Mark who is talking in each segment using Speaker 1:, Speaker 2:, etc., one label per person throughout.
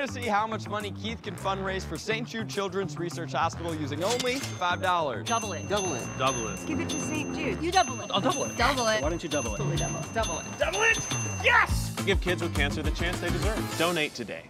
Speaker 1: we're going to see how much money Keith can fundraise for St. Jude Children's Research Hospital using only $5.
Speaker 2: Double it.
Speaker 3: Double it.
Speaker 4: Double it.
Speaker 2: Give it to St. Jude. You double it.
Speaker 4: I'll double it.
Speaker 2: Double it.
Speaker 3: Why don't you double it?
Speaker 2: Double it. Double it.
Speaker 1: Double it! Yes!
Speaker 5: Give kids with cancer the chance they deserve. Donate today.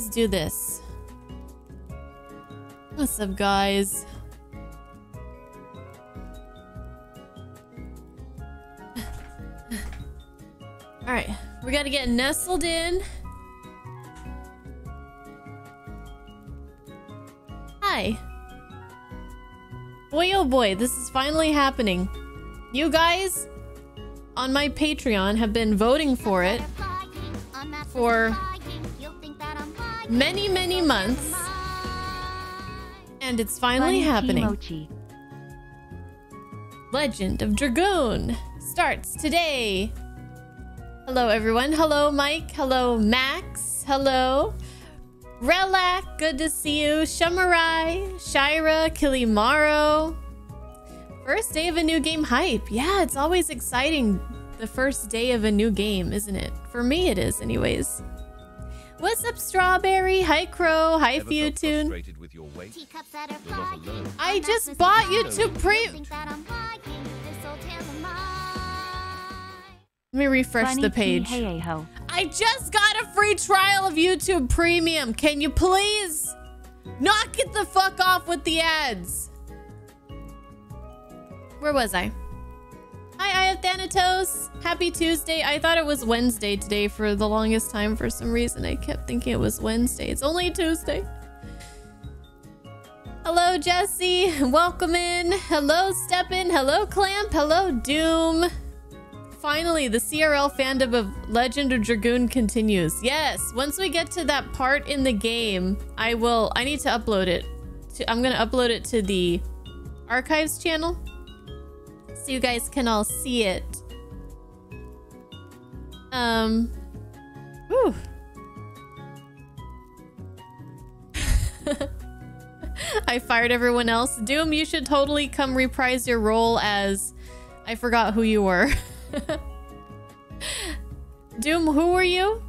Speaker 6: Let's do this. What's up, guys? All right, we got to get nestled in. Hi. Boy, oh boy, this is finally happening. You guys on my Patreon have been voting for it for many, many months. And it's finally happening. Legend of Dragoon starts today. Hello, everyone. Hello, Mike. Hello, Max. Hello. Relak, good to see you. Shamarai, Shira, Kilimaro. First day of a new game hype. Yeah, it's always exciting the first day of a new game, isn't it? For me, it is, anyways. What's up, Strawberry? Hi, Crow. Hi,
Speaker 7: Ever felt
Speaker 6: Futune.
Speaker 7: with your weight? You're not alone.
Speaker 6: I just bought you to pre. Let me refresh
Speaker 3: Funny
Speaker 6: the
Speaker 3: T,
Speaker 6: page.
Speaker 3: Hey, ho.
Speaker 6: I just got a free trial of YouTube Premium. Can you please knock it the fuck off with the ads? Where was I? Hi, I have Thanatos. Happy Tuesday. I thought it was Wednesday today for the longest time for some reason. I kept thinking it was Wednesday. It's only Tuesday. Hello, Jesse. Welcome in. Hello, Steppen. Hello, Clamp. Hello, Doom. Finally, the CRL fandom of Legend of Dragoon continues. Yes, once we get to that part in the game, I will. I need to upload it. To, I'm gonna upload it to the archives channel, so you guys can all see it. Um. Whew. I fired everyone else. Doom, you should totally come reprise your role as. I forgot who you were. Doom, who were you?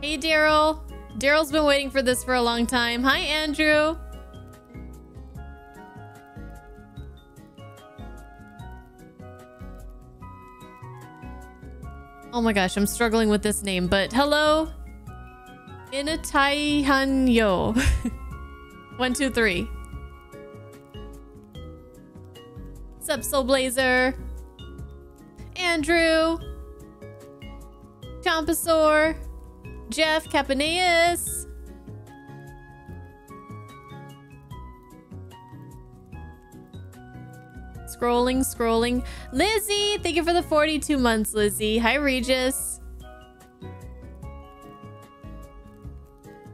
Speaker 6: Hey, Daryl. Daryl's been waiting for this for a long time. Hi, Andrew. Oh my gosh, I'm struggling with this name, but hello. Inataihanyo. One, two, three. What's Soul Blazer? Andrew. Chompasaur. Jeff Capaneus. Scrolling, scrolling. Lizzie, thank you for the 42 months, Lizzie. Hi, Regis.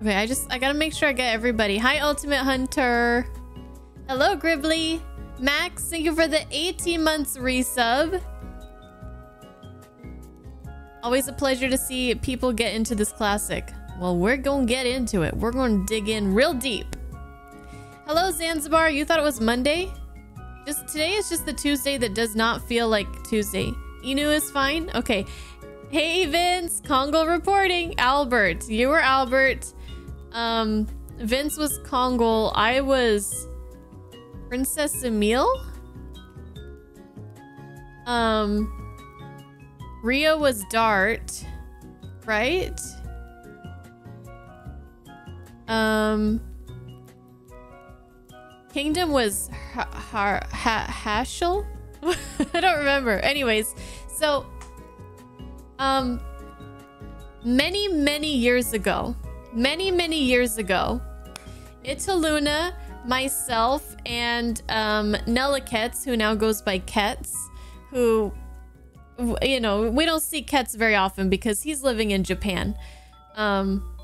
Speaker 6: Okay, I just, I gotta make sure I get everybody. Hi, Ultimate Hunter. Hello, Gribbly. Max, thank you for the 18 months resub. Always a pleasure to see people get into this classic. Well, we're gonna get into it. We're gonna dig in real deep. Hello, Zanzibar. You thought it was Monday? Just today is just the Tuesday that does not feel like Tuesday. Inu is fine. Okay. Hey, Vince. Kongol reporting. Albert. You were Albert. Um, Vince was Kongol. I was Princess Emile. Um, Ria was Dart, right? Um, Kingdom was ha- ha- ha- Haschel. I don't remember. Anyways, so um, many many years ago, many many years ago, Italuna, myself, and um, Nella Ketz, who now goes by Ketz, who you know we don't see Ketz very often because he's living in Japan. Um,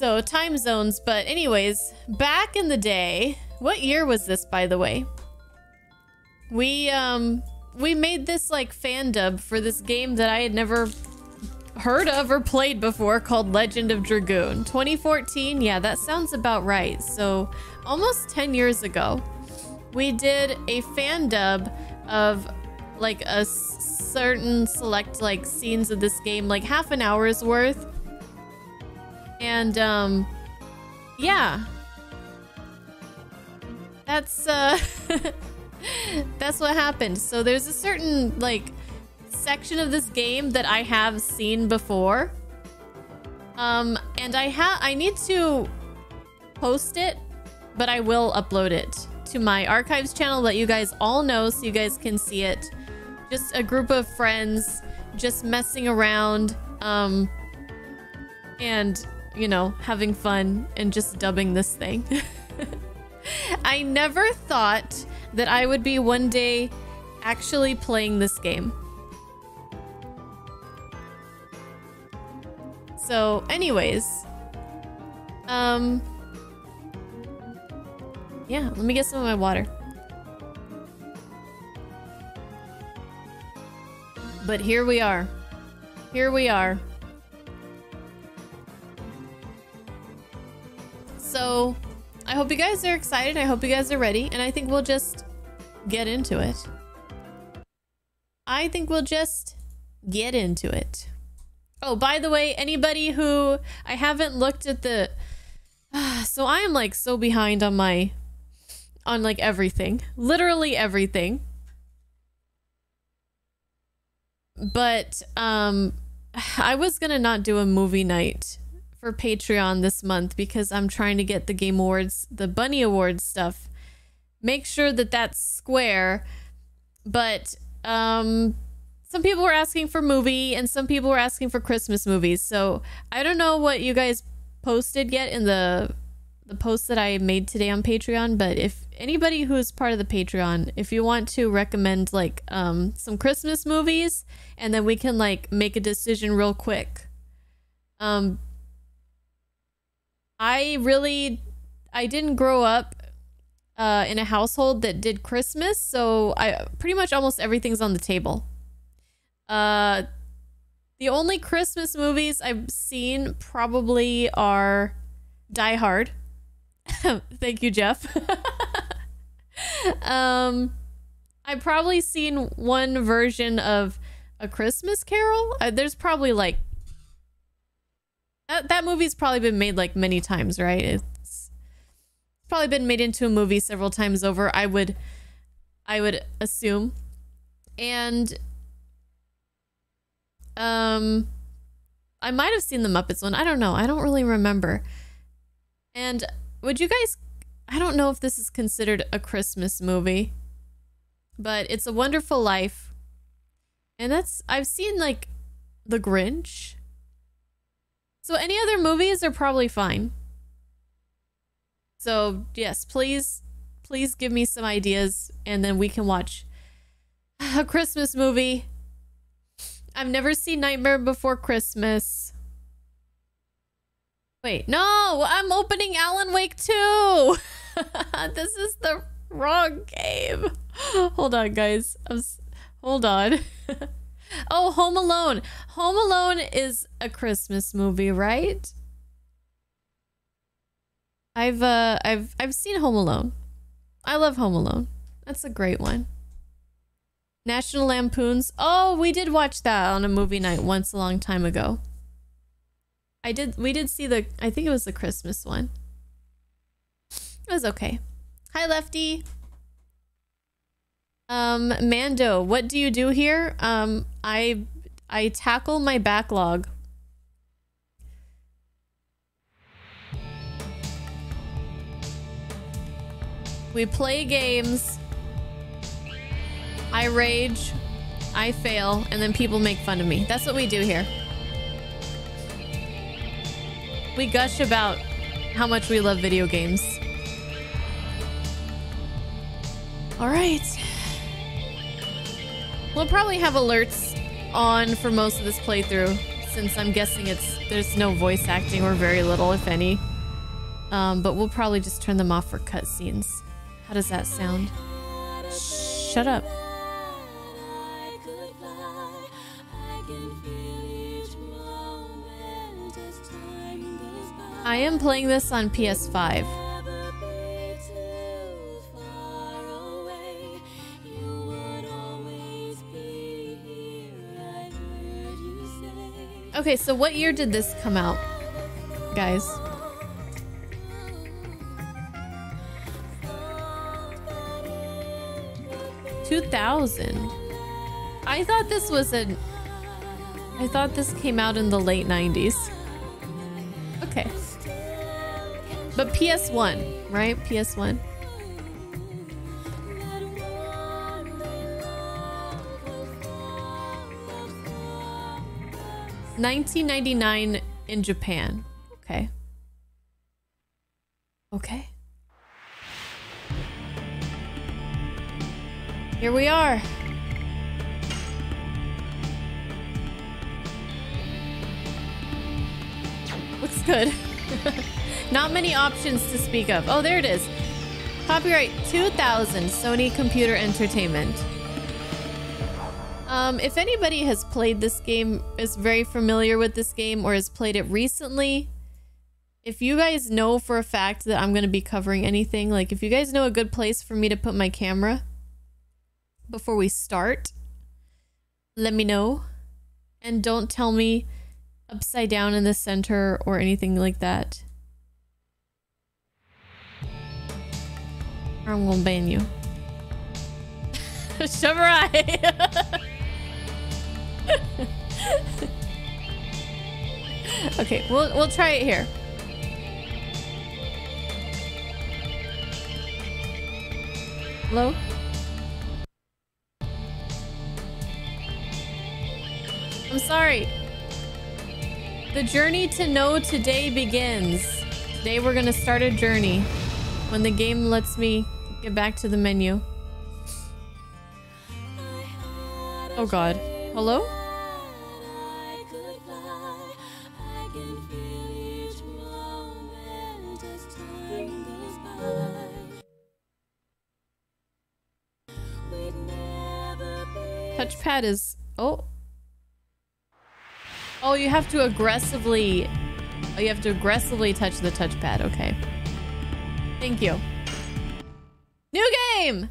Speaker 6: so time zones, but anyways, back in the day, what year was this by the way? We um we made this like fan dub for this game that I had never heard of or played before called Legend of Dragoon. 2014, yeah, that sounds about right. So almost 10 years ago, we did a fan dub of like a certain select like scenes of this game, like half an hour's worth. And um yeah. That's uh that's what happened. So there's a certain like section of this game that I have seen before. Um and I have I need to post it, but I will upload it to my archives channel that you guys all know so you guys can see it. Just a group of friends just messing around um and you know, having fun and just dubbing this thing. I never thought that I would be one day actually playing this game. So, anyways, um, yeah, let me get some of my water. But here we are. Here we are. So, I hope you guys are excited. I hope you guys are ready. And I think we'll just get into it. I think we'll just get into it. Oh, by the way, anybody who I haven't looked at the. so I am like so behind on my on like everything. Literally everything. But um I was going to not do a movie night for Patreon this month because I'm trying to get the Game Awards, the Bunny Awards stuff. Make sure that that's square. But um some people were asking for movie and some people were asking for Christmas movies. So I don't know what you guys posted yet in the the post that I made today on Patreon, but if anybody who is part of the Patreon, if you want to recommend like um some Christmas movies and then we can like make a decision real quick. Um I really I didn't grow up uh in a household that did Christmas, so I pretty much almost everything's on the table. Uh the only Christmas movies I've seen probably are Die Hard. Thank you, Jeff. um, I've probably seen one version of A Christmas Carol. Uh, there's probably like that, that movie's probably been made like many times, right? It's probably been made into a movie several times over. I would, I would assume, and um, I might have seen the Muppets one. I don't know. I don't really remember. And would you guys I don't know if this is considered a Christmas movie, but it's a wonderful life. And that's I've seen like The Grinch. So any other movies are probably fine. So, yes, please please give me some ideas and then we can watch a Christmas movie. I've never seen Nightmare Before Christmas. Wait, no, I'm opening Alan Wake 2. this is the wrong game. Hold on, guys. I'm, hold on. oh, Home Alone. Home Alone is a Christmas movie, right? I've uh I've I've seen Home Alone. I love Home Alone. That's a great one. National Lampoons. Oh, we did watch that on a movie night once a long time ago. I did we did see the I think it was the Christmas one. It was okay. Hi Lefty. Um Mando, what do you do here? Um I I tackle my backlog. We play games. I rage, I fail, and then people make fun of me. That's what we do here we gush about how much we love video games. All right. We'll probably have alerts on for most of this playthrough since I'm guessing it's there's no voice acting or very little, if any. Um, but we'll probably just turn them off for cutscenes. How does that sound? Shut up. I am playing this on PS5. Okay, so what year did this come out, guys? Two thousand. I thought this was a. I thought this came out in the late nineties. Okay. But PS1, right? PS1. Nineteen ninety nine in Japan. Okay. Okay. Here we are. Looks good. Not many options to speak of. Oh, there it is. Copyright 2000 Sony Computer Entertainment. Um, if anybody has played this game, is very familiar with this game, or has played it recently, if you guys know for a fact that I'm going to be covering anything, like if you guys know a good place for me to put my camera before we start, let me know. And don't tell me upside down in the center or anything like that. I'm gonna ban you. Samurai! okay, we'll we'll try it here. Hello? I'm sorry. The journey to know today begins. Today we're gonna start a journey when the game lets me get back to the menu. Oh god. Hello? Touchpad is... Oh. Oh, you have to aggressively... Oh, you have to aggressively touch the touchpad. Okay. Thank you. New game!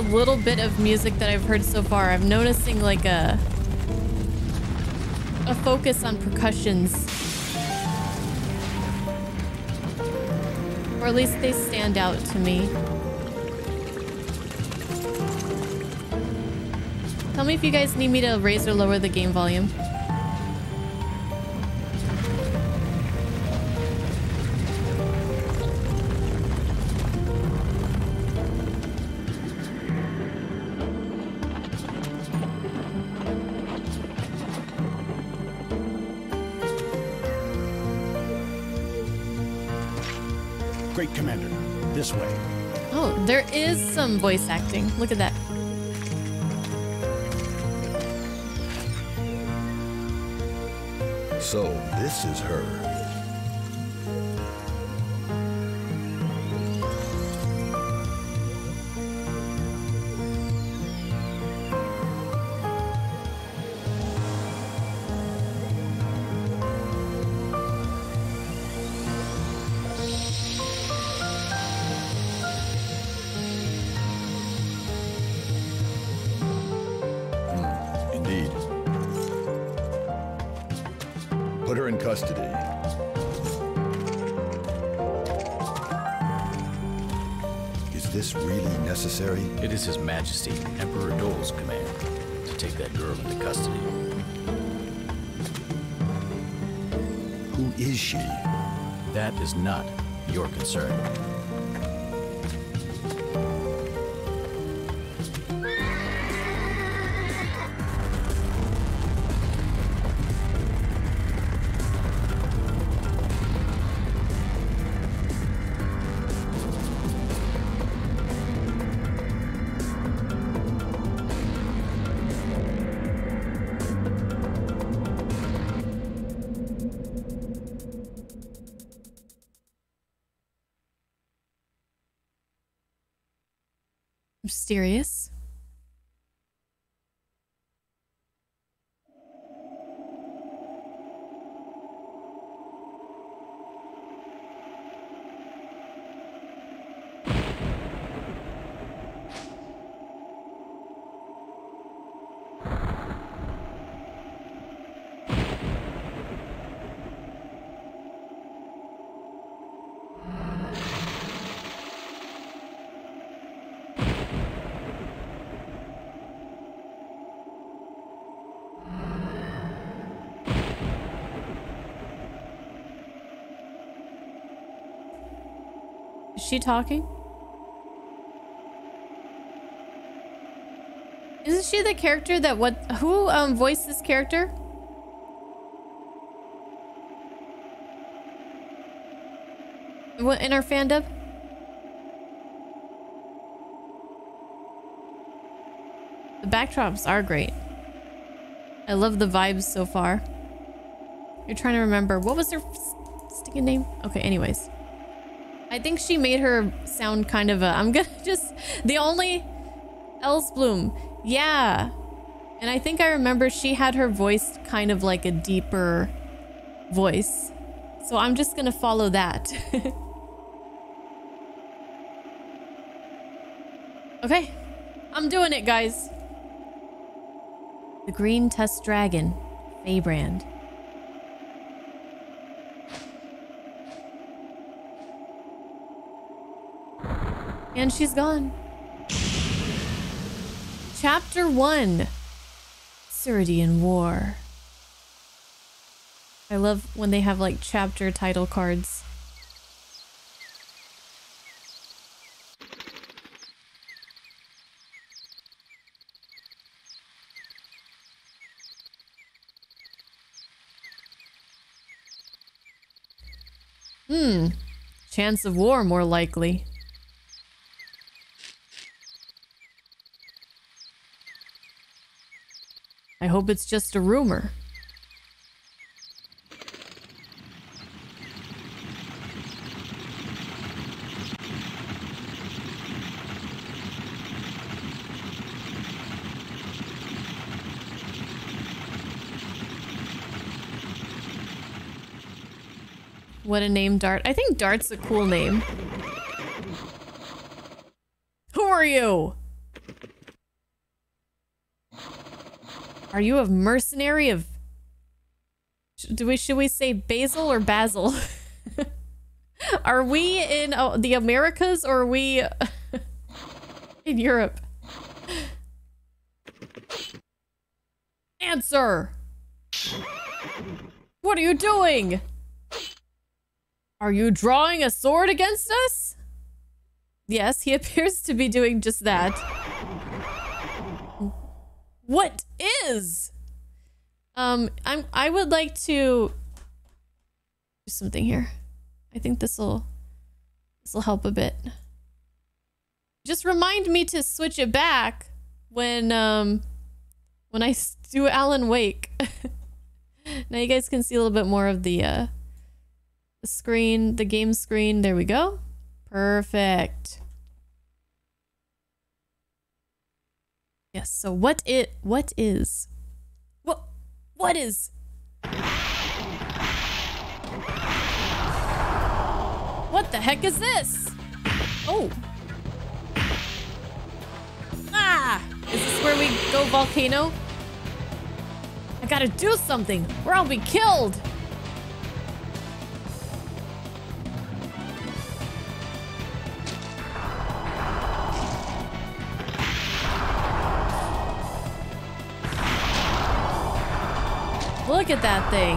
Speaker 6: Little bit of music that I've heard so far, I'm noticing like a a focus on percussions. Or at least they stand out to me. Tell me if you guys need me to raise or lower the game volume. Some voice acting. Look at that.
Speaker 7: So this is her. This really necessary?
Speaker 4: It is His Majesty, Emperor Doel's command to take that girl into custody.
Speaker 7: Who is she?
Speaker 4: That is not your concern.
Speaker 6: She talking? Isn't she the character that what who um voiced this character? What in our fandom? The backdrops are great. I love the vibes so far. You're trying to remember what was her sticking name? Okay, anyways. I think she made her sound kind of a. I'm gonna just. The only. Else Bloom. Yeah. And I think I remember she had her voice kind of like a deeper voice. So I'm just gonna follow that. okay. I'm doing it, guys. The Green Tusk Dragon, Feyrbrand. And she's gone. Chapter 1 Serdian War. I love when they have like chapter title cards. Hmm. Chance of war more likely. Hope it's just a rumor. What a name, Dart. I think Dart's a cool name. Who are you? Are you a mercenary of... Do we, should we say Basil or Basil? are we in uh, the Americas or are we in Europe? Answer! What are you doing? Are you drawing a sword against us? Yes, he appears to be doing just that. What is? Um, I'm. I would like to do something here. I think this will this will help a bit. Just remind me to switch it back when um when I do Alan Wake. now you guys can see a little bit more of the uh the screen, the game screen. There we go. Perfect. Yes, so what it what is what what is What the heck is this? Oh. Ah! Is this where we go volcano? I gotta do something or I'll be killed! Look at that thing.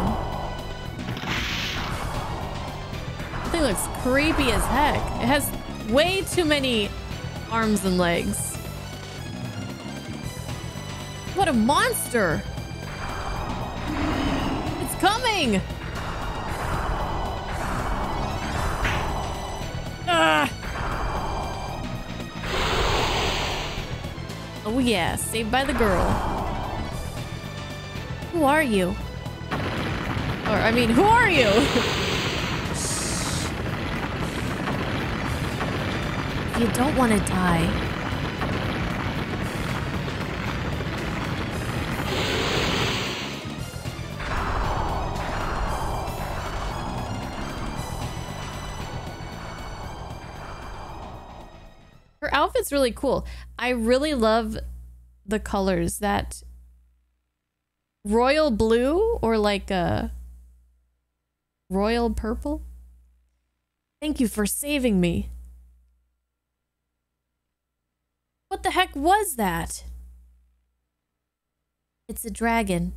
Speaker 6: That thing looks creepy as heck. It has way too many arms and legs. What a monster! It's coming! Ah! Oh yeah, saved by the girl. Who are you? Or, I mean, who are you? you don't want to die. Her outfit's really cool. I really love the colors that royal blue or like a royal purple. Thank you for saving me. What the heck was that? It's a dragon.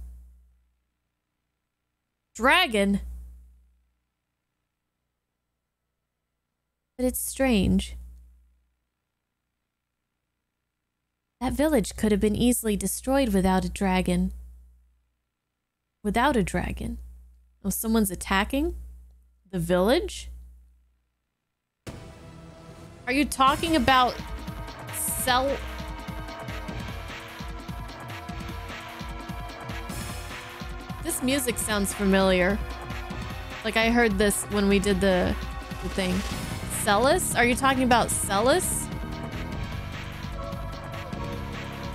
Speaker 6: Dragon? But it's strange. That village could have been easily destroyed without a dragon. Without a dragon. Oh, someone's attacking? The village? Are you talking about sell... This music sounds familiar. Like I heard this when we did the, the thing. Seles? Are you talking about Seles?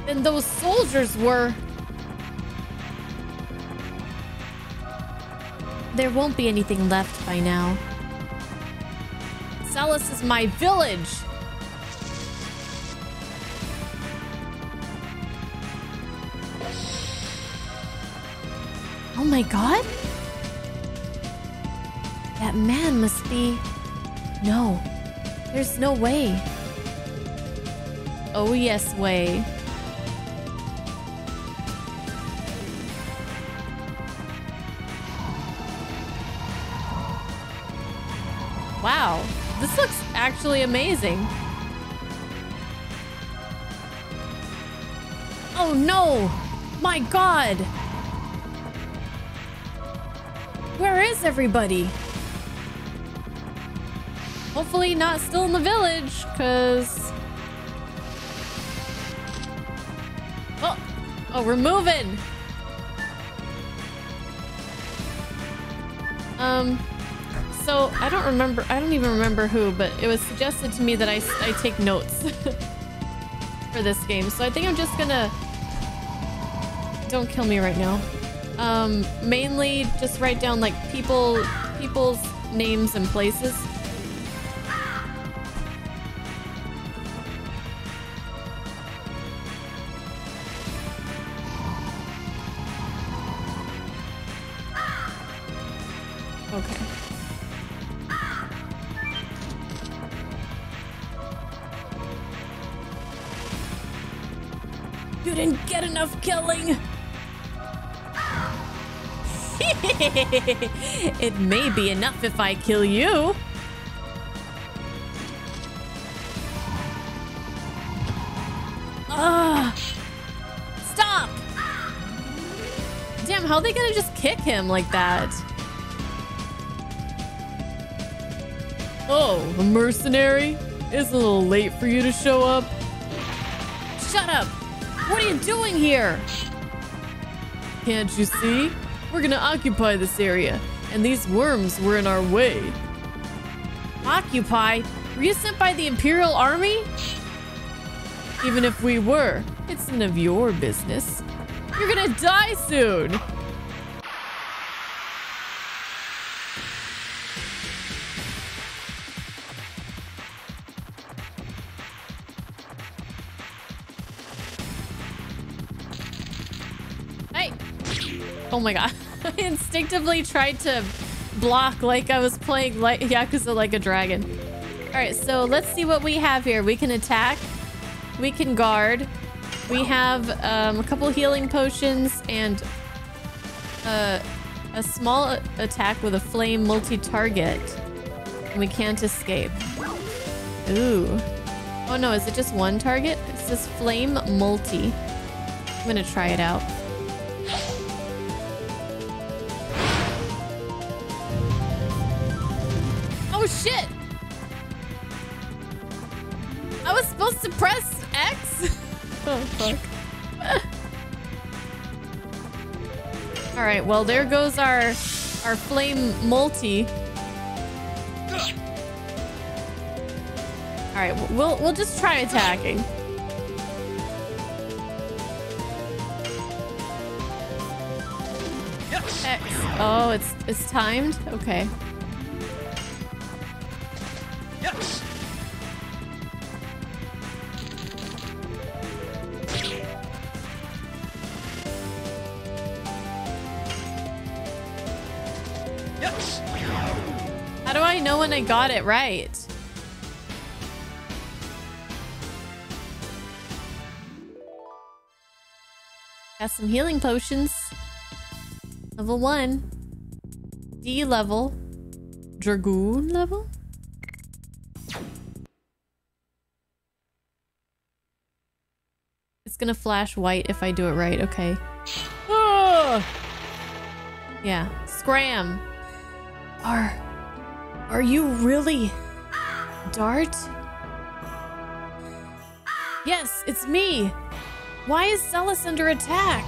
Speaker 6: Then those soldiers were... there won't be anything left by now. Seles is my village. Oh my god? That man must be... No. There's no way. Oh yes, way. Wow, this looks actually amazing. Oh no! My god! Where is everybody? Hopefully not still in the village, because... Oh! Oh, we're moving! Um... So, I don't remember, I don't even remember who, but it was suggested to me that I, I take notes for this game. So I think I'm just gonna... Don't kill me right now. Um, mainly just write down like people, people's names and places. It may be enough if I kill you. Ugh. Stop! Damn, how are they gonna just kick him like that? Oh, a mercenary? It's a little late for you to show up. Shut up! What are you doing here? Can't you see? We're gonna occupy this area, and these worms were in our way. Occupy? Were you sent by the Imperial Army? Even if we were, it's none of your business. You're gonna die soon! Hey! Oh my god. Instinctively tried to block like I was playing like Yakuza like a dragon. Alright, so let's see what we have here. We can attack. We can guard. We have um, a couple healing potions and uh, a small attack with a flame multi-target. And we can't escape. Ooh. Oh no, is it just one target? It says flame multi. I'm gonna try it out. Alright, well there goes our our flame multi. Alright, we'll we'll just try attacking. X. Oh, it's it's timed? Okay. Got it right? Got some healing potions. Level 1. D level. Dragoon level? It's gonna flash white if I do it right. Okay. Ah! Yeah. Scram. Are... Are you really... Dart? Yes, it's me. Why is Seles under attack?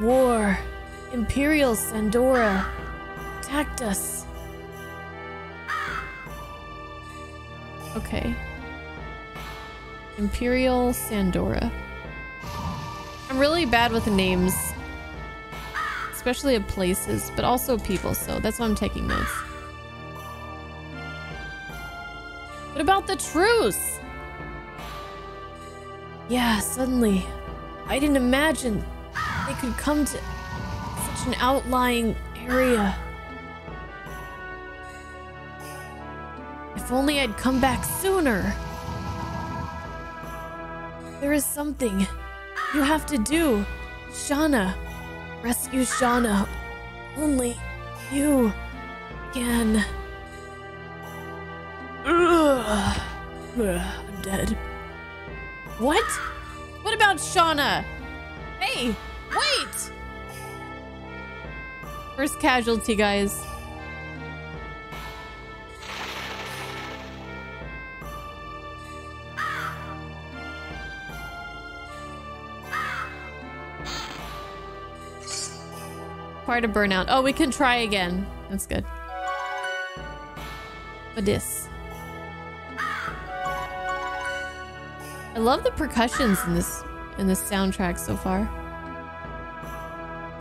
Speaker 6: War. Imperial Sandora attacked us. Okay. Imperial Sandora. I'm really bad with names. Especially of places, but also people, so that's why I'm taking notes. What about the truce? Yeah, suddenly, I didn't imagine they could come to such an outlying area. If only I'd come back sooner. There is something you have to do. Shauna. Rescue Shauna. Only you can. Ugh. I'm dead. What? What about Shauna? Hey, wait! First casualty, guys. Part of burnout. Oh, we can try again. That's good. But this. I love the percussions in this in this soundtrack so far.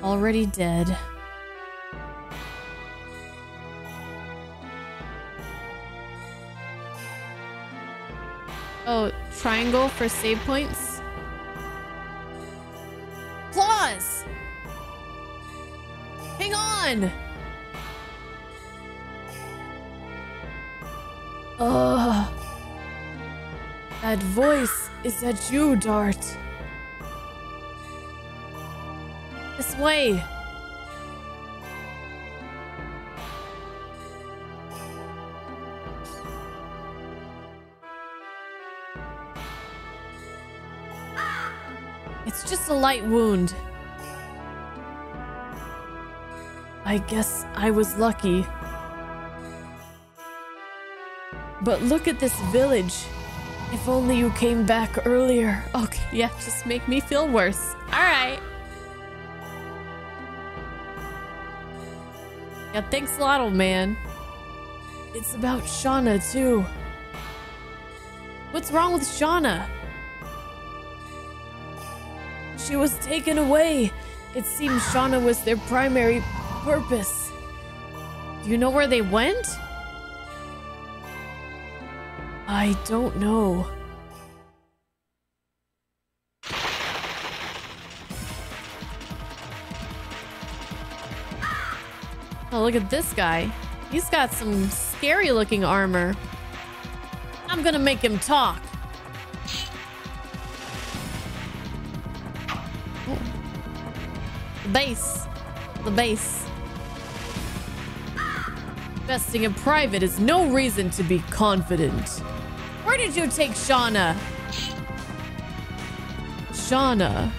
Speaker 6: Already dead. Oh, triangle for save points? Claws! Hang on! Ugh. That voice is that you, Dart. This way. It's just a light wound. I guess I was lucky. But look at this village. If only you came back earlier. Okay, yeah, just make me feel worse. Alright. Yeah, thanks a lot, old man. It's about Shauna, too. What's wrong with Shauna? She was taken away. It seems Shauna was their primary purpose. Do you know where they went? I don't know. Oh, look at this guy. He's got some scary looking armor. I'm gonna make him talk. Oh. The base. The base. Investing in private is no reason to be confident. Where did you take Shauna? Shauna.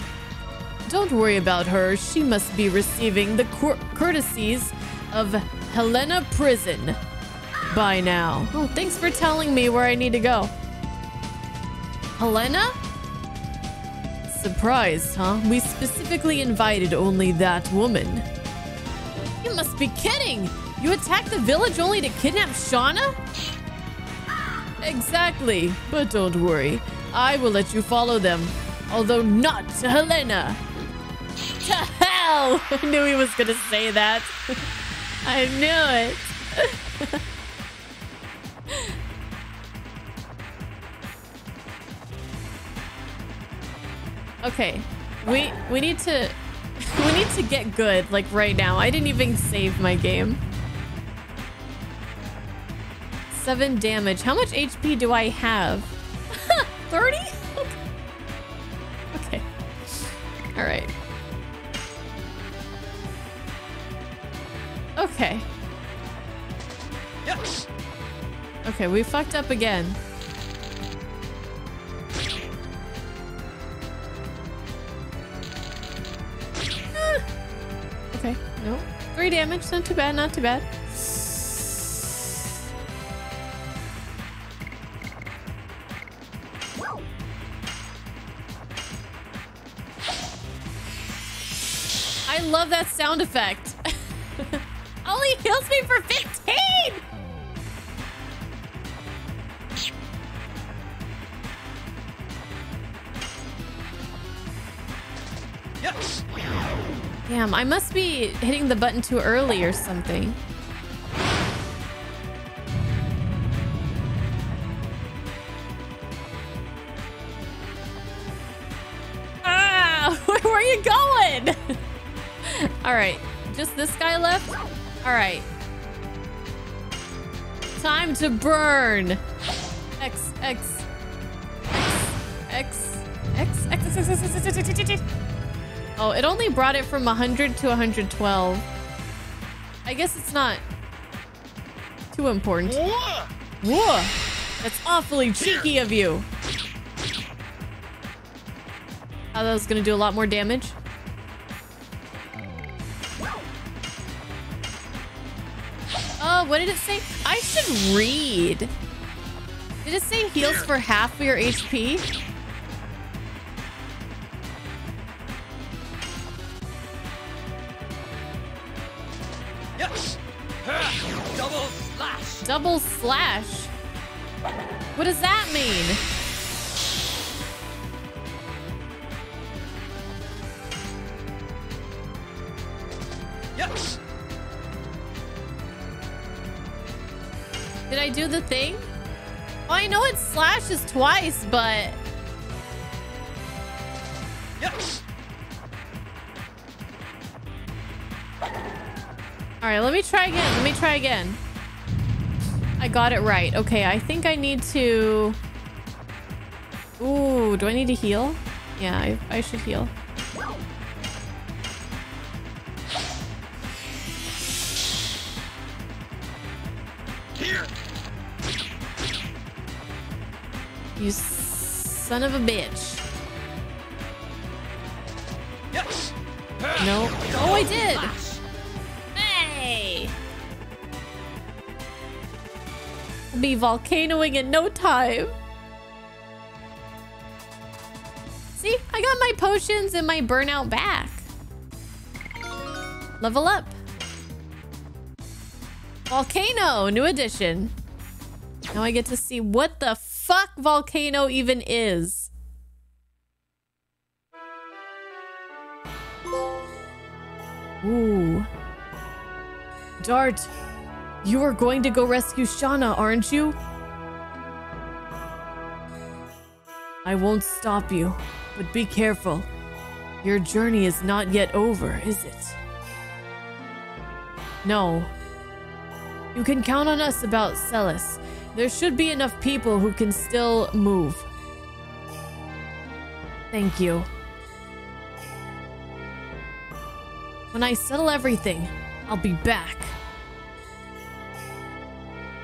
Speaker 6: Don't worry about her. She must be receiving the cour courtesies of Helena Prison by now. Oh, thanks for telling me where I need to go. Helena? Surprised, huh? We specifically invited only that woman. You must be kidding! You attacked the village only to kidnap Shauna? Exactly, but don't worry. I will let you follow them. Although not to Helena. To hell! I knew he was gonna say that. I knew it. okay. We we need to we need to get good like right now. I didn't even save my game. Seven damage. How much HP do I have? 30? okay. All right. Okay.
Speaker 1: Yes.
Speaker 6: Okay, we fucked up again. Okay, no. Three damage, not too bad, not too bad. I love that sound effect. Only heals me for 15!
Speaker 1: Yes.
Speaker 6: Damn, I must be hitting the button too early or something. Ah, where, where are you going? All right, just this guy left? All right. Time to burn. X, X, X, X, X, X, X, X, X, X, X, X, X, X. Oh, it only brought it from 100 to 112. I guess it's not too important. Whoa! That's awfully cheeky of you. Oh, that was gonna do a lot more damage. Oh, what did it say? I should read. Did it say heals for half of your HP?
Speaker 1: Yes. Double slash.
Speaker 6: Double slash. What does that mean?
Speaker 1: Yes.
Speaker 6: Did I do the thing? Oh, I know it slashes twice, but
Speaker 1: Yes.
Speaker 6: all right, let me try again. Let me try again. I got it right. Okay, I think I need to. Ooh, do I need to heal? Yeah, I, I should heal.
Speaker 1: Here.
Speaker 6: You son of a bitch.
Speaker 1: Yes.
Speaker 6: No. Oh, I did. Hey. Be volcanoing in no time. See, I got my potions and my burnout back. Level up. Volcano, new edition. Now I get to see what the fuck volcano even is. Ooh. Dart, you are going to go rescue Shauna, aren't you? I won't stop you, but be careful. Your journey is not yet over, is it? No. You can count on us about Seles. There should be enough people who can still move. Thank you. When I settle everything, I'll be back.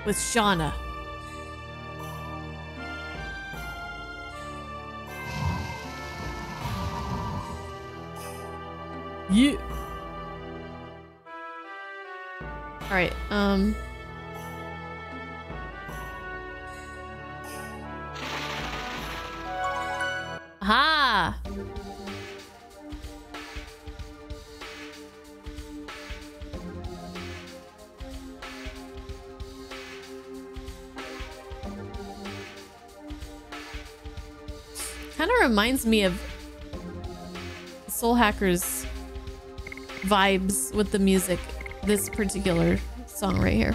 Speaker 6: With Shauna. Yeah. All right. Um. Kind of reminds me of Soul Hackers vibes with the music. This particular song right here.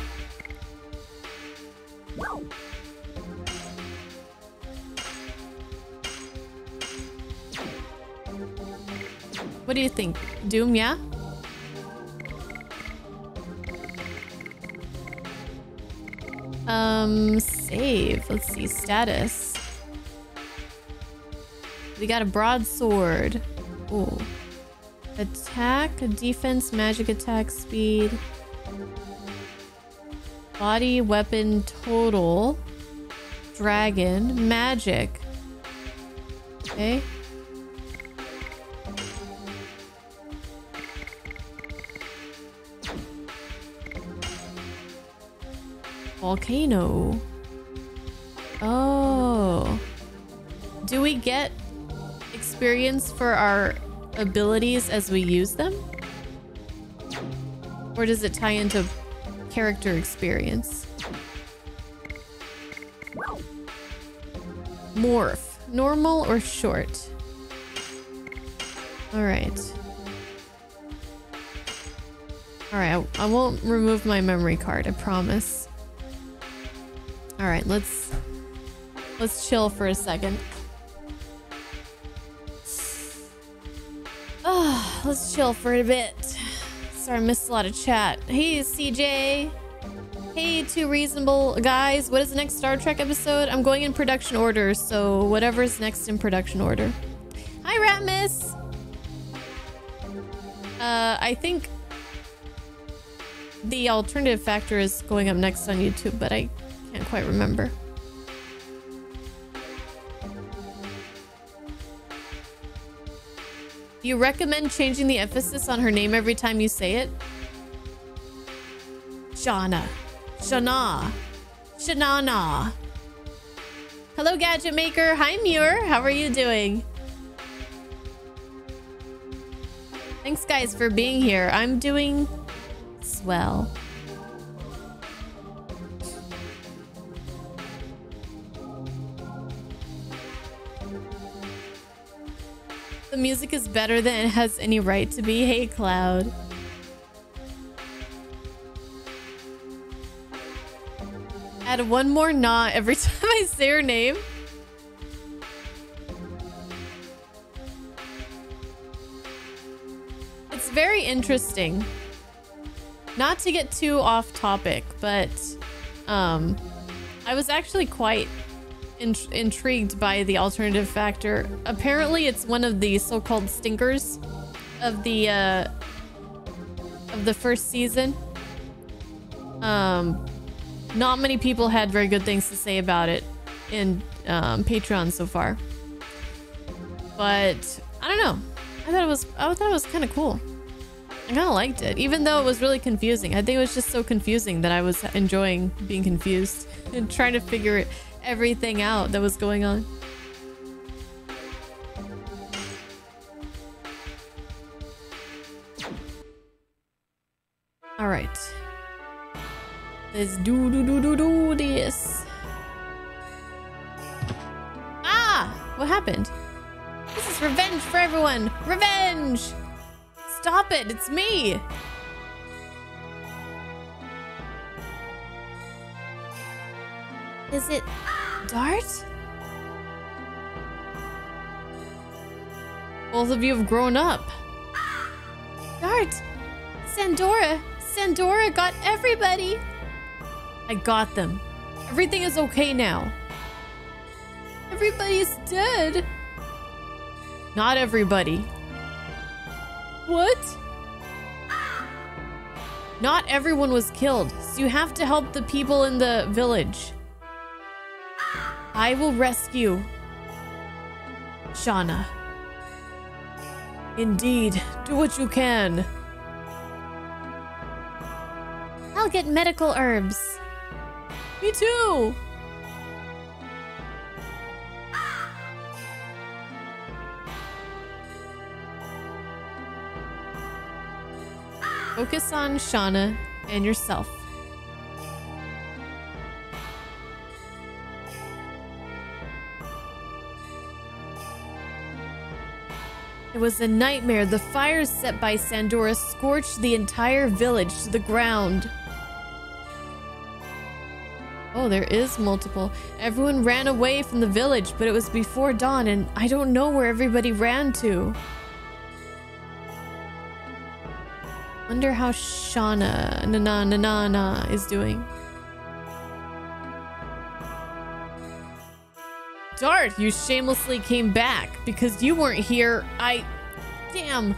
Speaker 6: What do you think? Doom, yeah? Um, save. Let's see. Status. We got a broadsword. Ooh. Attack, defense, magic attack, speed. Body, weapon, total. Dragon, magic. Okay. Volcano. Oh. Do we get experience for our abilities as we use them? Or does it tie into character experience? Morph. Normal or short? Alright. All right, I, I won't remove my memory card. I promise. All right, let's let's chill for a second. Ah, let's chill for a bit. Sorry, I missed a lot of chat. Hey, CJ. Hey, two reasonable guys. What is the next Star Trek episode? I'm going in production order, so whatever's next in production order. Hi, Rat Miss. Uh, I think the alternative factor is going up next on YouTube, but I can't quite remember. You recommend changing the emphasis on her name every time you say it? Shauna. Shana. Shanana. Hello, Gadget Maker. Hi, Muir. How are you doing? Thanks, guys, for being here. I'm doing swell. The music is better than it has any right to be. Hey, Cloud. Add one more nah every time I say her name. It's very interesting. Not to get too off topic, but um, I was actually quite in intrigued by the alternative factor. Apparently, it's one of the so-called stinkers of the uh, of the first season. Um, not many people had very good things to say about it in um, Patreon so far, but I don't know. I thought it was I thought it was kind of cool. I kind of liked it, even though it was really confusing. I think it was just so confusing that I was enjoying being confused and trying to figure everything out that was going on. All right. Let's do do do do do this. Ah! What happened? This is revenge for everyone! Revenge! Stop it! It's me! Is it Dart? Both of you have grown up. Dart! Sandora! Sandora got everybody! I got them. Everything is okay now. Everybody's dead. Not everybody. What? Not everyone was killed, so you have to help the people in the village. I will rescue Shauna. Indeed, do what you can. I'll get medical herbs. Me too. Focus on Shauna and yourself. It was a nightmare. The fires set by Sandora scorched the entire village to the ground. Oh, there is multiple. Everyone ran away from the village, but it was before dawn, and I don't know where everybody ran to. Wonder how Shauna na na na na na is doing. Dart, you shamelessly came back because you weren't here. I, damn.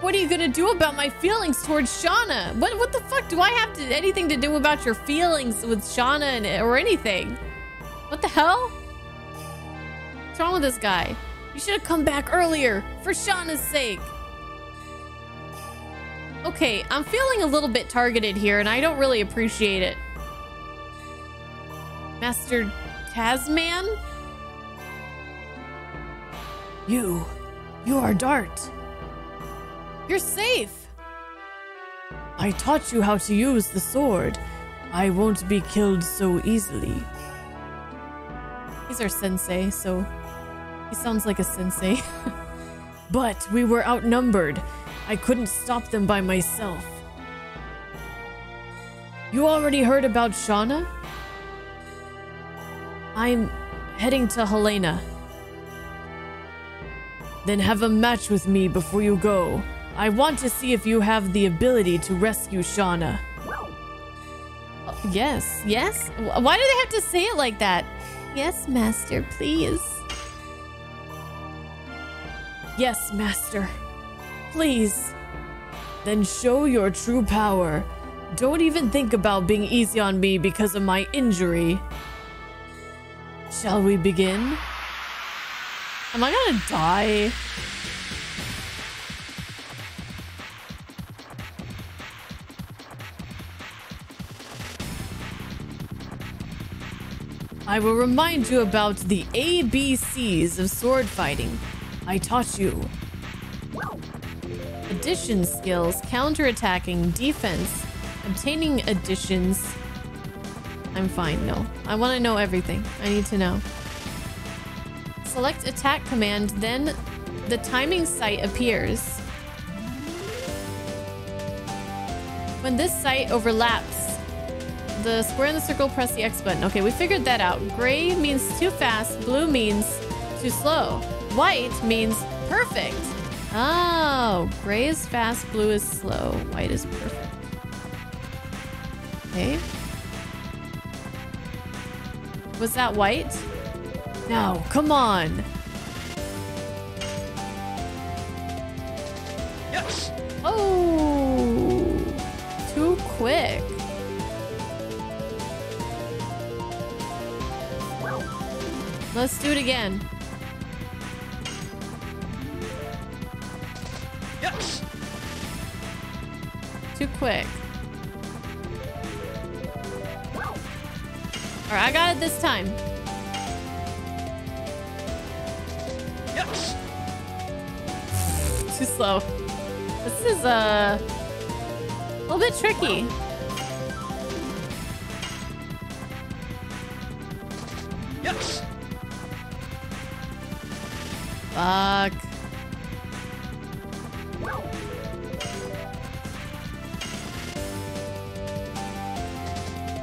Speaker 6: What are you gonna do about my feelings towards Shauna? What what the fuck do I have to anything to do about your feelings with Shauna and, or anything? What the hell? What's wrong with this guy? You should have come back earlier for Shauna's sake. Okay, I'm feeling a little bit targeted here, and I don't really appreciate it. Master Tasman? You. You are Dart. You're safe. I taught you how to use the sword. I won't be killed so easily. He's our sensei, so he sounds like a sensei. but we were outnumbered. I couldn't stop them by myself. You already heard about Shauna? I'm heading to Helena. Then have a match with me before you go. I want to see if you have the ability to rescue Shauna. Yes, yes. Why do they have to say it like that? Yes, master, please. Yes, master. Please. Then show your true power. Don't even think about being easy on me because of my injury. Shall we begin? Am I gonna die? I will remind you about the ABCs of sword fighting. I taught you. Addition skills, counterattacking, defense, obtaining additions. I'm fine, no. I want to know everything. I need to know. Select attack command, then the timing sight appears. When this sight overlaps, the square and the circle press the X button. Okay, we figured that out. Gray means too fast, blue means too slow. White means perfect. Oh, gray is fast, blue is slow, white is perfect. Okay. Was that white? No, come on.
Speaker 1: Yes.
Speaker 6: Oh, too quick. Let's do it again.
Speaker 1: Yes.
Speaker 6: Too quick. Alright, I got it this time. Too slow. This is uh, a little bit tricky.
Speaker 1: Yes.
Speaker 6: Fuck.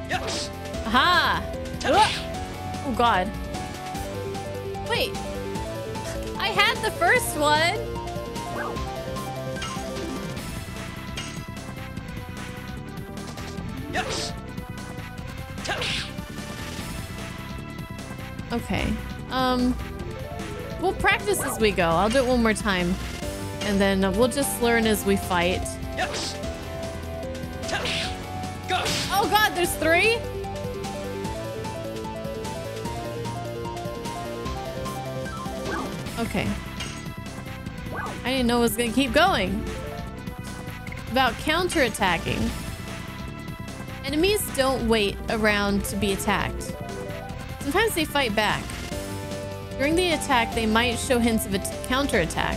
Speaker 1: Yes.
Speaker 6: Aha! Oh god. Wait. I had the first one.
Speaker 1: Yes.
Speaker 6: Okay. Um, we'll practice as we go. I'll do it one more time. And then we'll just learn as we fight.
Speaker 1: Yes. Go.
Speaker 6: Oh god, there's three? Okay. I didn't know it was gonna keep going. About counterattacking. Enemies don't wait around to be attacked. Sometimes they fight back. During the attack, they might show hints of a counterattack.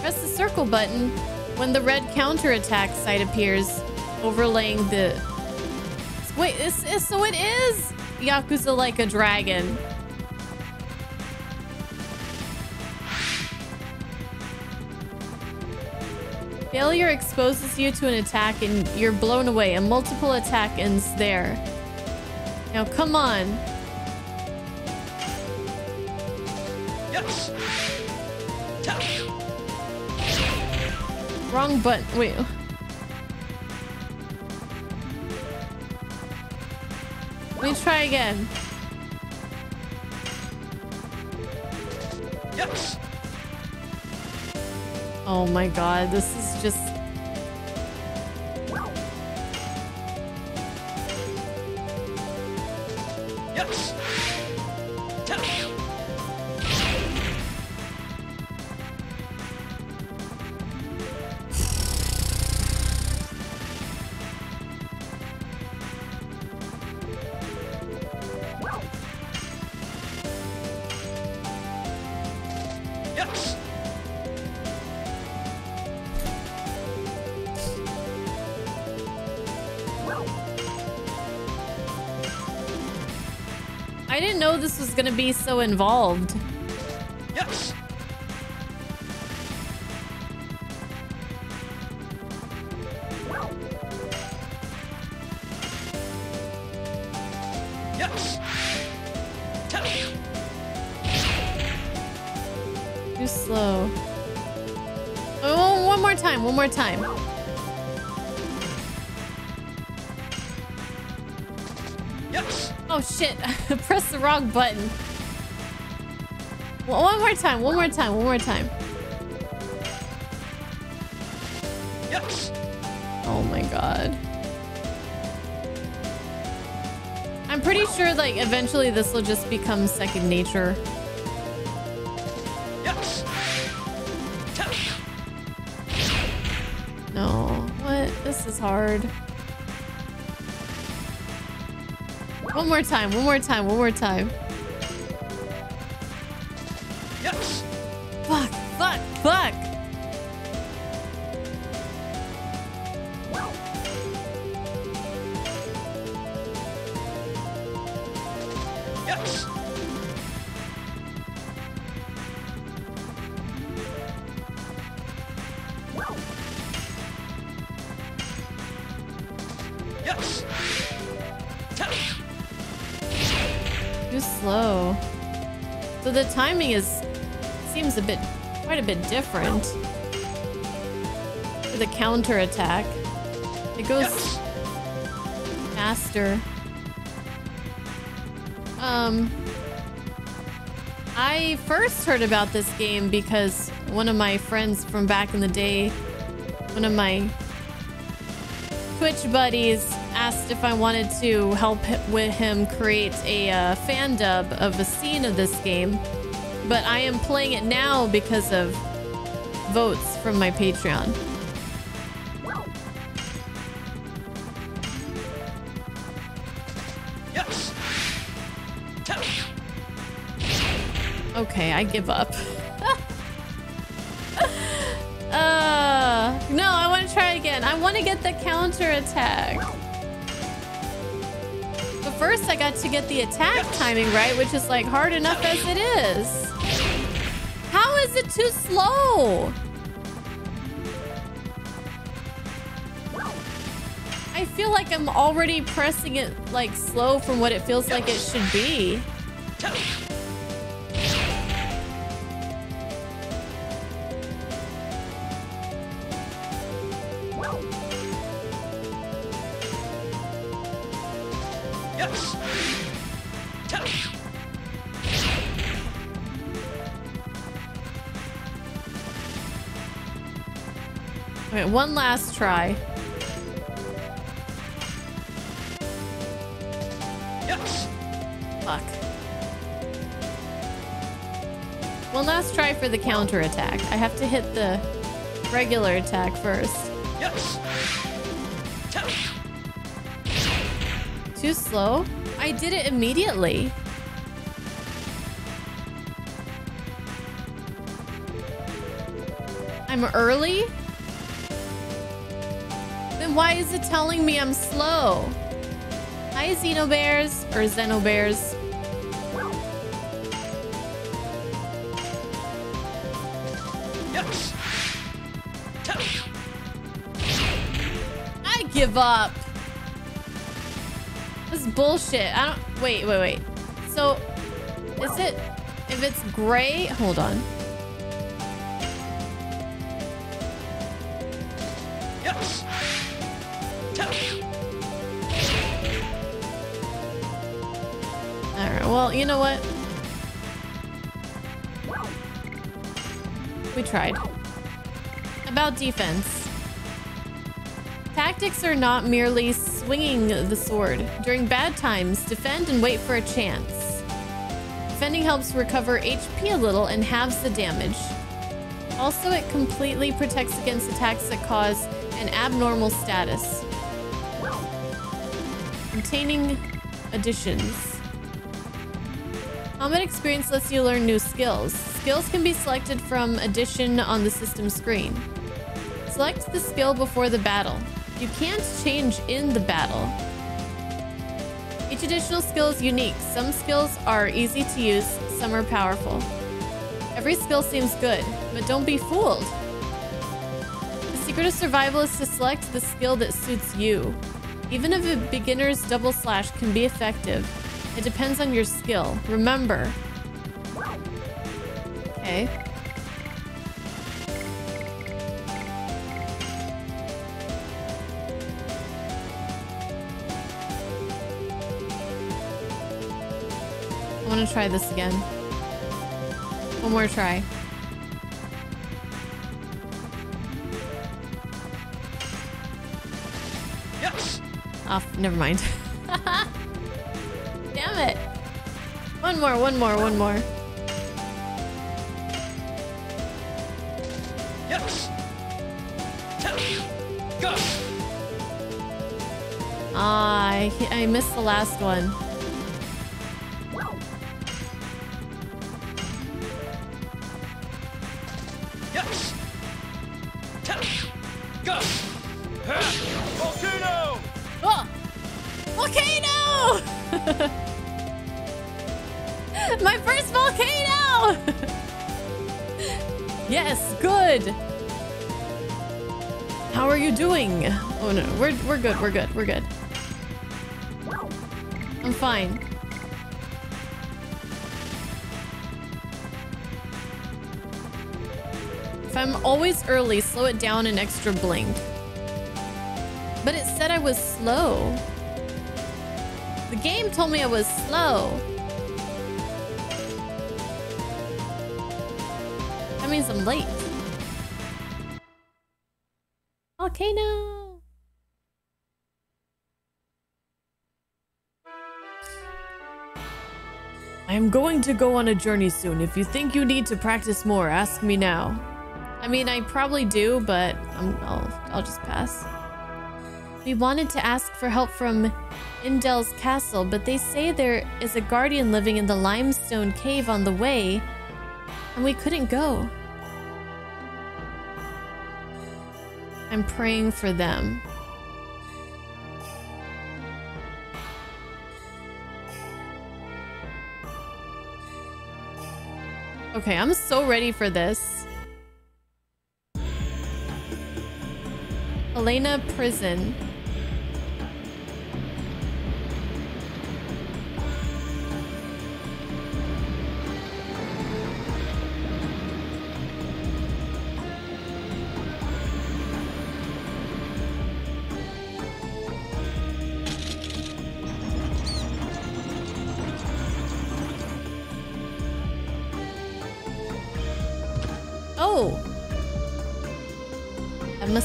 Speaker 6: Press the circle button when the red counterattack sight appears, overlaying the. Wait, this is so it is Yakuza like a dragon. Failure exposes you to an attack and you're blown away. A multiple attack ends there. Now, come on.
Speaker 1: Yes.
Speaker 6: Wrong button. Wait. Let me try again.
Speaker 1: Yes.
Speaker 6: Oh my god, this is just. be so involved.
Speaker 1: Yes. Yes.
Speaker 6: Too slow. Oh, one more time. One more time.
Speaker 1: Yes.
Speaker 6: Oh shit, press the wrong button. More time, one more time, one more time.
Speaker 1: Yes.
Speaker 6: Oh my god. I'm pretty sure like eventually this will just become second nature.
Speaker 1: Yes.
Speaker 6: No, what? This is hard. One more time, one more time, one more time. Different. The counter attack. It goes faster. Um I first heard about this game because one of my friends from back in the day, one of my Twitch buddies asked if I wanted to help with him create a uh, fan dub of a scene of this game. But I am playing it now because of votes from my Patreon. Okay, I give up. uh, no, I want to try again. I want to get the counter attack. But first, I got to get the attack timing right, which is like hard enough as it is. How is it too slow? Like I'm already pressing it like slow from what it feels like it should be. One last try. For the counter attack. I have to hit the regular attack first.
Speaker 1: Yes.
Speaker 6: Too slow? I did it immediately. I'm early? Then why is it telling me I'm slow? Hi, Xenobears or Xenobears. Give up. This is bullshit. I don't. Wait, wait, wait. So, is it. If it's gray. Hold on. Alright, well, you know what? We tried. About defense. Tactics are not merely swinging the sword. During bad times, defend and wait for a chance. Defending helps recover HP a little and halves the damage. Also, it completely protects against attacks that cause an abnormal status. Obtaining additions. Combat experience lets you learn new skills. Skills can be selected from addition on the system screen. Select the skill before the battle. You can't change in the battle. Each additional skill is unique. Some skills are easy to use, some are powerful. Every skill seems good, but don't be fooled. The secret of survival is to select the skill that suits you. Even if a beginner's double slash can be effective, it depends on your skill. Remember. Okay. Want to try this again. One more try.
Speaker 1: Yes!
Speaker 6: Off. never mind. Damn it. One more, one more, one more.
Speaker 1: Yes! Go!
Speaker 6: Ah, I, I missed the last one. Good. We're good. We're good. I'm fine. If I'm always early, slow it down an extra blink. But it said I was slow. The game told me I was slow. That means I'm late. Volcano. I am going to go on a journey soon. If you think you need to practice more, ask me now. I mean, I probably do, but I'm, I'll, I'll just pass. We wanted to ask for help from Indel's castle, but they say there is a guardian living in the limestone cave on the way, and we couldn't go. I'm praying for them. Okay, I'm so ready for this. Hellena Prison.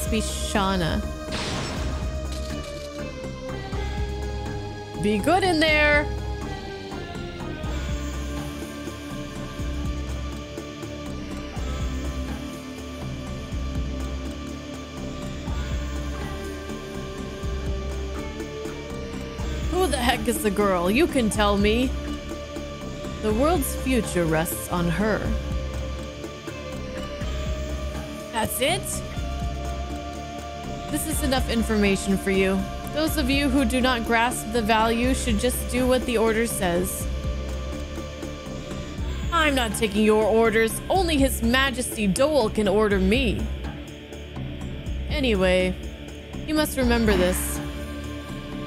Speaker 6: Be Shana. Be good in there! Who the heck is the girl? You can tell me. The world's future rests on her. That's it? This is enough information for you. Those of you who do not grasp the value should just do what the order says. I'm not taking your orders. Only His Majesty Doel can order me. Anyway, you must remember this.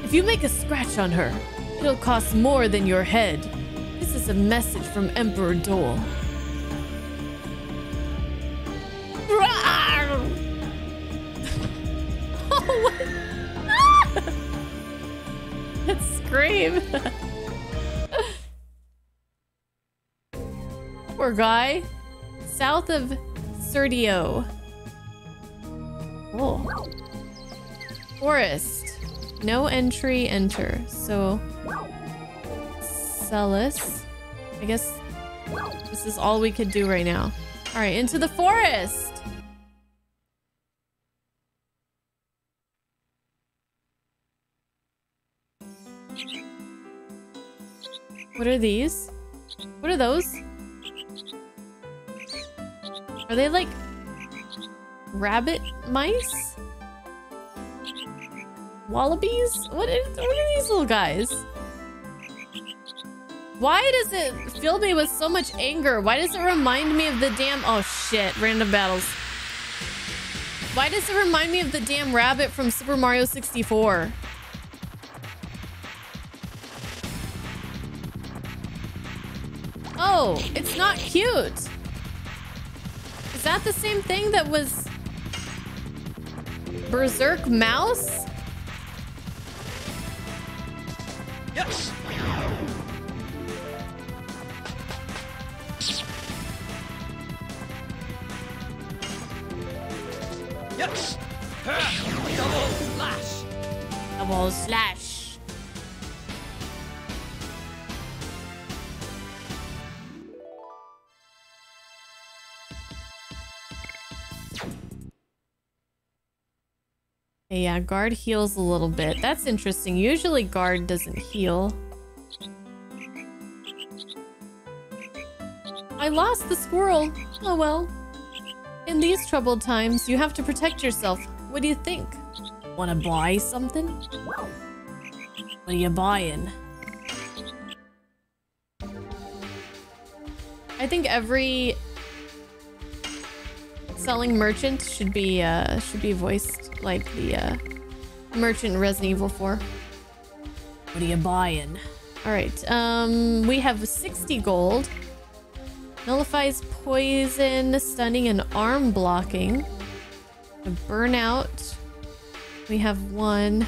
Speaker 6: If you make a scratch on her, it'll cost more than your head. This is a message from Emperor Doel. Scream. Poor guy. South of Serdio. Oh. Forest. No entry, enter. So, Seles. I guess this is all we could do right now. All right, into the forest. What are these? What are those? Are they like rabbit mice? Wallabies? What is, what are these little guys? Why does it fill me with so much anger? Why does it remind me of the damn... Oh shit, random battles. Why does it remind me of the damn rabbit from Super Mario 64? Oh, it's not cute. Is that the same thing that was Berserk Mouse?
Speaker 1: Yes. Yes. Double slash.
Speaker 6: Double slash. Yeah, guard heals a little bit. That's interesting. Usually guard doesn't heal. I lost the squirrel. Oh well. In these troubled times, you have to protect yourself. What do you think? Wanna buy something? What are you buying? I think every selling merchant should be uh should be voiced like the uh merchant in Resident Evil 4. What are you buying? All right. Um we have 60 gold. Nullifies poison, stunning, and arm blocking. A burnout. We have one.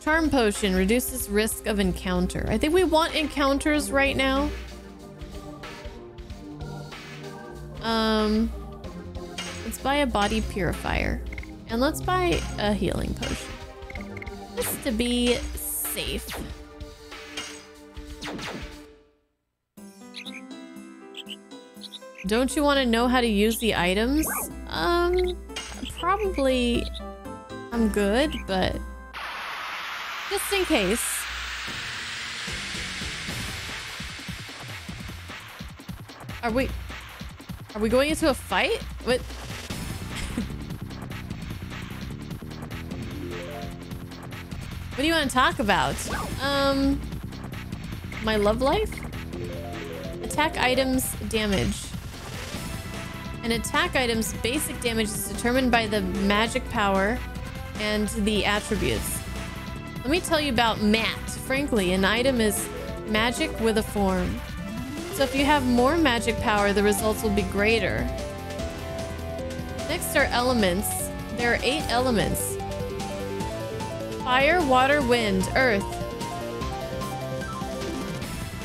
Speaker 6: Charm potion reduces risk of encounter. I think we want encounters right now. Um, let's buy a body purifier. And let's buy a healing potion. Just to be safe. Don't you want to know how to use the items? Um, probably I'm good, but just in case. Are we are we going into a fight? What? What do you want to talk about? Um, my love life? Attack items damage. An attack item's basic damage is determined by the magic power and the attributes. Let me tell you about Mat. Frankly, an item is magic with a form. So if you have more magic power, the results will be greater. Next are elements. There are eight elements. Fire, water, wind, earth.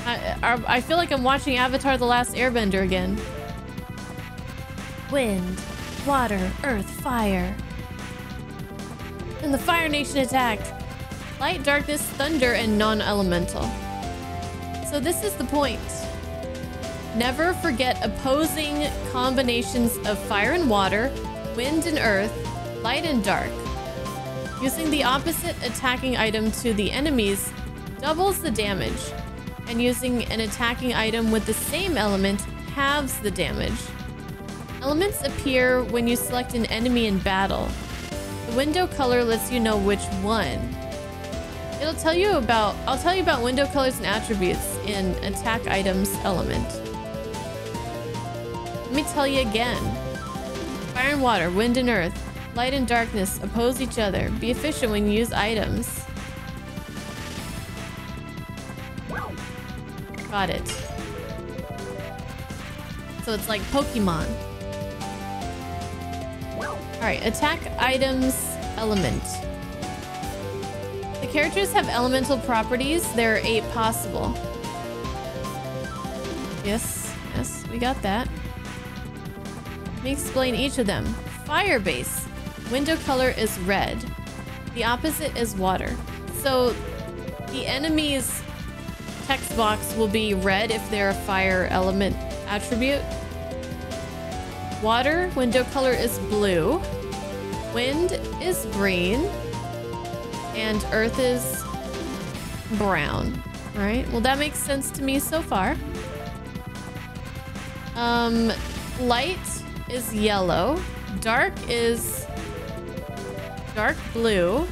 Speaker 6: I, I, feel like I'm watching Avatar The Last Airbender again. Wind, water, earth, fire. And the Fire Nation attacked. Light, darkness, thunder, and non-elemental. So this is the point. Never forget opposing combinations of fire and water, wind and earth, light and dark. Using the opposite attacking item to the enemies doubles the damage, and using an attacking item with the same element halves the damage. Elements appear when you select an enemy in battle. The window color lets you know which one. It'll tell you about, I'll tell you about window colors and attributes in attack items element. Let me tell you again. Fire and water, wind and earth, light and darkness oppose each other. Be efficient when you use items. Got it. So it's like Pokemon. Alright, attack items element. The characters have elemental properties. There are eight possible. Yes, yes, we got that. Let me explain each of them. Fire base. Window color is red. The opposite is water. So the enemy's text box will be red if they're a fire element attribute. Water window color is blue. Wind is green. And earth is brown. All right. Well, that makes sense to me so far. Um, light is yellow. Dark is dark blue.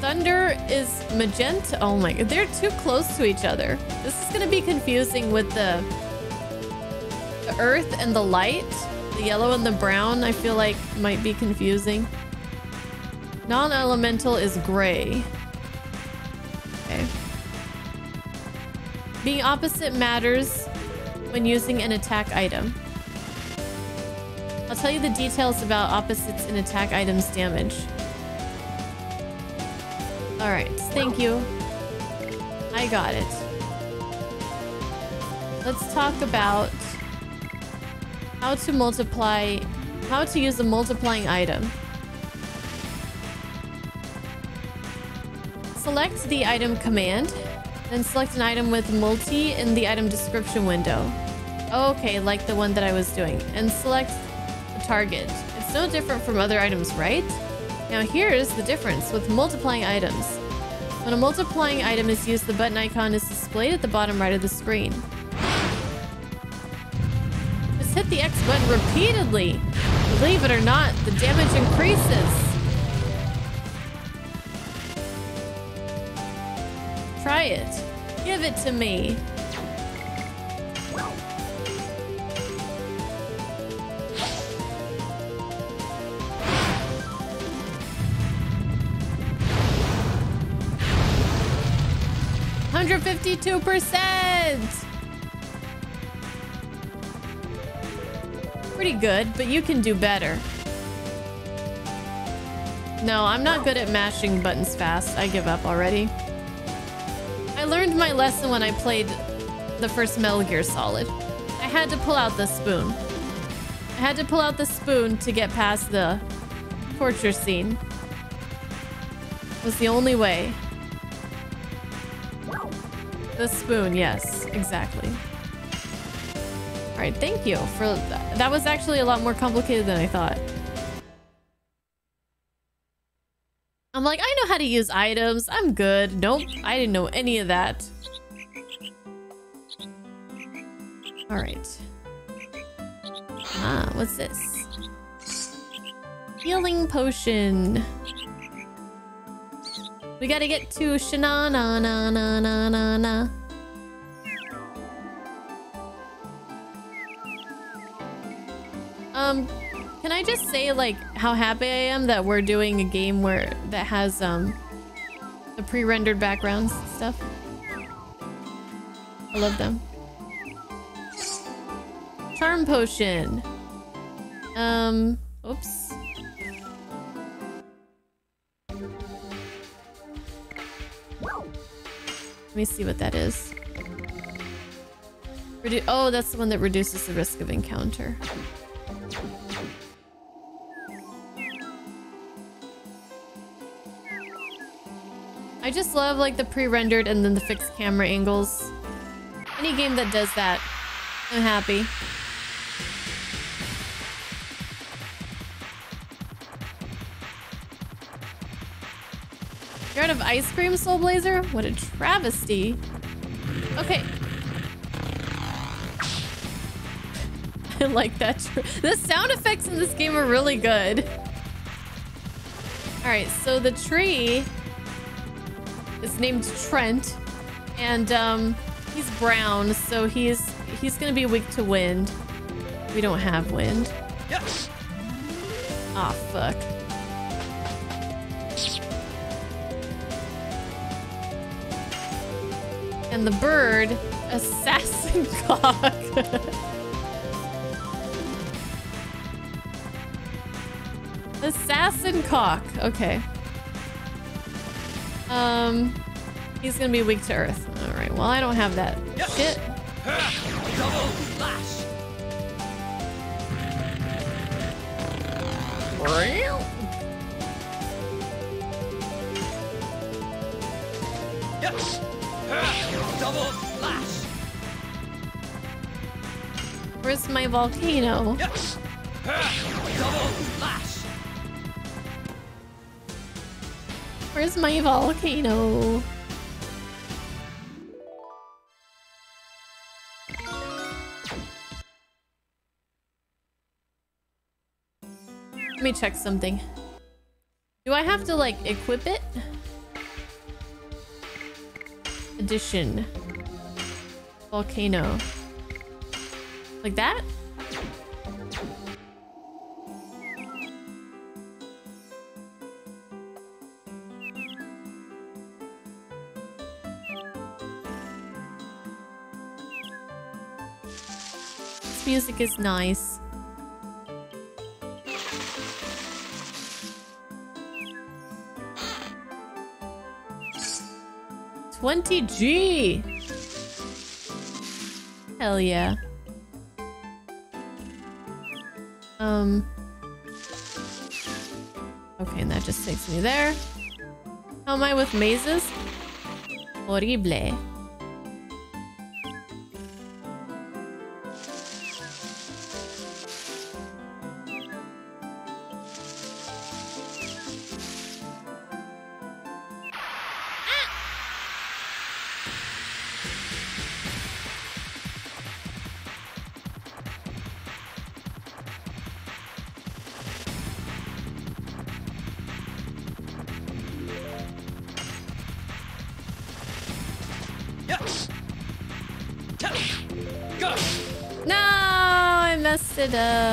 Speaker 6: Thunder is magenta. Oh my god, they're too close to each other. This is gonna be confusing with the, the earth and the light. The yellow and the brown, I feel like might be confusing. Non-elemental is gray. Okay. Being opposite matters when using an attack item. I'll tell you the details about opposites and attack items damage. Alright, thank you. I got it. Let's talk about How to multiply... How to use a multiplying item. Select the item command, then select an item with multi in the item description window. Okay, like the one that I was doing. And select target. It's no different from other items, right? Now here's the difference with multiplying items. When a multiplying item is used, the button icon is displayed at the bottom right of the screen. Just hit the X button repeatedly. Believe it or not, the damage increases. Try it. Give it to me. Hundred fifty-two percent. Pretty good, but you can do better. No, I'm not good at mashing buttons fast. I give up already. I learned my lesson when I played the first Metal Gear Solid. I had to pull out the spoon. I had to pull out the spoon to get past the torture scene. It was the only way. The spoon, yes, exactly. All right, thank you for that. That was actually a lot more complicated than I thought. I'm like, I know how to use items. I'm good. Nope, I didn't know any of that. All right. Ah, what's this? Healing potion. We gotta get to Shana na na na na na na. Um, can I just say like how happy I am that we're doing a game where that has um the pre-rendered backgrounds stuff. I love them. Charm potion. Um, oops. Let me see what that is. Redu oh, that's the one that reduces the risk of encounter. I just love like the pre-rendered and then the fixed camera angles. Any game that does that, I'm happy. You're out of ice cream, Soul Blazer? What a travesty. Okay. I like that. The sound effects in this game are really good. All right, so the tree is named Trent, and um, he's brown, so he's he's gonna be weak to wind. We don't have wind.
Speaker 1: Yes.
Speaker 6: Ah, fuck. And the bird, assassin cock. assassin cock. Okay. Um, he's gonna be weak to earth. All right. Well, I don't have that shit.
Speaker 1: Double flash. Yes.
Speaker 6: Where's my volcano? Where's my volcano? Let me check something. Do I have to like equip it? Addition. Volcano. Like that? This music is nice. Twenty G. Hell yeah. Um. Okay, and that just takes me there. How am I with mazes? Horrible. Messed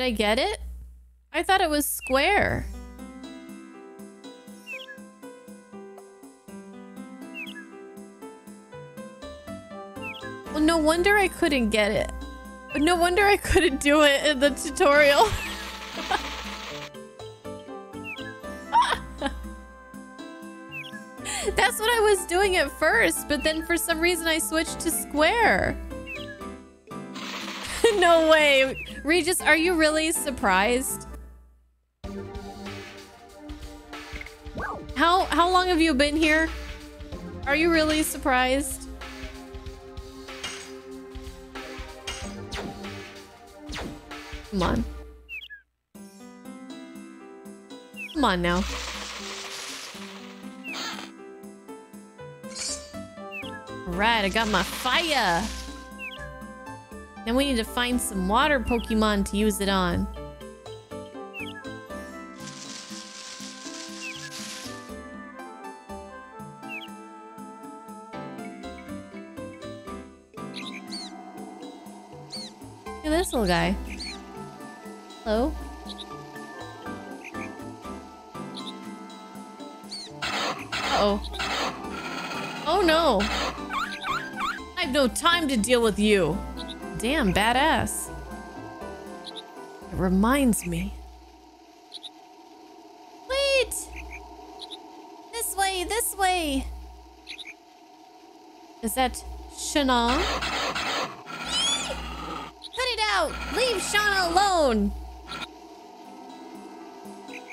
Speaker 6: Did I get it? I thought it was square. Well, no wonder I couldn't get it. But No wonder I couldn't do it in the tutorial. That's what I was doing at first, but then for some reason I switched to square. no way. Regis, are you really surprised? How how long have you been here? Are you really surprised? Come on. Come on now. Alright, I got my fire. Then we need to find some water Pokemon to use it on. Look at this little guy. Hello? Uh-oh. Oh no! I have no time to deal with you. Damn, badass. It reminds me. Wait! This way, this way! Is that Shana? Cut it out! Leave Shana alone!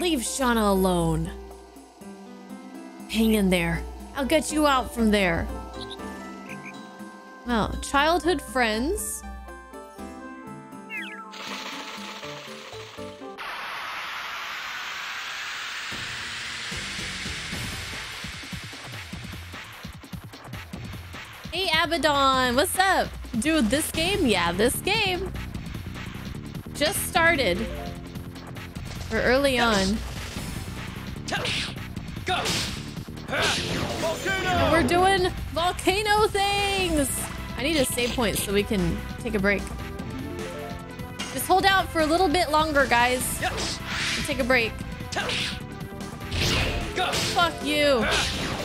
Speaker 6: Leave Shana alone. Hang in there. I'll get you out from there. Well, childhood friends. Hey, Abaddon, what's up? Dude, this game? Yeah, this game. Just started. Or early on.
Speaker 1: Go.
Speaker 6: And we're doing volcano things. I need a save point so we can take a break. Just hold out for a little bit longer, guys. Take a break.
Speaker 1: Go.
Speaker 6: Fuck you,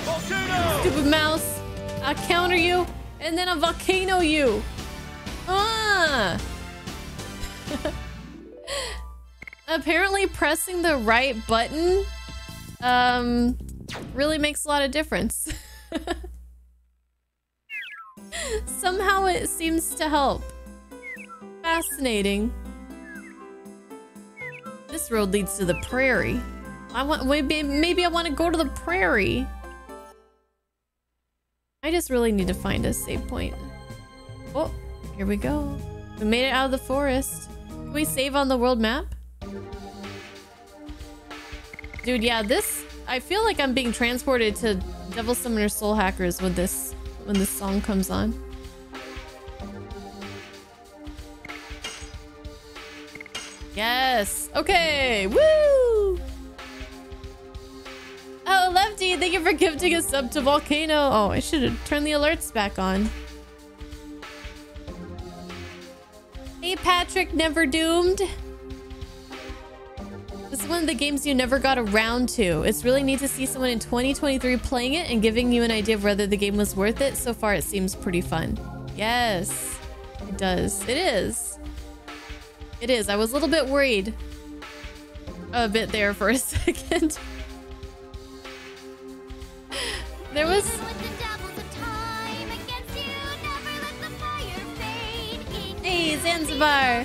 Speaker 1: Volcano.
Speaker 6: stupid mouse. I'll counter you, and then I'll volcano you. Ah. Apparently pressing the right button um really makes a lot of difference. Somehow it seems to help. Fascinating. This road leads to the prairie. I want maybe maybe I want to go to the prairie. I just really need to find a save point. Oh, here we go. We made it out of the forest. Can we save on the world map? Dude, yeah, this I feel like I'm being transported to Devil Summoner Soul Hackers when this when this song comes on. Yes. Okay. Woo! Oh, Lefty, thank you for gifting a sub to Volcano. Oh, I should have turned the alerts back on. Hey, Patrick Never Doomed. This is one of the games you never got around to. It's really neat to see someone in 2023 playing it and giving you an idea of whether the game was worth it. So far, it seems pretty fun. Yes, it does. It is. It is. I was a little bit worried a bit there for a second. There was... Hey, Zanzibar!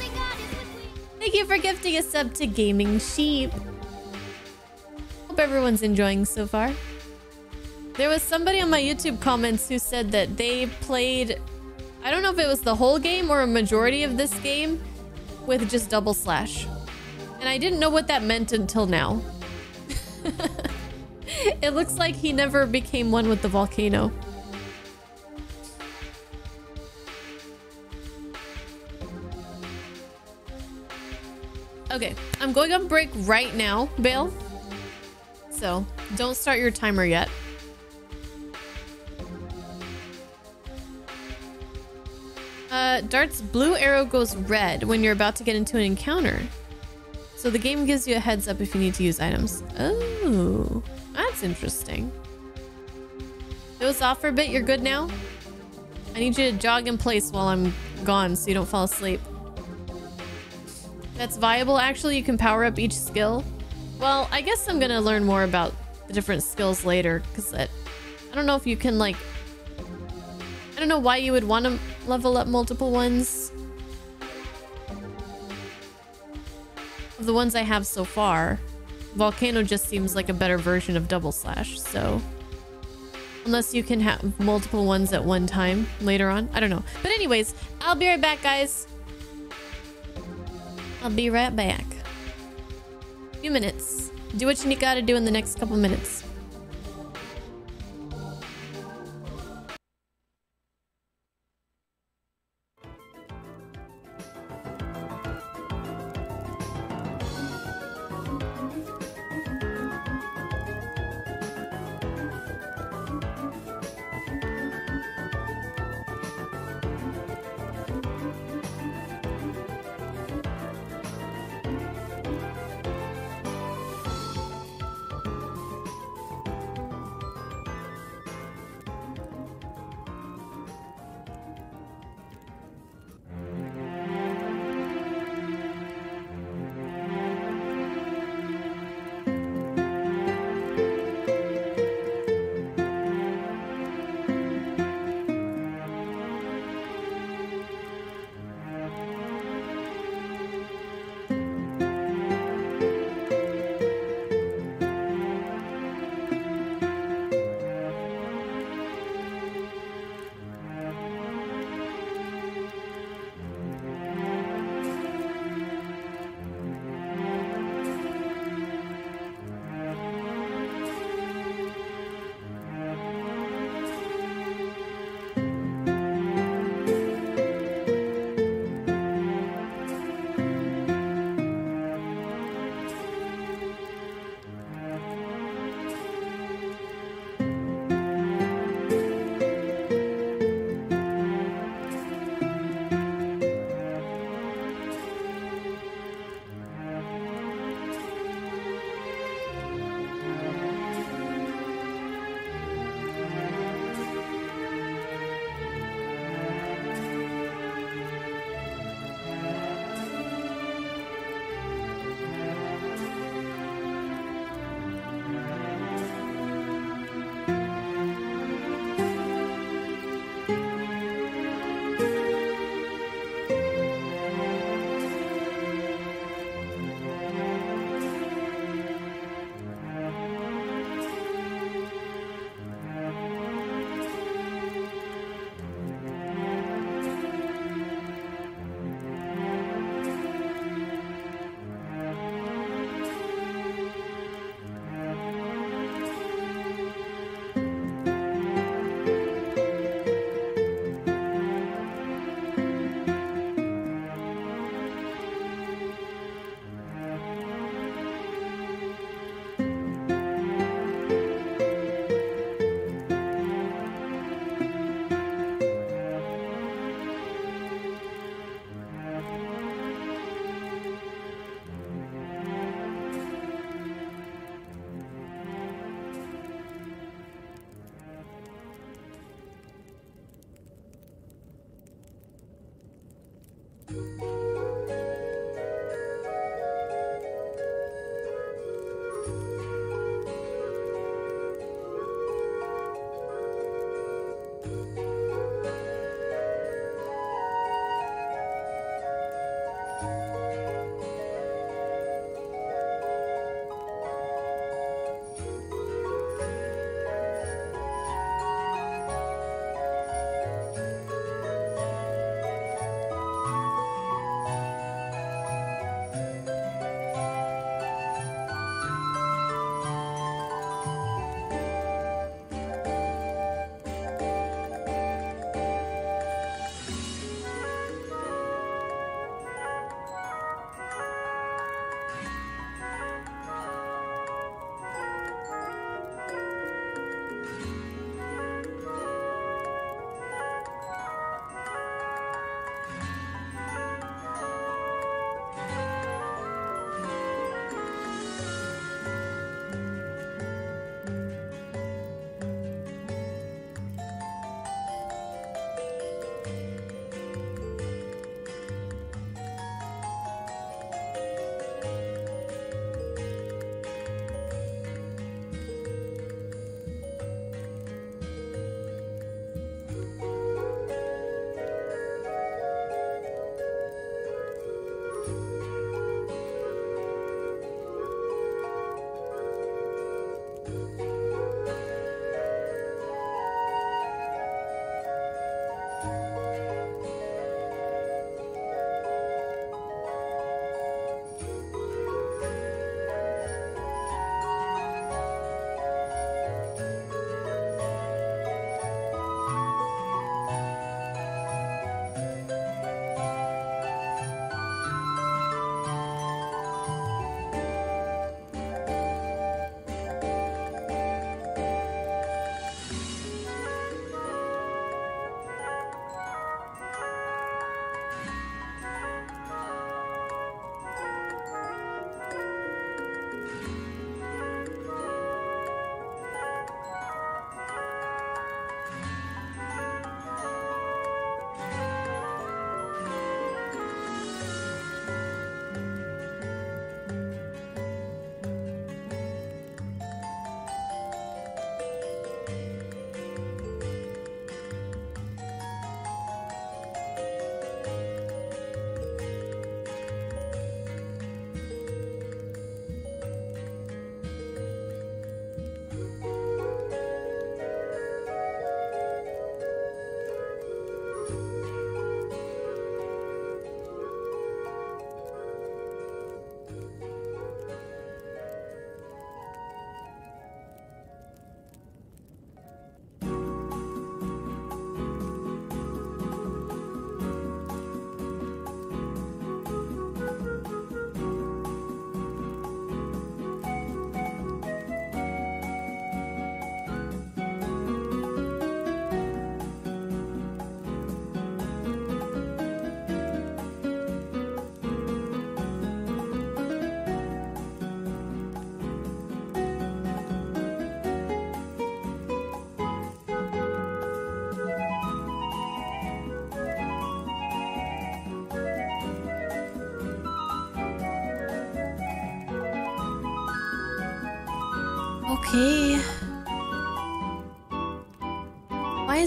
Speaker 6: Thank you for gifting a sub to Gaming Sheep. Hope everyone's enjoying so far. There was somebody on my YouTube comments who said that they played... I don't know if it was the whole game or a majority of this game with just double slash. And I didn't know what that meant until now. it looks like he never became one with the volcano. Okay, I'm going on break right now, Bale. So, don't start your timer yet. Uh, Dart's blue arrow goes red when you're about to get into an encounter. So the game gives you a heads up if you need to use items. Oh, that's interesting. Was off for a bit. You're good now? I need you to jog in place while I'm gone so you don't fall asleep. That's viable. Actually, you can power up each skill. Well, I guess I'm going to learn more about the different skills later because I don't know if you can like... I don't know why you would want to level up multiple ones. Of the ones I have so far, Volcano just seems like a better version of Double Slash, so... Unless you can have multiple ones at one time later on. I don't know. But anyways, I'll be right back, guys. I'll be right back. A few minutes. Do what you gotta do in the next couple minutes.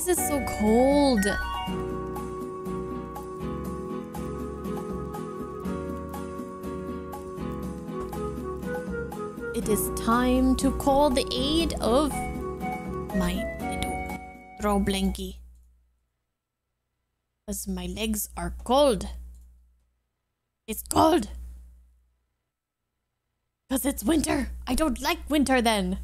Speaker 6: Is it so cold? It is time to call the aid of my little throw blankie. Because my legs are cold. It's cold. Because it's winter. I don't like winter then.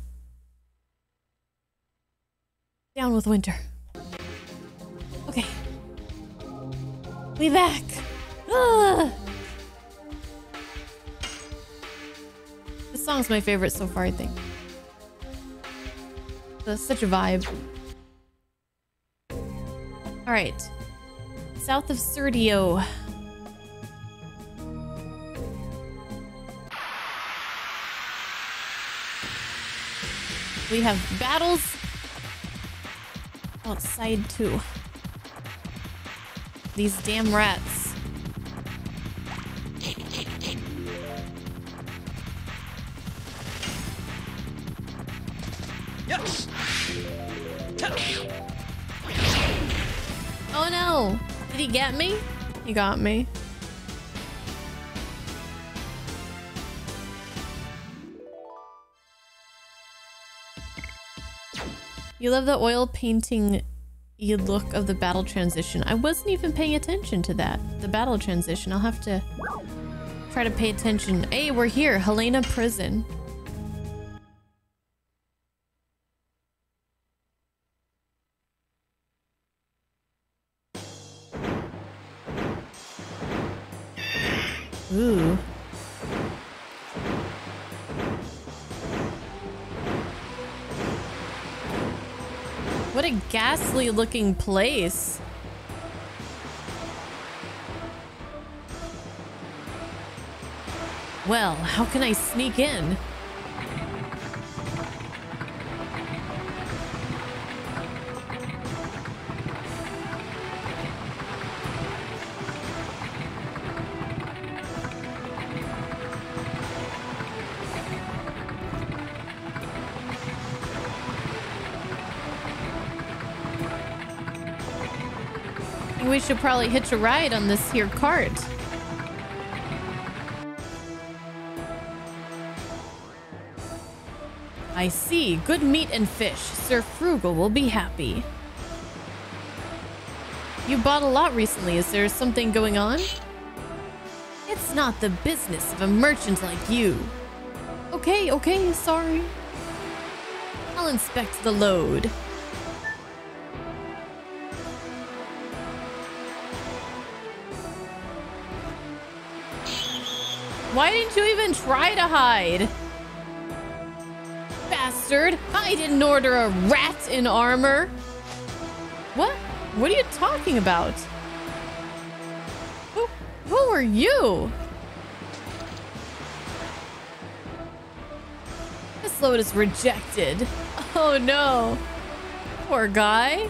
Speaker 6: My favorite so far, I think. That's such a vibe. All right. South of Serdio. We have battles outside too. These damn rats. Get me? He got me. You love the oil painting you look of the battle transition. I wasn't even paying attention to that. The battle transition. I'll have to try to pay attention. Hey, we're here. Hellena Prison. A ghastly looking place. Well, how can I sneak in? Probably hitch a ride on this here cart. I see. Good meat and fish. Sir Frugal will be happy. You bought a lot recently. Is there something going on? It's not the business of a merchant like you. Okay, okay, sorry. I'll inspect the load. Why didn't you even try to hide? Bastard! I didn't order a rat in armor! What? What are you talking about? Who, who are you? This load is rejected. Oh no. Poor guy.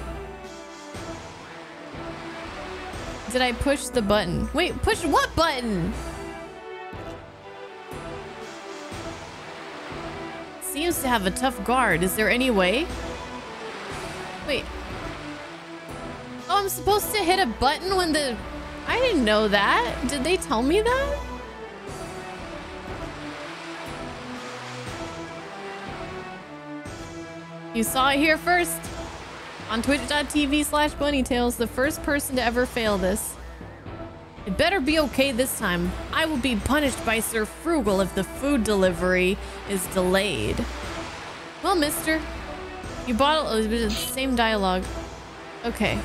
Speaker 6: Did I push the button? Wait, push what button? Seems to have a tough guard. Is there any way? Wait. Oh, I'm supposed to hit a button when the... I didn't know that. Did they tell me that? You saw it here first. On twitch.tv slash bunnytails, the first person to ever fail this. It better be okay this time. I will be punished by Sir Frugal if the food delivery is delayed. Well, mister, you bought oh, the same dialogue. Okay.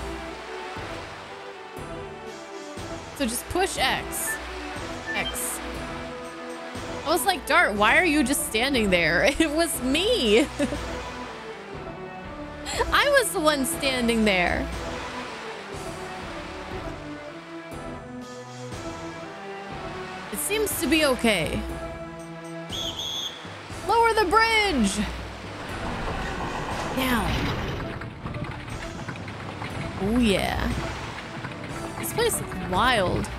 Speaker 6: So just push X. X. I was like, Dart, why are you just standing there? It was me. I was the one standing there. It seems to be okay. Lower the bridge! Now. Oh yeah. This place is wild.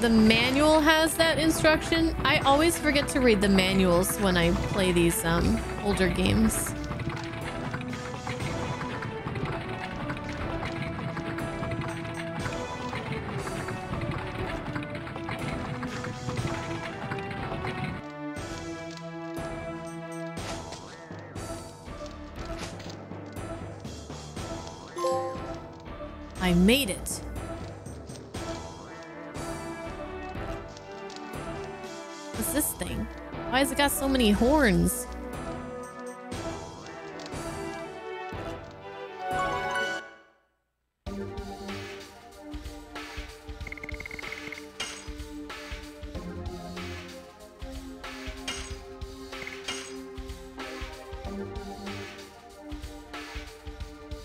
Speaker 6: the manual has that instruction. I always forget to read the manuals when I play these um, older games. Made it. What's this thing? Why has it got so many horns?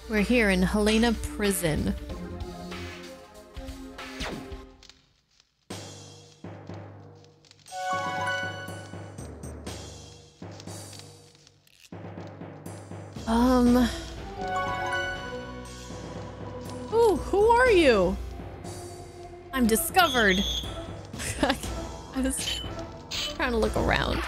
Speaker 6: We're here in Hellena Prison. Discovered. I was trying to look around.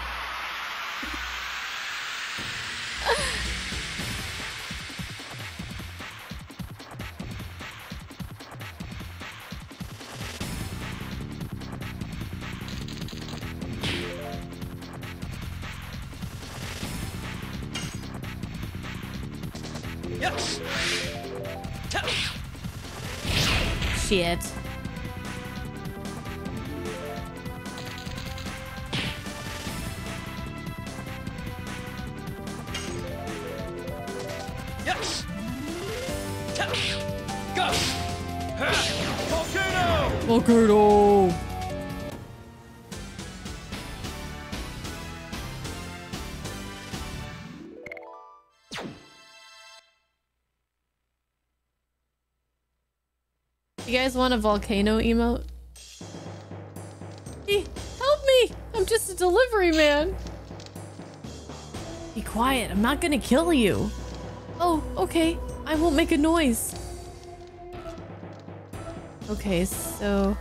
Speaker 6: Want a volcano emote? Hey, help me! I'm just a delivery man. Be quiet. I'm not gonna kill you. Oh, okay. I won't make a noise. Okay, so...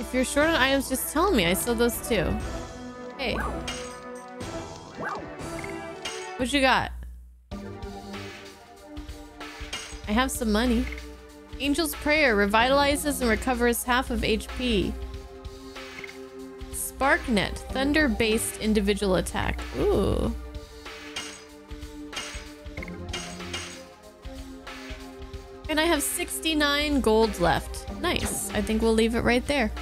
Speaker 6: If you're short on items, just tell me. I sell those too. Hey. What you got? I have some money. Angel's Prayer revitalizes and recovers half of HP. Sparknet, thunder-based individual attack. Ooh. And I have 69 gold left. Nice. I think we'll leave it right there.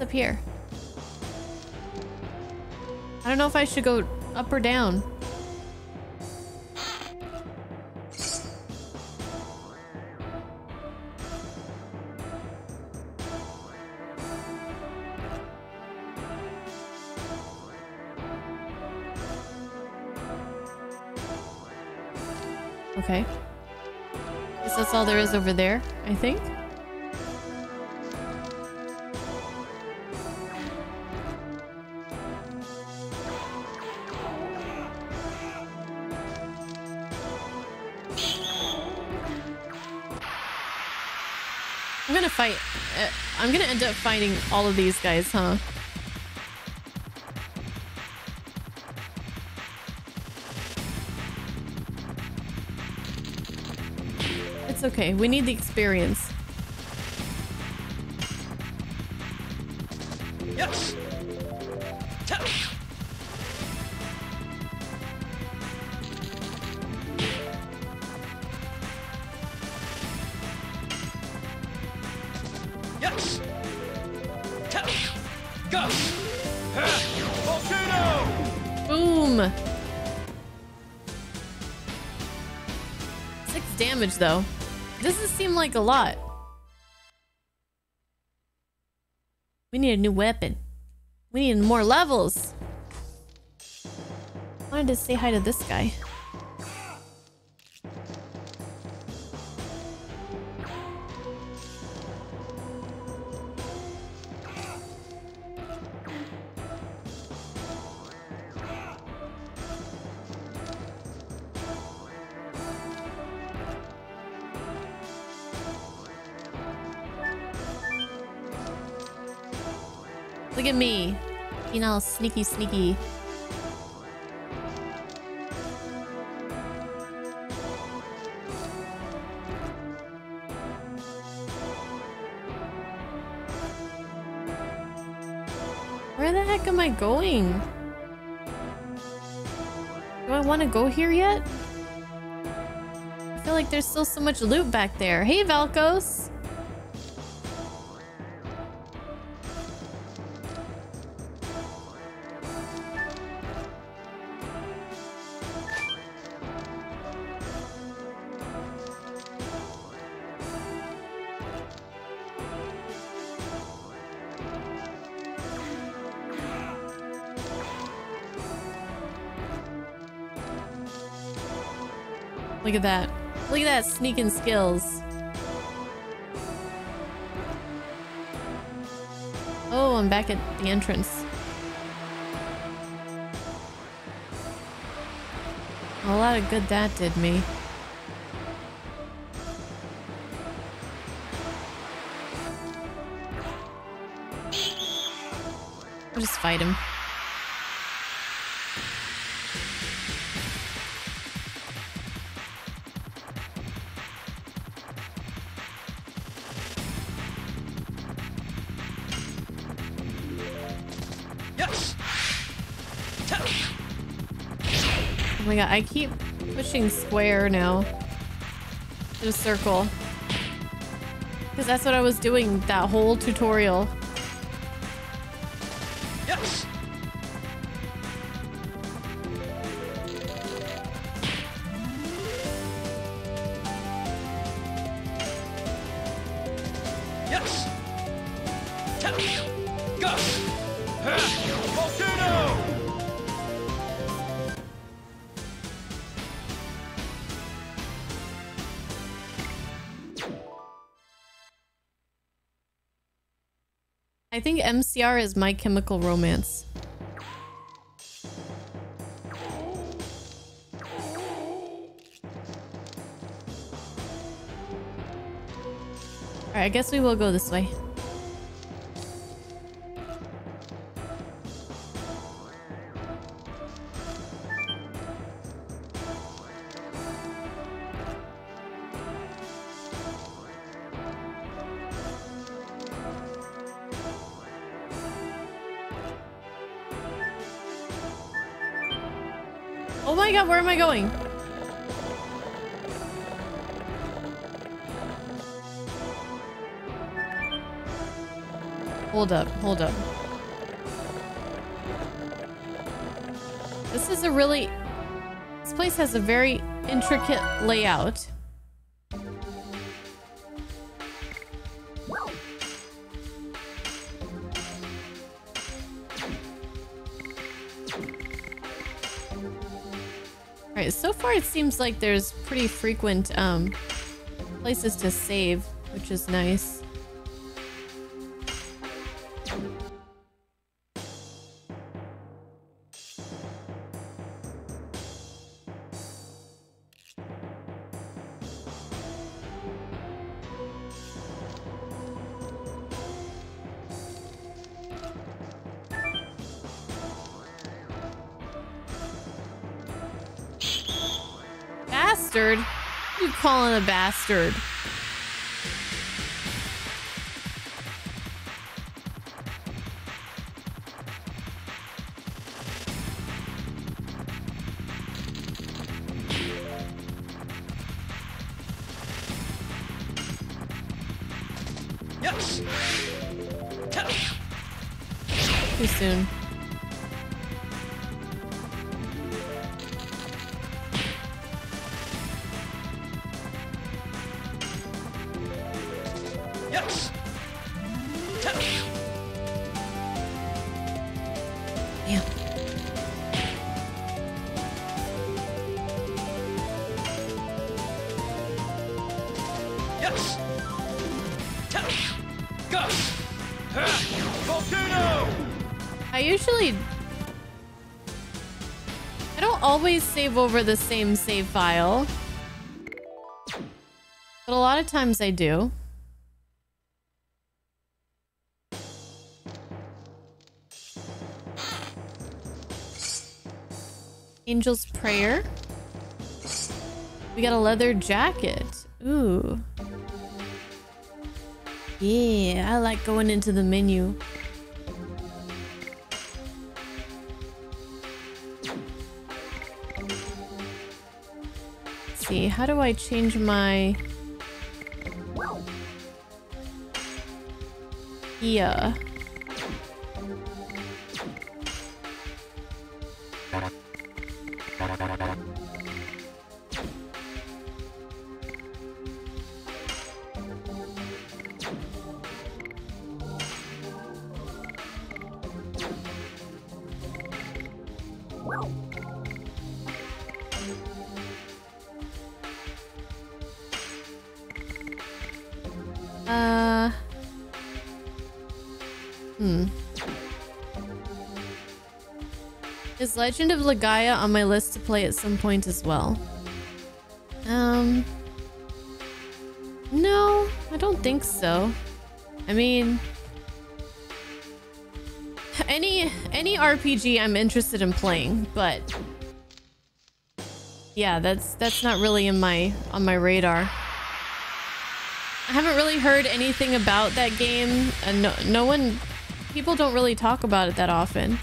Speaker 6: Up here? I don't know if I should go up or down. Okay. Guess that's all there is over there, I think. I'm gonna end up fighting all of these guys, huh? It's okay. We need the experience. Though. Doesn't seem like a lot. We need a new weapon. We need more levels. I wanted to say hi to this guy. Sneaky, sneaky. Where the heck am I going? Do I want to go here yet? I feel like there's still so much loot back there. Hey, Valkos. At that sneaking skills. Oh, I'm back at the entrance. A lot of good that did me. I'll just fight him. I keep pushing square now. The circle. Because that's what I was doing that whole tutorial. MCR is My Chemical Romance. Alright, I guess we will go this way. I going? Hold up, hold up. This is a really... This place has a very intricate layout. Seems like there's pretty frequent um, places to save, which is nice. Calling?
Speaker 1: Yes.
Speaker 6: Too soon. save over the same save file. But a lot of times I do. Angel's Prayer. We got a leather jacket. Ooh. Yeah, I like going into the menu. How do I change my... Yeah. Legend of Legaia on my list to play at some point as well? Um. No, I don't think so. I mean, any any RPG I'm interested in playing, but yeah, that's that's not really in my on my radar. I haven't really heard anything about that game. and no, no one, people don't really talk about it that often.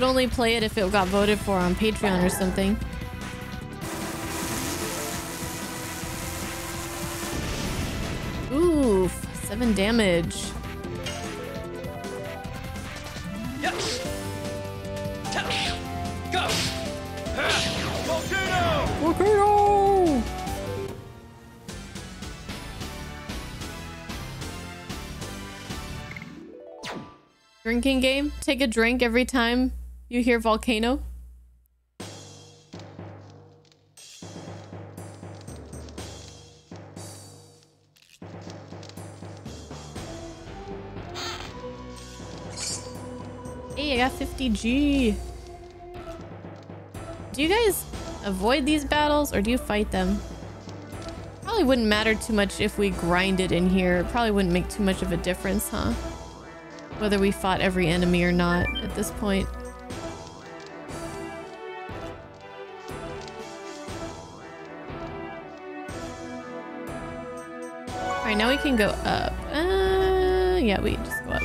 Speaker 6: Would only play it if it got voted for on Patreon or something. Oof, seven damage.
Speaker 1: Volcano!
Speaker 6: Volcano! Drinking game? Take a drink every time you hear volcano? Hey, I got 50G. Do you guys avoid these battles or do you fight them? Probably wouldn't matter too much if we grinded in here. It probably wouldn't make too much of a difference, huh? Whether we fought every enemy or not at this point. Alright, now we can go up. Uh, yeah, we just go up.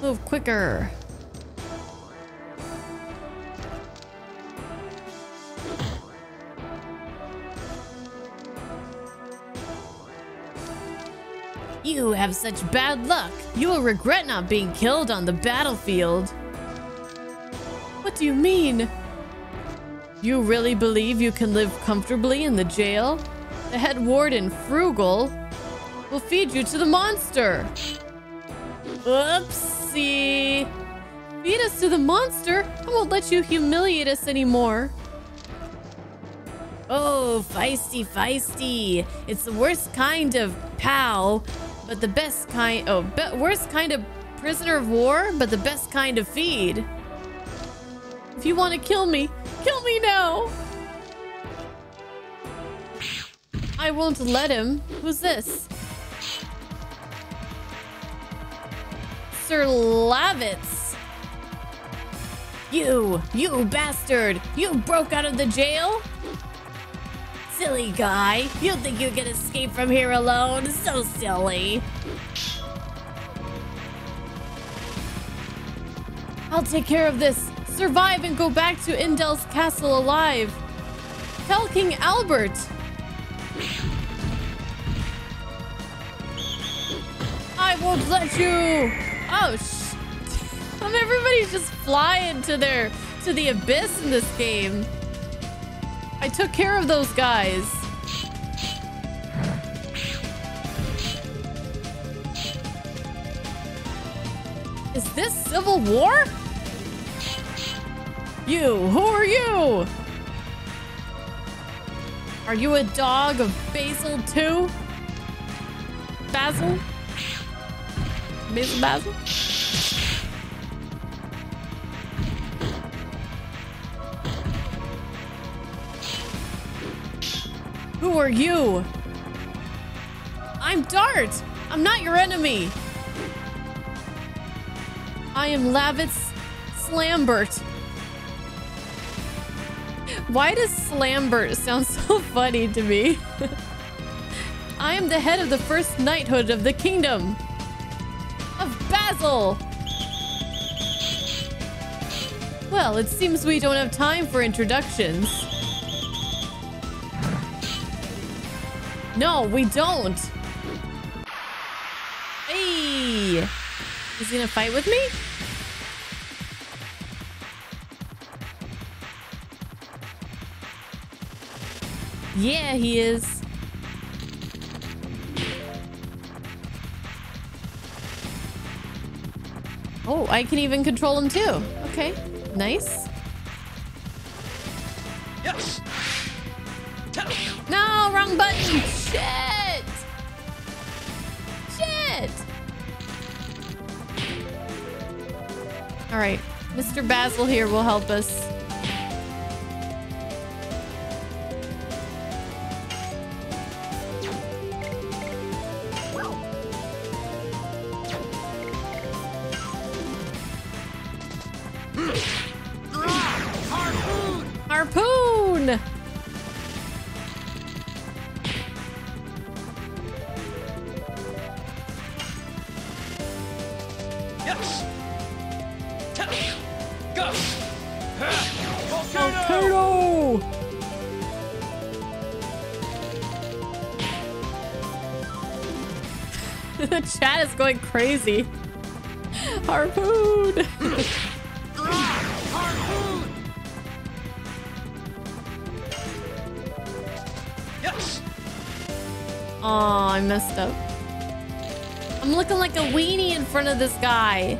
Speaker 6: Move quicker. You have such bad luck. You will regret not being killed on the battlefield. What do you mean? You really believe you can live comfortably in the jail? The head warden, Frugal, will feed you to the monster. Oopsie. Feed us to the monster? I won't let you humiliate us anymore. Oh, feisty, feisty. It's the worst kind of pow, but the best kind. Oh, worst kind of prisoner of war, but the best kind of feed. If you want to kill me, kill me now. I won't let him. Who's this? Sir Lavitz. You, you bastard! You broke out of the jail? Silly guy. You think you can escape from here alone? So silly. I'll take care of this. Survive and go back to Indel's castle alive. Tell King Albert. I won't let you. Oh, sh everybody's just flying to their to the abyss in this game. I took care of those guys. Is this civil war? You, who are you? Are you a dog of Basil too? Basil? Basil Basil? Who are you? I'm Dart. I'm not your enemy. I am Lavitz Slambert. Why does Slambert sound so funny to me? I am the head of the first knighthood of the kingdom of Basil. Well, it seems we don't have time for introductions. No, we don't. Hey! Is he gonna fight with me? Yeah, he is. Oh, I can even control him too. Okay, nice.
Speaker 1: Yes.
Speaker 6: No, wrong button. Shit. Shit. All right, Mr. Basil here will help us. Crazy. Harpoon!
Speaker 1: Yes.
Speaker 6: I messed up. I'm looking like a weenie in front of this guy.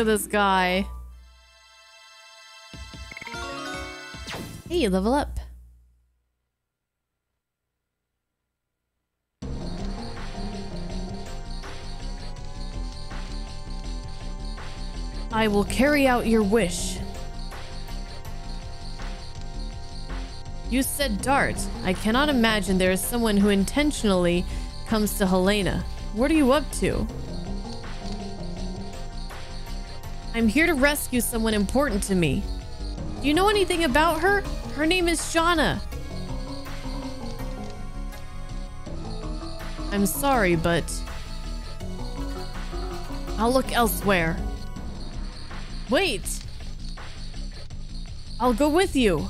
Speaker 6: At this guy. Hey, level up. I will carry out your wish. You said Dart. I cannot imagine there is someone who intentionally comes to Hellena. What are you up to? I'm here to rescue someone important to me. Do you know anything about her? Her name is Shana. I'm sorry, but I'll look elsewhere. Wait. I'll go with you.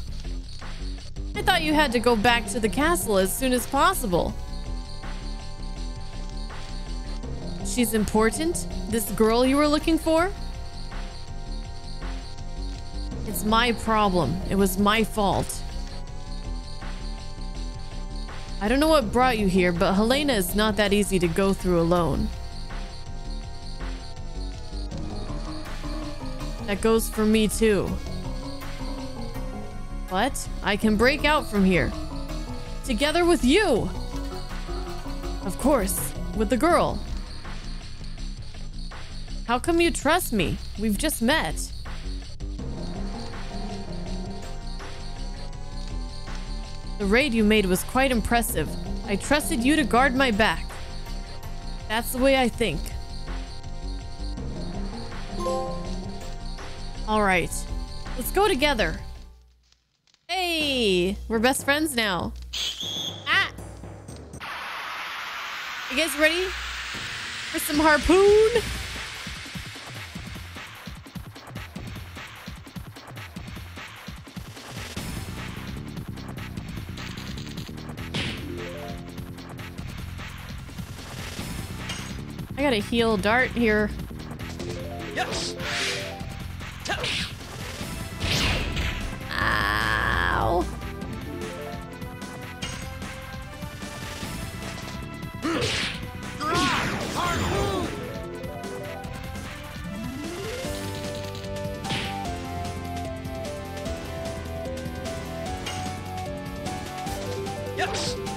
Speaker 6: I thought you had to go back to the castle as soon as possible. She's important? This girl you were looking for? My problem. It was my fault. I don't know what brought you here, but Hellena is not that easy to go through alone. That goes for me too. But I can break out from here. Together with you! Of course, with the girl. How come you trust me? We've just met. The raid you made was quite impressive. I trusted you to guard my back. That's the way I think. All right, let's go together. Hey, we're best friends now. Ah! You guys ready for some harpoon? I gotta heal Dart here.
Speaker 1: Yes.
Speaker 6: Ow.
Speaker 1: Yes.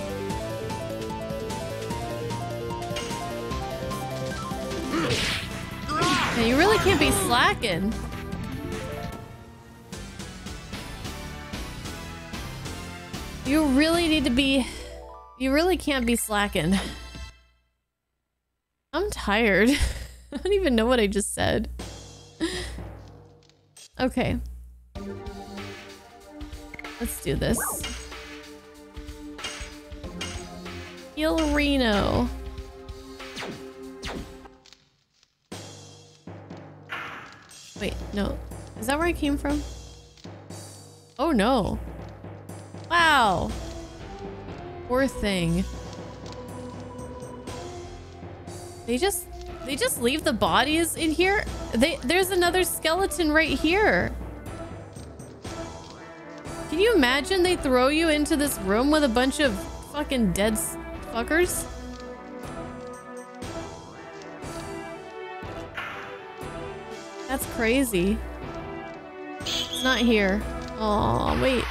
Speaker 6: Really can't be slacking. You really need to be... You really can't be slacking. I'm tired. I don't even know what I just said. Okay. Let's do this. Heal Reno. Wait, no. Is that where I came from? Oh no. Wow. Poor thing. They just they just leave the bodies in here? They there's another skeleton right here. Can you imagine they throw you into this room with a bunch of fucking dead fuckers? That's crazy. It's not here. Oh, wait.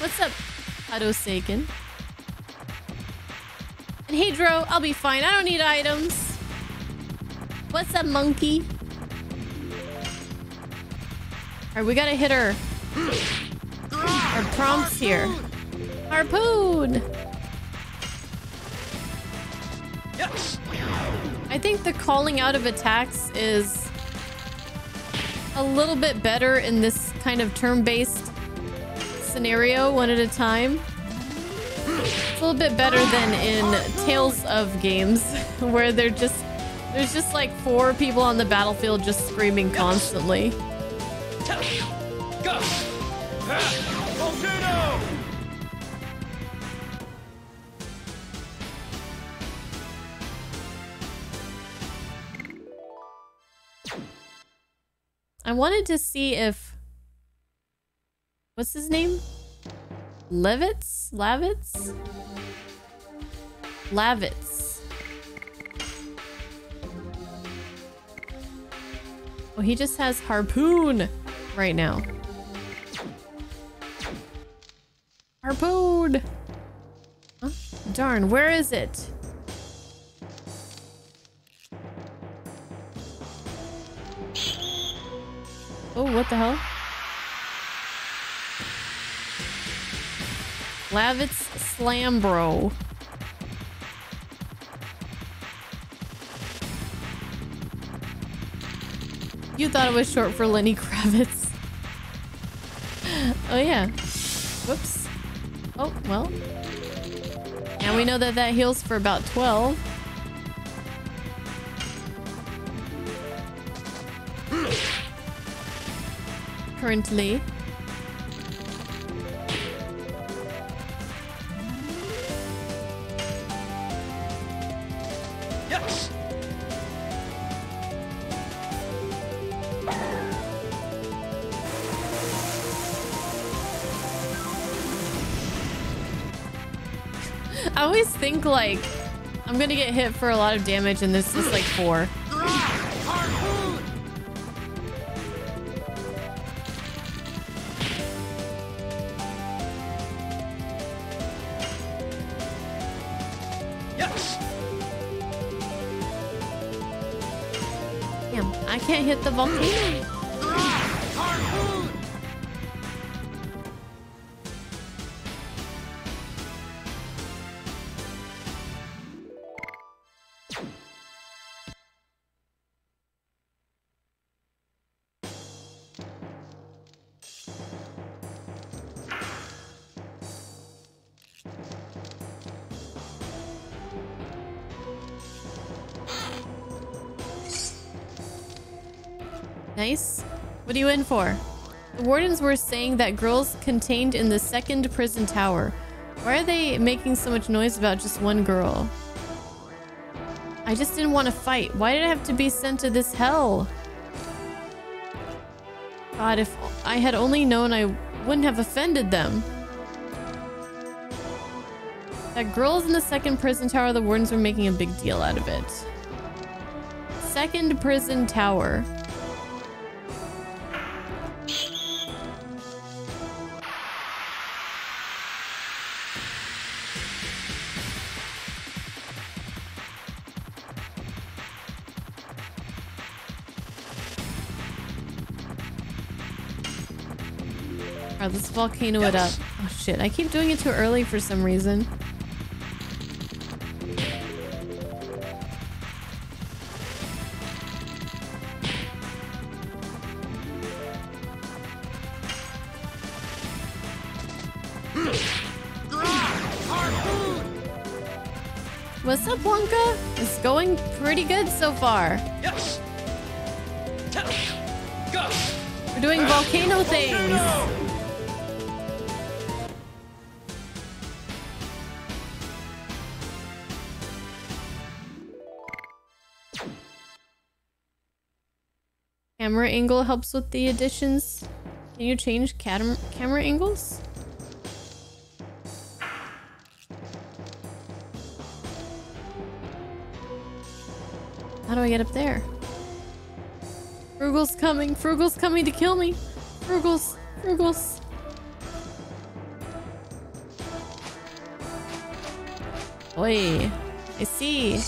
Speaker 6: What's up, Hadosaken? And Hedro, I'll be fine. I don't need items. What's up, monkey? Alright, we gotta hit her. Our prompts here. Harpoon!
Speaker 1: Yes.
Speaker 6: I think the calling out of attacks is a little bit better in this kind of turn-based scenario, one at a time. It's a little bit better than in Tales of games, where they're just there's just like four people on the battlefield just screaming constantly. I wanted to see if what's his name? Levitz? Lavitz? Lavitz. Oh, he just has harpoon right now. Harpoon! Huh? Darn, where is it? Oh, what the hell? Lavitz Slambro. You thought it was short for Lenny Kravitz. oh, yeah. Whoops. Oh, well. Now we know that that heals for about 12. Currently.
Speaker 1: Yes.
Speaker 6: I always think like I'm gonna get hit for a lot of damage and this is like four. Hit the volcano. In for? The wardens were saying that girls contained in the second prison tower Why are they making so much noise about just one girl? I just didn't want to fight. Why did I have to be sent to this hell? God, if I had only known I wouldn't have offended them. That girl's in the second prison tower, the wardens were making a big deal out of it. Second prison tower. Volcano it up. Oh shit, I keep doing it too early for some reason. What's up, Wonka? It's going pretty good so far. Yes. We're doing volcano things. Camera angle helps with the additions. Can you change cam camera angles? How do I get up there? Fruegel's coming. Fruegel's coming to kill me. Fruegel's. Fruegel's. Oi. I see.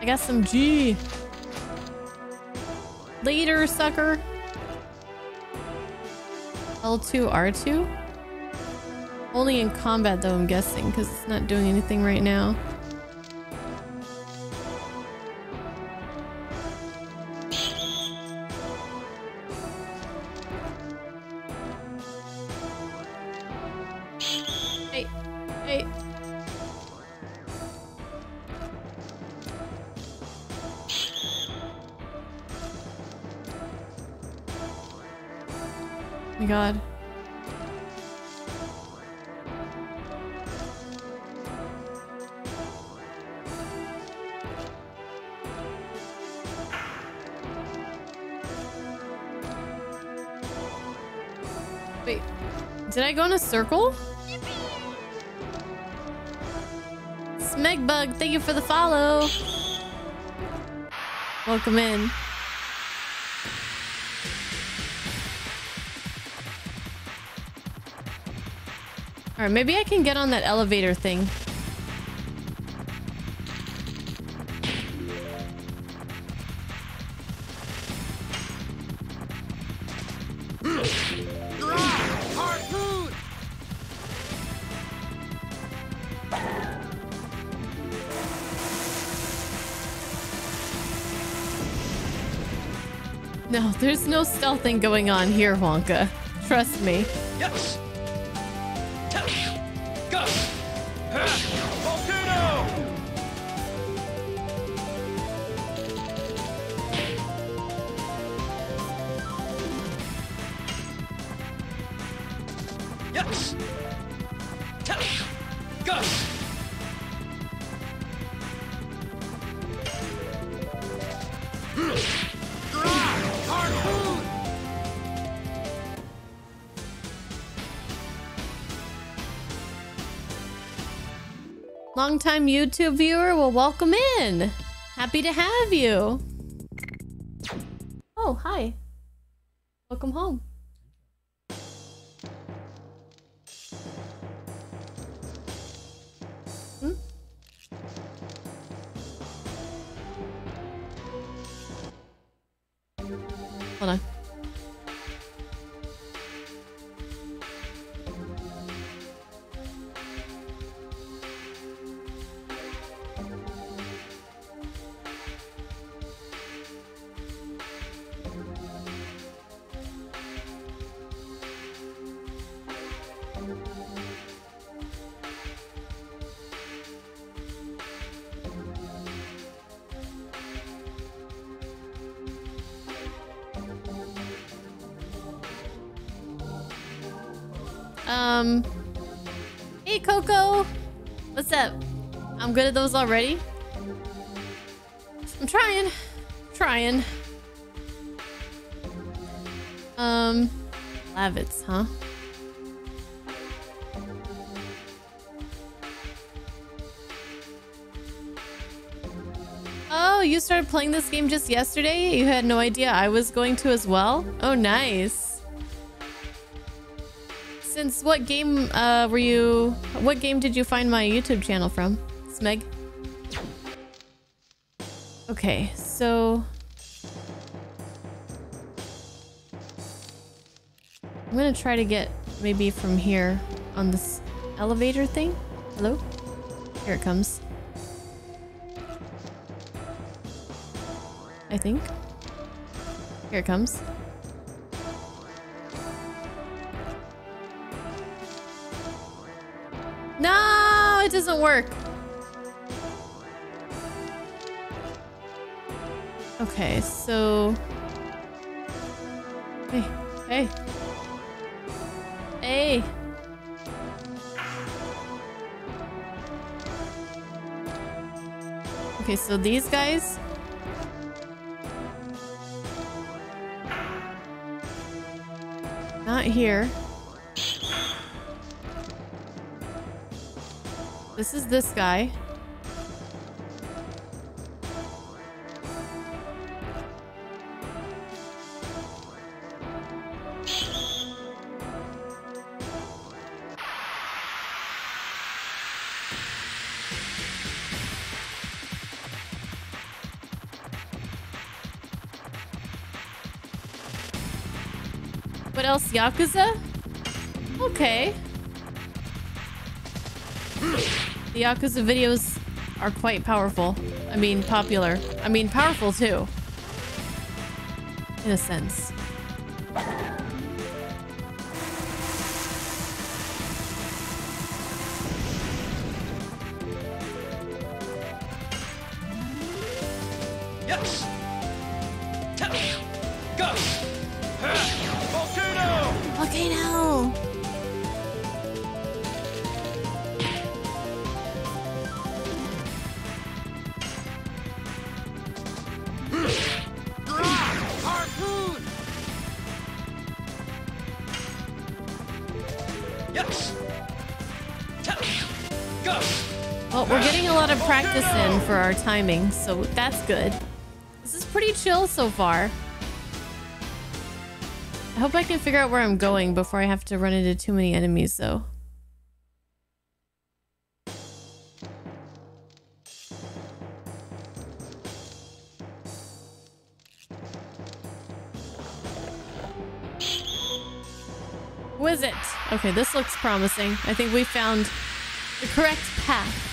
Speaker 6: I got some G. Later, sucker. L2, R2? Only in combat, though, I'm guessing, because it's not doing anything right now. Circle? Smegbug, thank you for the follow. Welcome in. Alright, maybe I can get on that elevator thing. No, there's no stealthing going on here, Wonka. Trust me.
Speaker 1: Yes.
Speaker 6: Longtime YouTube viewer, well, welcome in. Happy to have you. I'm good at those already. I'm trying. Trying. Um, Lavitz, huh? Oh, you started playing this game just yesterday? You had no idea I was going to as well? Oh, nice. Since what game uh, were you... What game did you find my YouTube channel from? Smeg? Okay, so... I'm gonna try to get maybe from here on this elevator thing. Hello? Here it comes. I think. Here it comes. No, it doesn't work. Okay, so... Hey, hey. Hey. Okay, so these guys... Not here. This is this guy. Yakuza? Okay. The Yakuza videos are quite powerful. I mean, popular. I mean, powerful too. In a sense. Our timing, so that's good. This is pretty chill so far. I hope I can figure out where I'm going before I have to run into too many enemies, though. It? Okay, this looks promising. I think we found the correct path.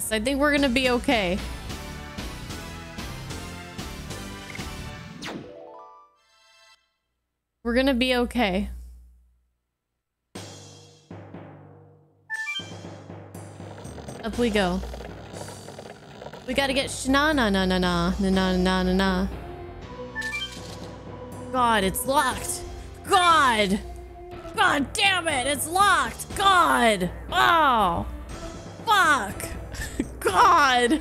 Speaker 6: This. I think we're gonna be okay. We're gonna be okay. Up we go. We gotta get sh- na na na na na na na na na na. God, it's locked. God. God damn it, it's locked. God. Oh. God.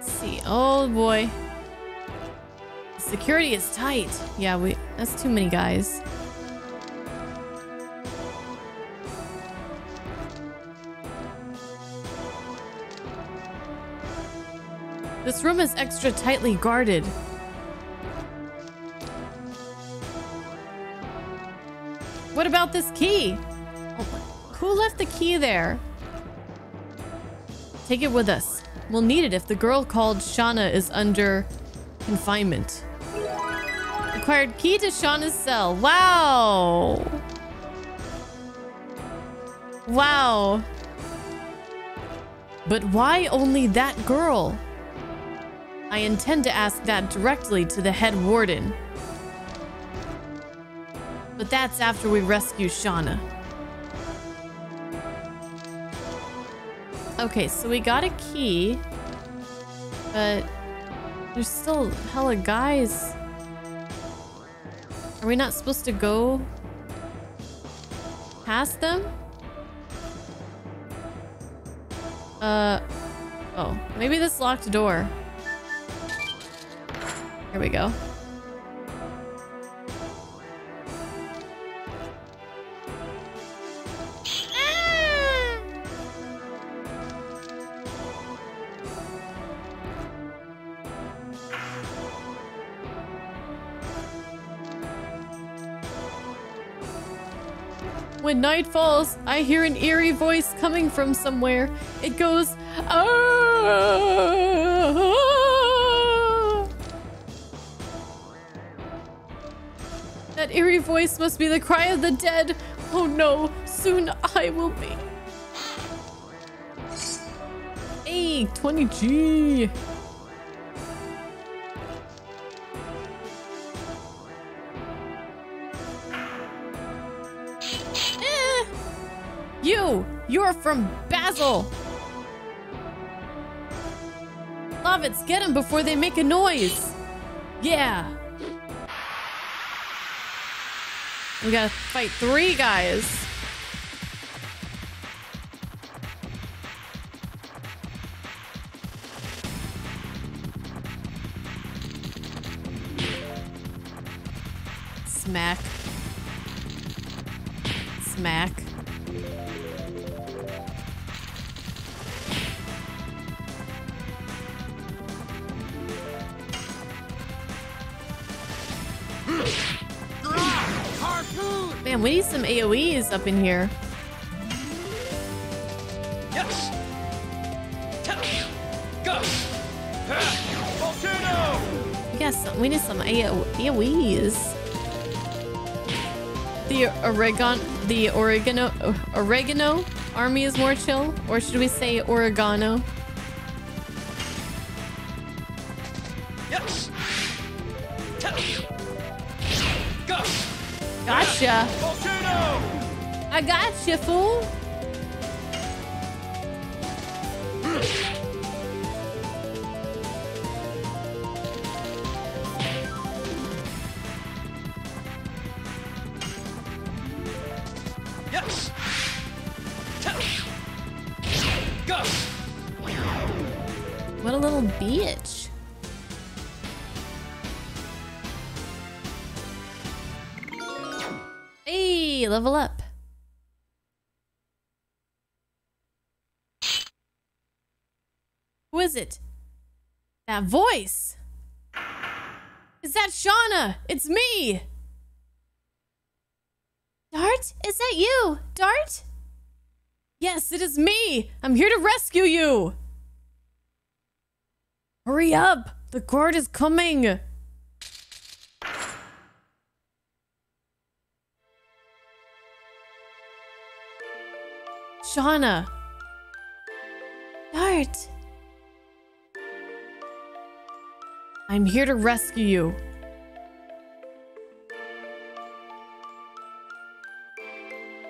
Speaker 6: See. Oh boy. Security is tight. Yeah, we that's too many guys. This room is extra tightly guarded. This key? Who left the key there? Take it with us. We'll need it if the girl called Shana is under confinement. Acquired key to Shana's cell. Wow. Wow. But why only that girl? I intend to ask that directly to the head warden. That's after we rescue Shana. Okay, so we got a key. But there's still hella guys. Are we not supposed to go past them? Uh, oh, maybe this locked door. Here we go. When night falls, I hear an eerie voice coming from somewhere. It goes, "Ah." That eerie voice must be the cry of the dead. Oh no, soon I will be. Hey, 20G. From Basil! Lavitz, get him before they make a noise! Yeah! We gotta fight three guys. Up in here.
Speaker 1: Yes! Go! Volcano!
Speaker 6: Yes, we need some AO AoEs. The oregon, the oregano, oregano army is more chill, or should we say oregano?
Speaker 1: Yes! Go!
Speaker 6: Gotcha. Gotcha, fool. You. Hurry up! The guard is coming! Shana! Dart! I'm here to rescue you.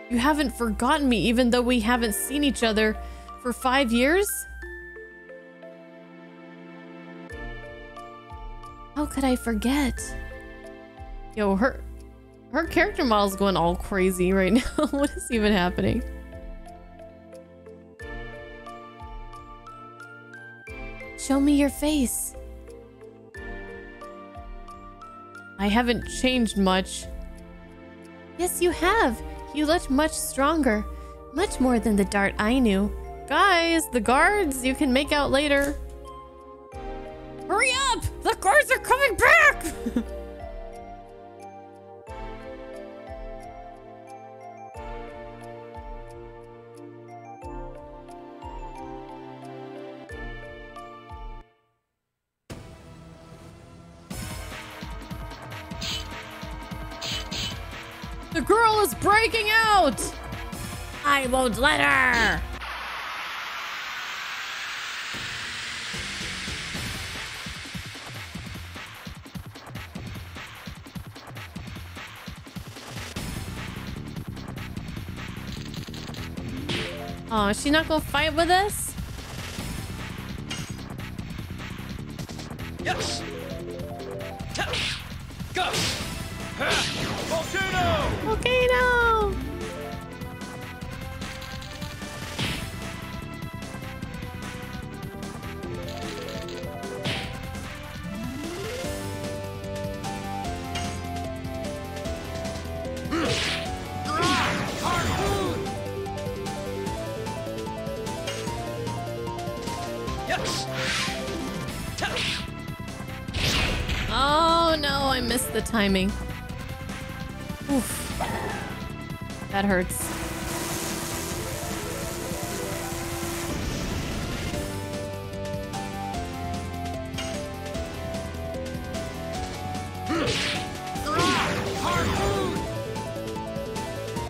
Speaker 6: You haven't forgotten me even though we haven't seen each other for five years? How could I forget? Yo, her her character model's going all crazy right now. what is even happening? Show me your face. I haven't changed much. Yes, you have. You look much stronger. Much more than the dart I knew. Guys, the guards you can make out later. Hurry up! The guards are coming back! the girl is breaking out! I won't let her! Is she not gonna fight with us?
Speaker 1: Yes.
Speaker 6: Timing. Oof. That hurts.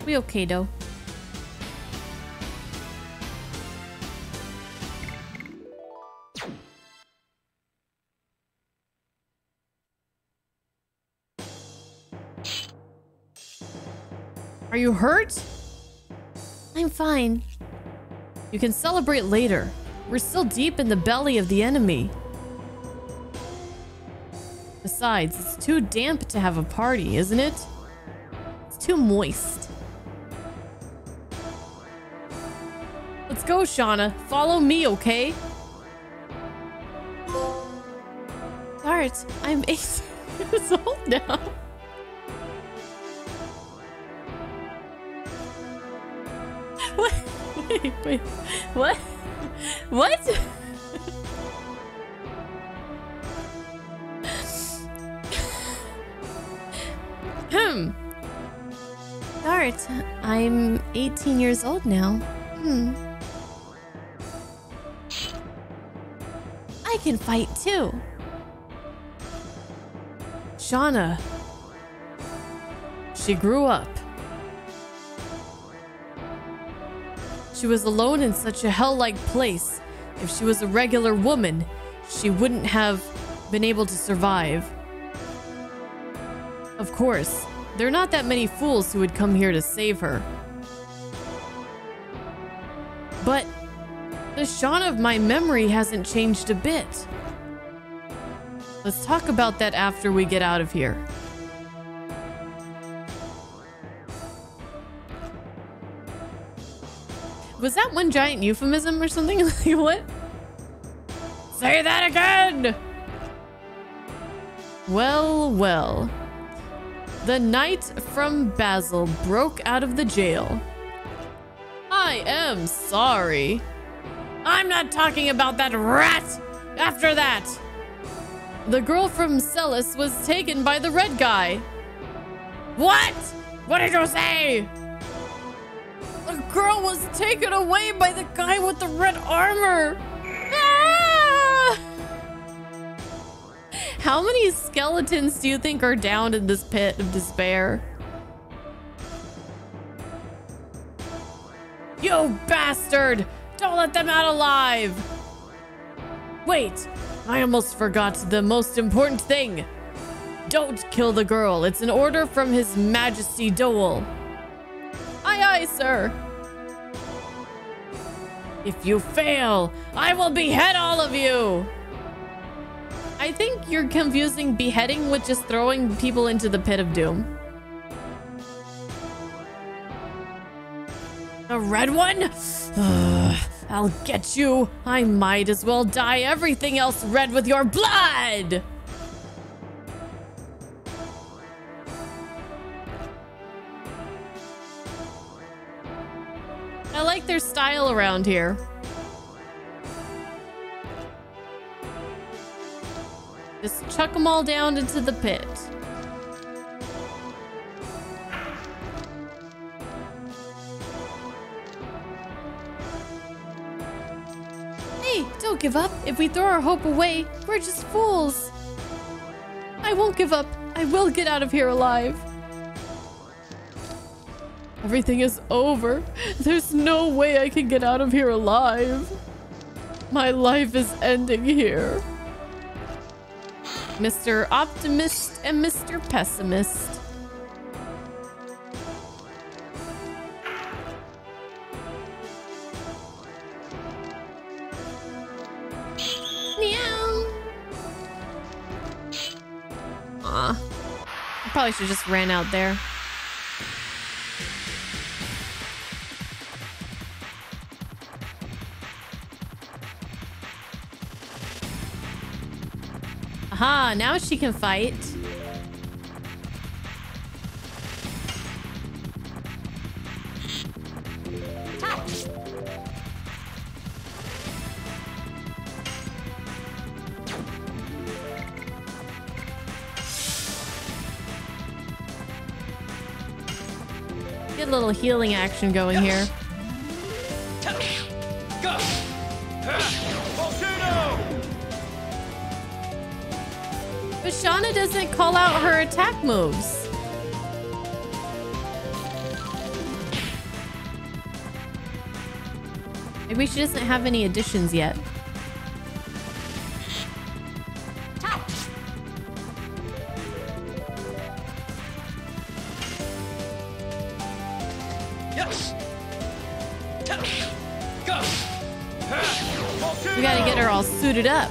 Speaker 6: We okay though. Hurt? I'm fine. You can celebrate later. We're still deep in the belly of the enemy. Besides, it's too damp to have a party, isn't it? It's too moist. Let's go, Shana. Follow me, okay? Dart, I'm eight years old now. Wait. What? What? Hmm. Dart, I'm 18 years old now. Hmm. I can fight too. Shana. She grew up. She was alone in such a hell like place. If she was a regular woman, she wouldn't have been able to survive. Of course, there are not that many fools who would come here to save her. But the Shana of my memory hasn't changed a bit. Let's talk about that after we get out of here. Was that one giant euphemism or something? like what? Say that again! Well, well. The knight from Basil broke out of the jail. I am sorry. I'm not talking about that rat! After that! The girl from Seles was taken by the red guy. What? What did you say? The girl was taken away by the guy with the red armor. Ah! How many skeletons do you think are down in this pit of despair? You bastard! Don't let them out alive! Wait, I almost forgot the most important thing. Don't kill the girl. It's an order from His Majesty Doel. Aye, aye, sir. If you fail, I will behead all of you. I think you're confusing beheading with just throwing people into the pit of doom. The red one? Ugh, I'll get you. I might as well dye everything else red with your blood. I like their style around here. Just chuck them all down into the pit. Hey, don't give up. If we throw our hope away, we're just fools. I won't give up. I will get out of here alive. Everything is over. There's no way I can get out of here alive. My life is ending here. Mr. Optimist and Mr. Pessimist. Meow. I probably should just ran out there. Aha, now she can fight. Get a little healing action going here. But Shana doesn't call out her attack moves. Maybe she doesn't have any additions yet. We gotta get her all suited up.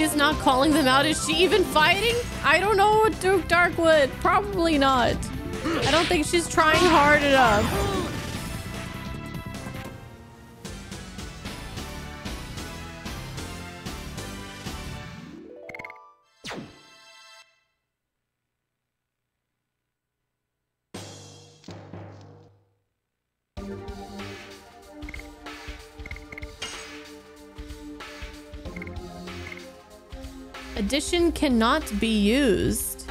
Speaker 6: She's not calling them out, is she even fighting? I don't know, Duke Darkwood. Probably not. I don't think she's trying hard enough. Addition cannot be used.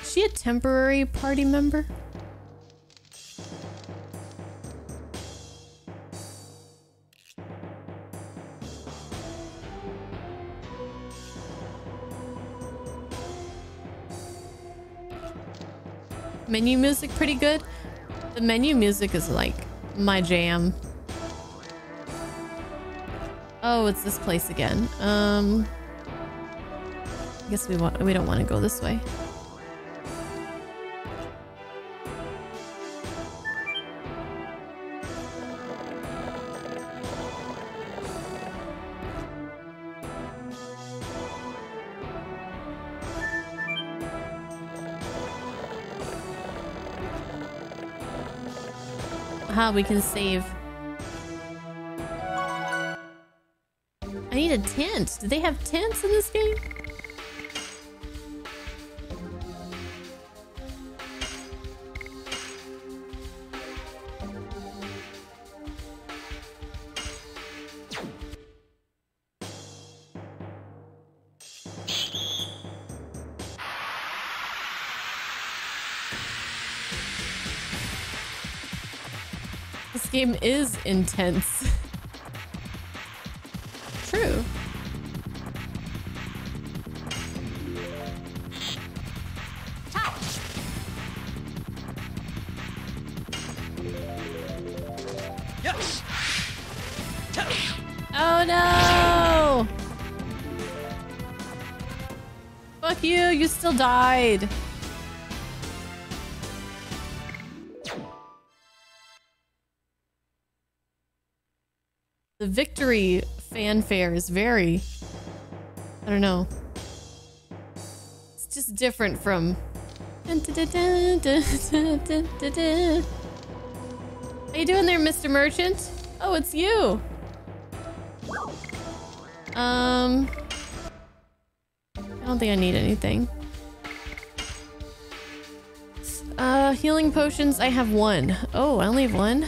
Speaker 6: Is she a temporary party member? Menu music pretty good. The menu music is like my jam. Oh, it's this place again. Um, I guess we want we don't want to go this way. Aha, we can save. A tent. Do they have tents in this game? This game is intense. Died. The victory fanfare is very... I don't know. It's just different from... How you doing there, Mr. Merchant? Oh, it's you. Um... I don't think I need anything. Healing potions, I have one. Oh, I only have one?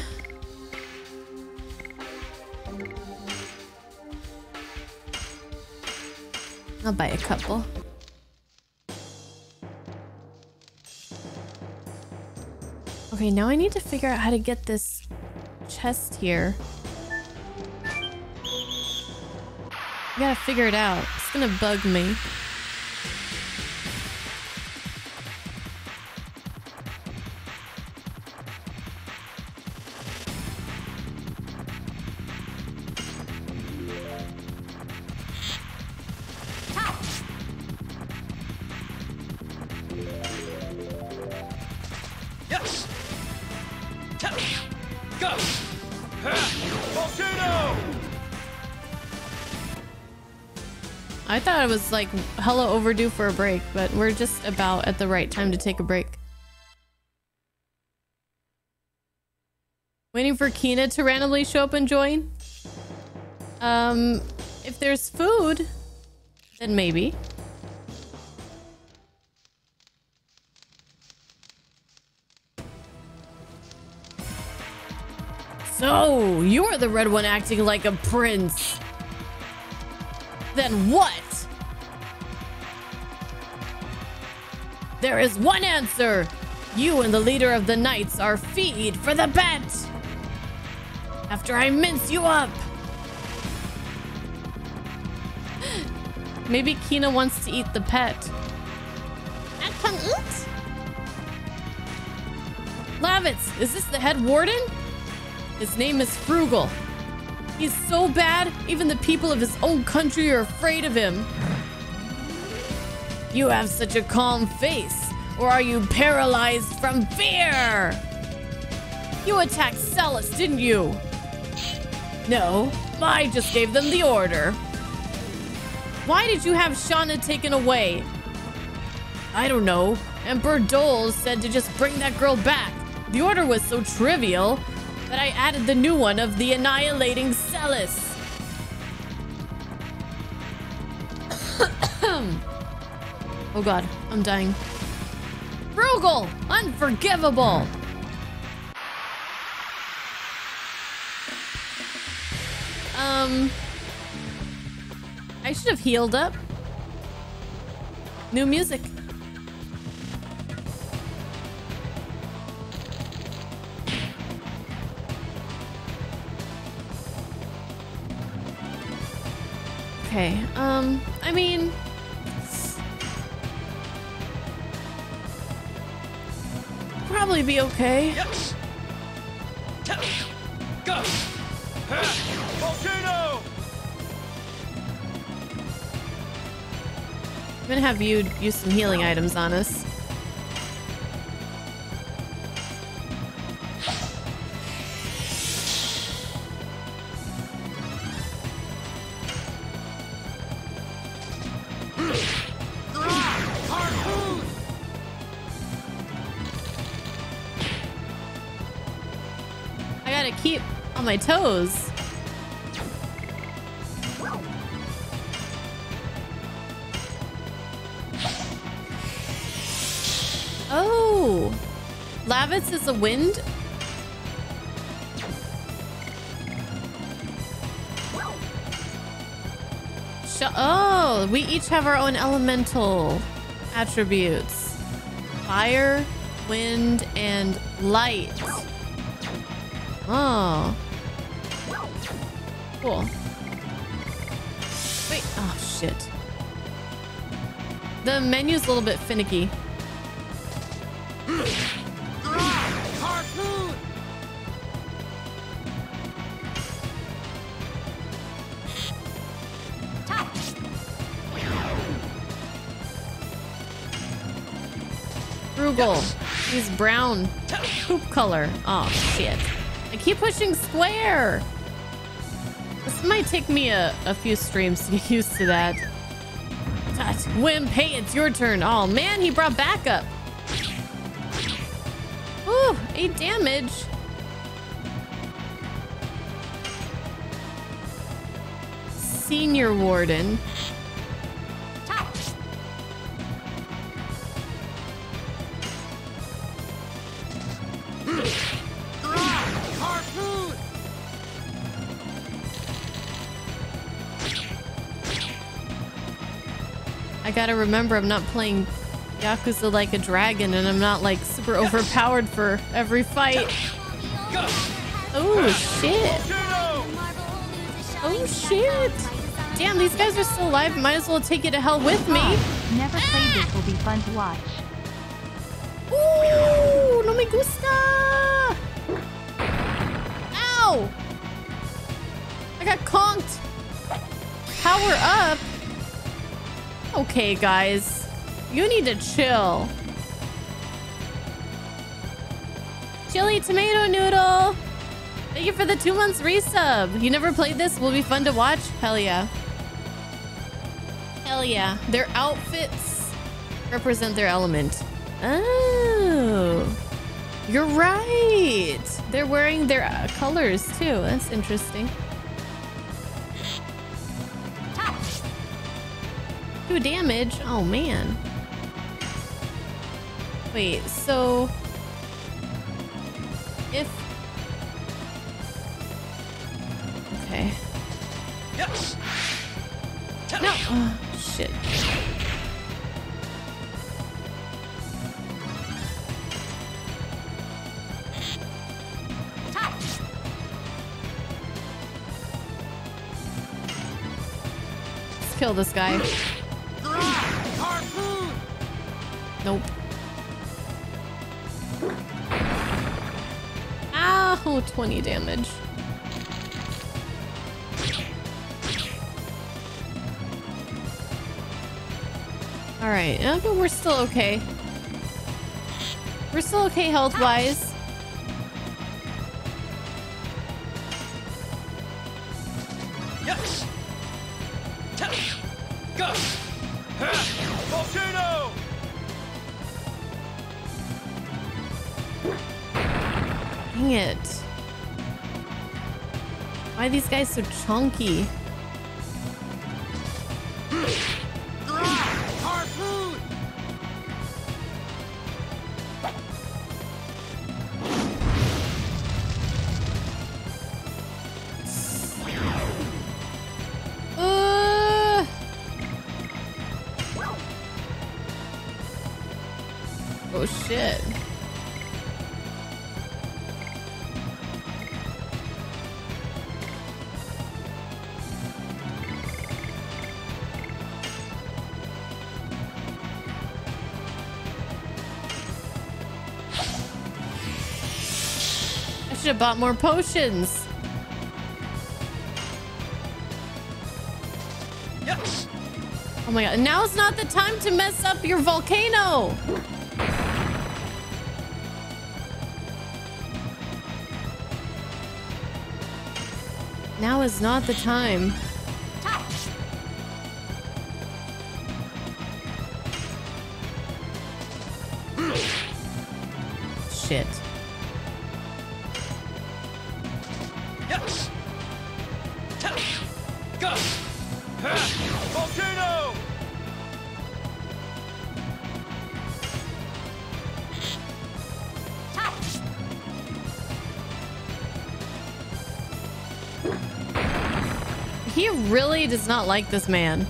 Speaker 6: I'll buy a couple. Okay, now I need to figure out how to get this chest here. I gotta figure it out. It's gonna bug me. Like hella overdue for a break, but we're just about at the right time to take a break. Waiting for Kina to randomly show up and join? Um, if there's food, then maybe. So, you're the red one acting like a prince. Then what? There is one answer. You and the leader of the knights are feed for the bet. After I mince you up. Maybe Kina wants to eat the pet. I can eat. Lavitz, is this the head warden? His name is Fruegel. He's so bad, even the people of his own country are afraid of him. You have such a calm face, or are you paralyzed from fear? You attacked Seles, didn't you? No, I just gave them the order. Why did you have Shana taken away? I don't know. Emperor Doel said to just bring that girl back. The order was so trivial that I added the new one of the annihilating Seles. Oh god, I'm dying. Fruegel! Unforgivable! Um... I should have healed up. New music. Okay, um, I mean... Probably be okay.
Speaker 5: Go!
Speaker 1: Volcano!
Speaker 6: I'm gonna have you use some healing items on us. My toes. Oh, Lavitz is a wind. Sh oh, we each have our own elemental attributes: fire, wind, and light. Oh, cool. Wait, oh shit. The menu's a little bit finicky. He's brown. Poop color. Oh, shit. I keep pushing square. This might take me a, a few streams to get used to that. Touch. Hey, it's your turn. Oh, man, he brought backup. Ooh, eight damage. Senior Warden. Gotta remember I'm not playing Yakuza like a dragon and I'm not like super overpowered for every fight. Oh shit. Oh shit. Damn, these guys are still alive. Might as well take you to hell with me.
Speaker 2: Never played this will be fun to watch.
Speaker 6: Ooh, no me gusta. Ow. I got conked. Power up. Okay, guys. You need to chill. chili tomato noodle. Thank you for the two months resub. You never played this? Will be fun to watch? Hell yeah. Hell yeah. Their outfits represent their element. Oh. You're right. They're wearing their uh, colors too. That's interesting. Two damage? Oh man. Wait, so if Okay.
Speaker 5: Yes.
Speaker 6: No. Oh, shit. Kill this guy. 20 damage. All right, uh, but we're still okay. We're still okay health-wise. Why are these guys so chunky? Bought more potions.
Speaker 5: Yes.
Speaker 6: Oh my god, now's not the time to mess up your volcano! Now is not the time. Does not like this man.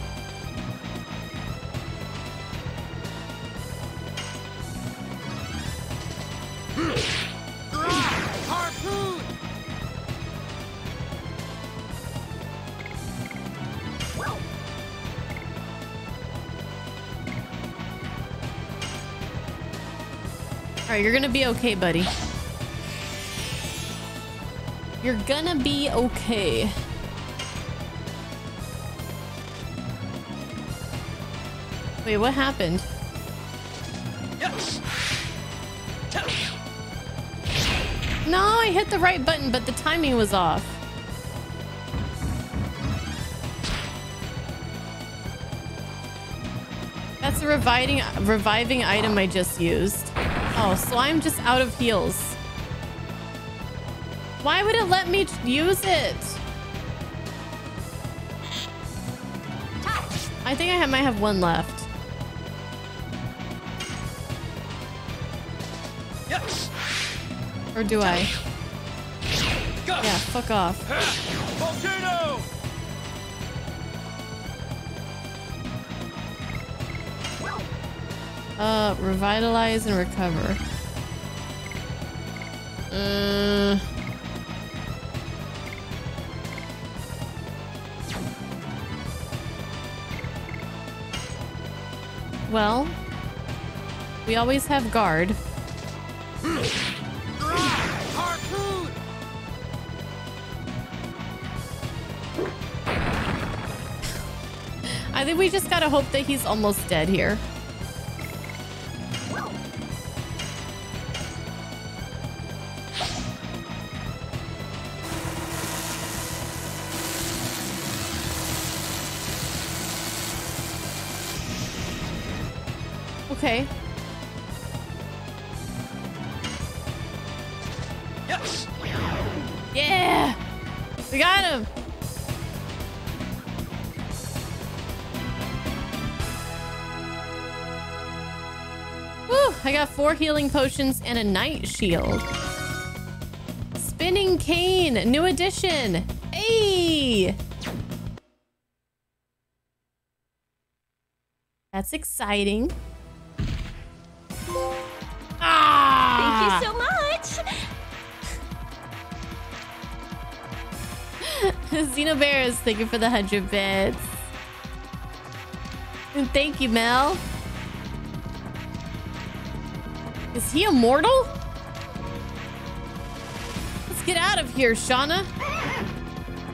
Speaker 6: All right, you're gonna be okay, buddy. You're gonna be okay. Wait, what happened? No, I hit the right button, but the timing was off. That's a reviving reviving item I just used. Oh, so I'm just out of heals. Why would it let me use it? I think I might have one left. Or do I? Yeah, fuck off.
Speaker 5: Volcano.
Speaker 6: Uh, revitalize and recover. Uh. Well, we always have guard. Think we just gotta hope that he's almost dead here. Four healing potions and a night shield. Spinning cane, new addition. Hey! That's exciting. Ah!
Speaker 8: Thank you so much.
Speaker 6: Xenobears, thank you for the 100 bits. And thank you, Mel. Is he immortal? Let's get out of here, Shana.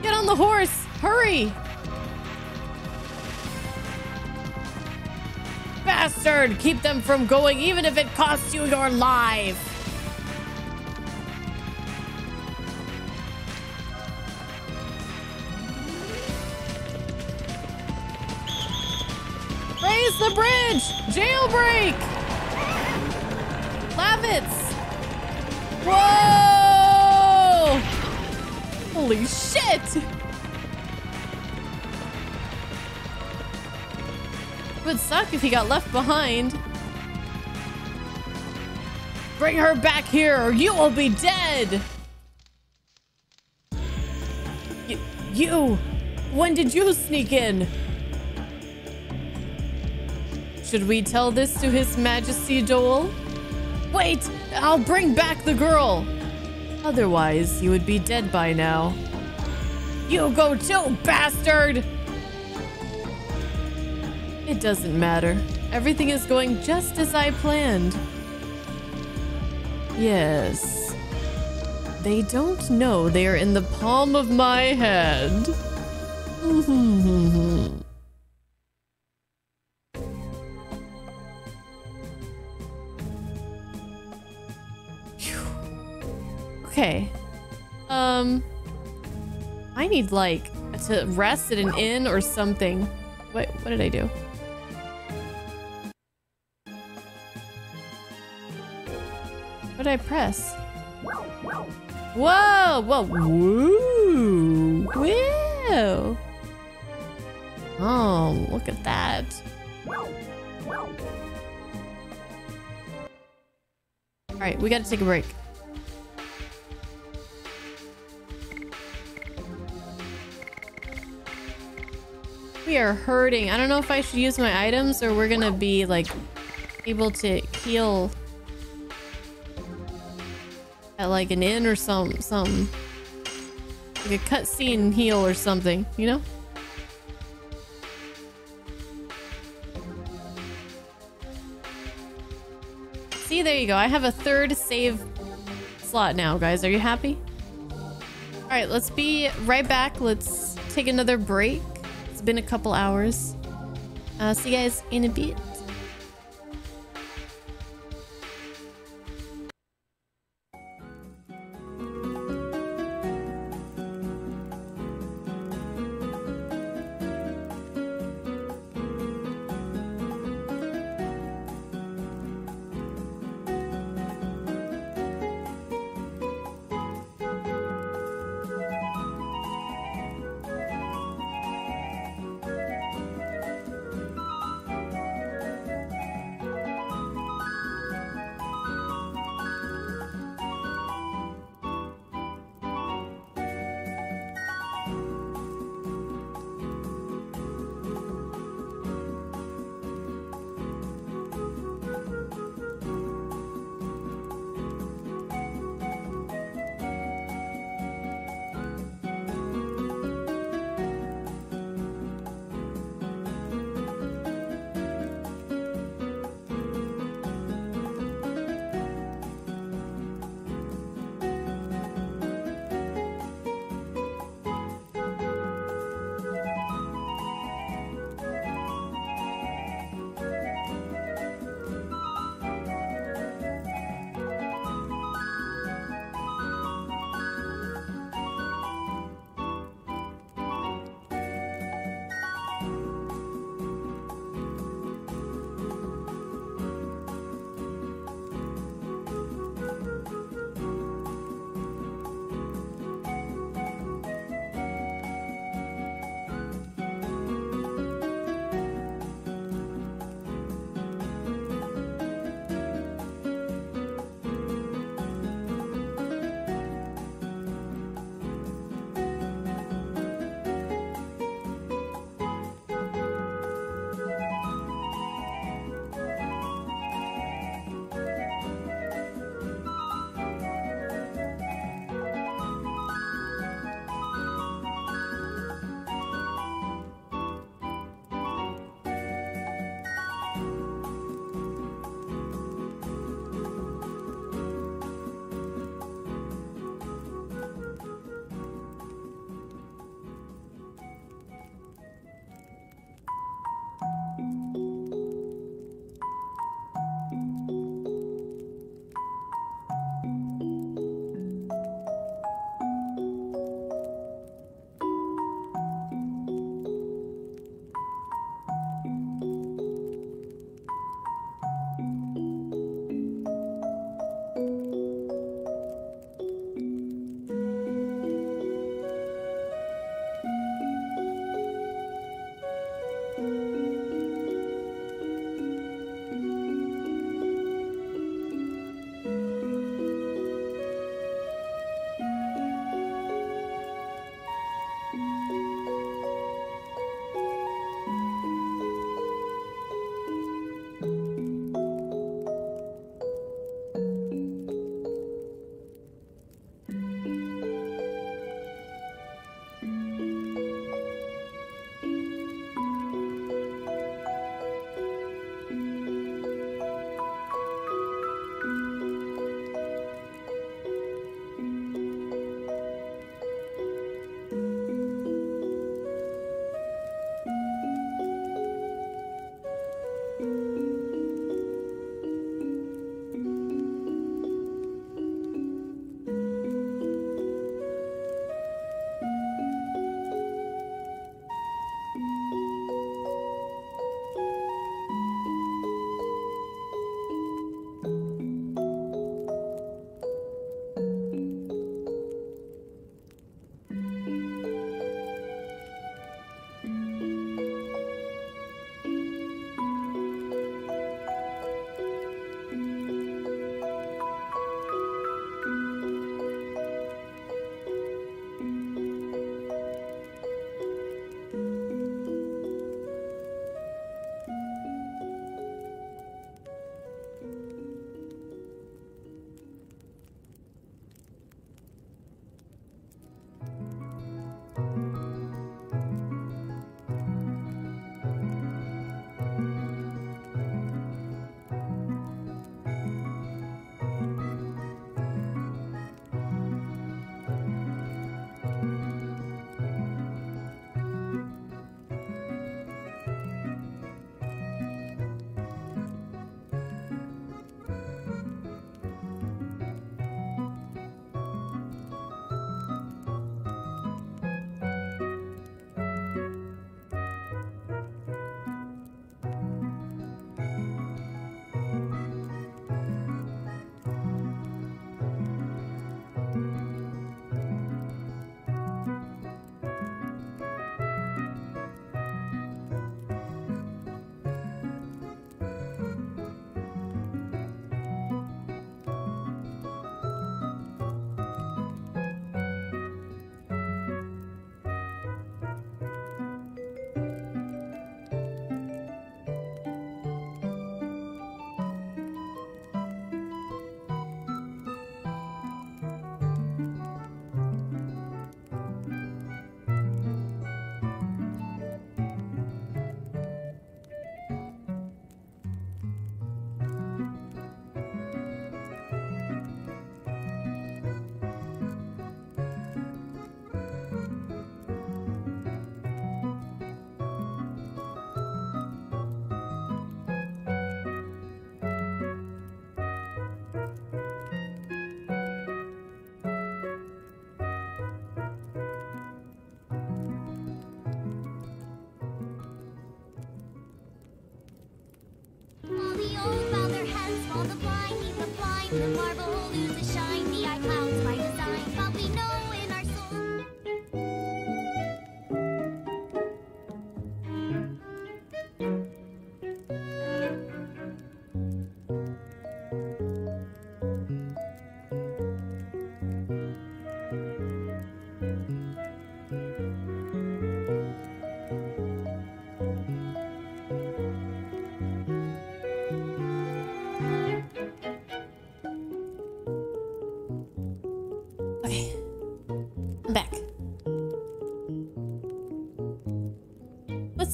Speaker 6: Get on the horse. Hurry. Bastard! Keep them from going even if it costs you your life. Raise the bridge! Jailbreak! Whoa! Holy shit! It would suck if he got left behind. Bring her back here or you will be dead! Y- you! When did you sneak in? Should we tell this to His Majesty Doel? Wait! I'll bring back the girl! Otherwise, you would be dead by now. You go too, bastard! It doesn't matter. Everything is going just as I planned. Yes. They don't know they are in the palm of my hand. need like to rest at an inn or something. What? What did I do? What did I press? Whoa! Whoa! Woo! Whoa! Oh, look at that. All right, we got to take a break. We are hurting. I don't know if I should use my items or we're gonna be like able to heal at like an inn or some something. like a cutscene heal or something, you know? See, there you go. I have a third save slot now, guys. Are you happy? All right, let's be right back. Let's take another break. Been a couple hours. Uh, see you guys in a bit.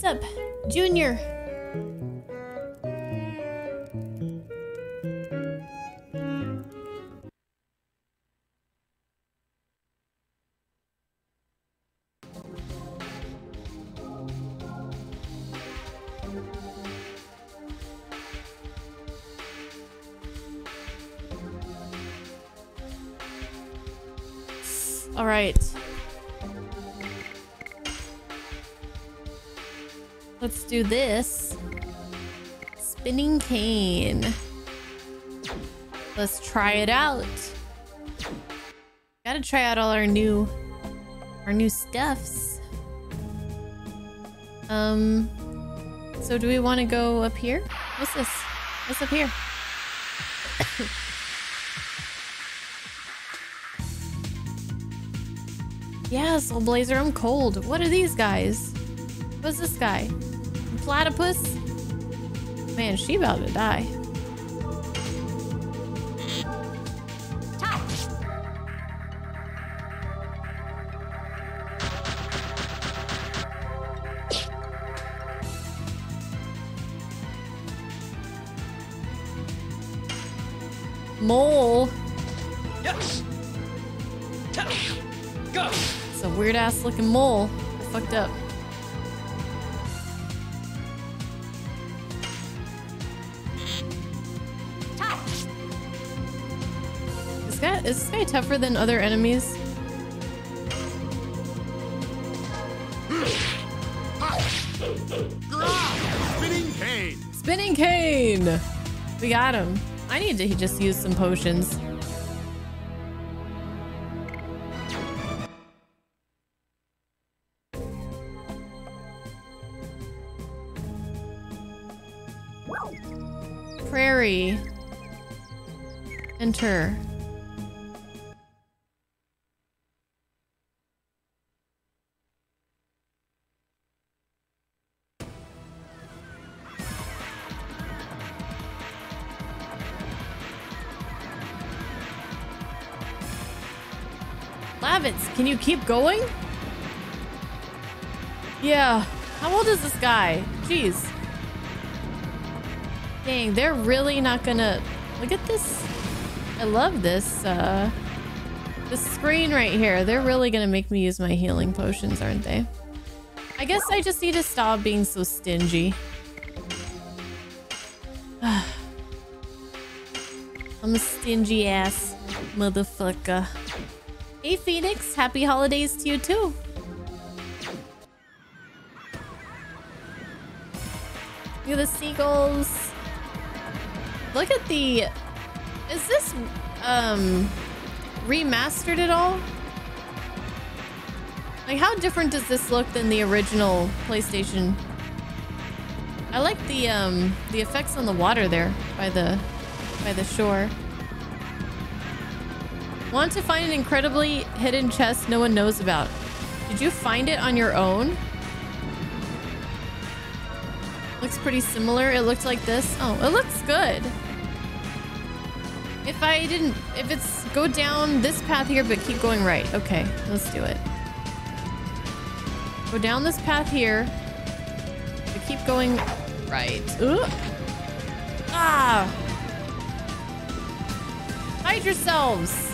Speaker 6: What's up, Junior? All right. Do this. Spinning cane. Let's try it out. Gotta try out all our new our new stuffs. Um so do we want to go up here? What's this? What's up here? yeah, Soul Blazer, I'm cold. What are these guys? What's this guy? Platypus? Man, she about to die. Mole. It's a weird ass looking mole. Fucked up. Is this guy tougher than other enemies?
Speaker 3: Spinning cane.
Speaker 6: Spinning cane! We got him. I need to just use some potions. Can you keep going? Yeah. How old is this guy? Jeez. Dang, they're really not gonna... Look at this. I love this, uh... Screen right here. They're really gonna make me use my healing potions, aren't they? I guess I just need to stop being so stingy. I'm a stingy ass motherfucker. Hey Phoenix, happy holidays to you too. Look at the seagulls. Look at the... Is this um remastered at all? Like how different does this look than the original PlayStation? I like the um the effects on the water there by the by the shore. Want to find an incredibly hidden chest no one knows about. Did you find it on your own? Looks pretty similar. It looked like this. Oh, it looks good. If I didn't... If it's... Go down this path here, but keep going right. Okay, let's do it. Go down this path here. But keep going right. Ugh. Ah! Hide yourselves!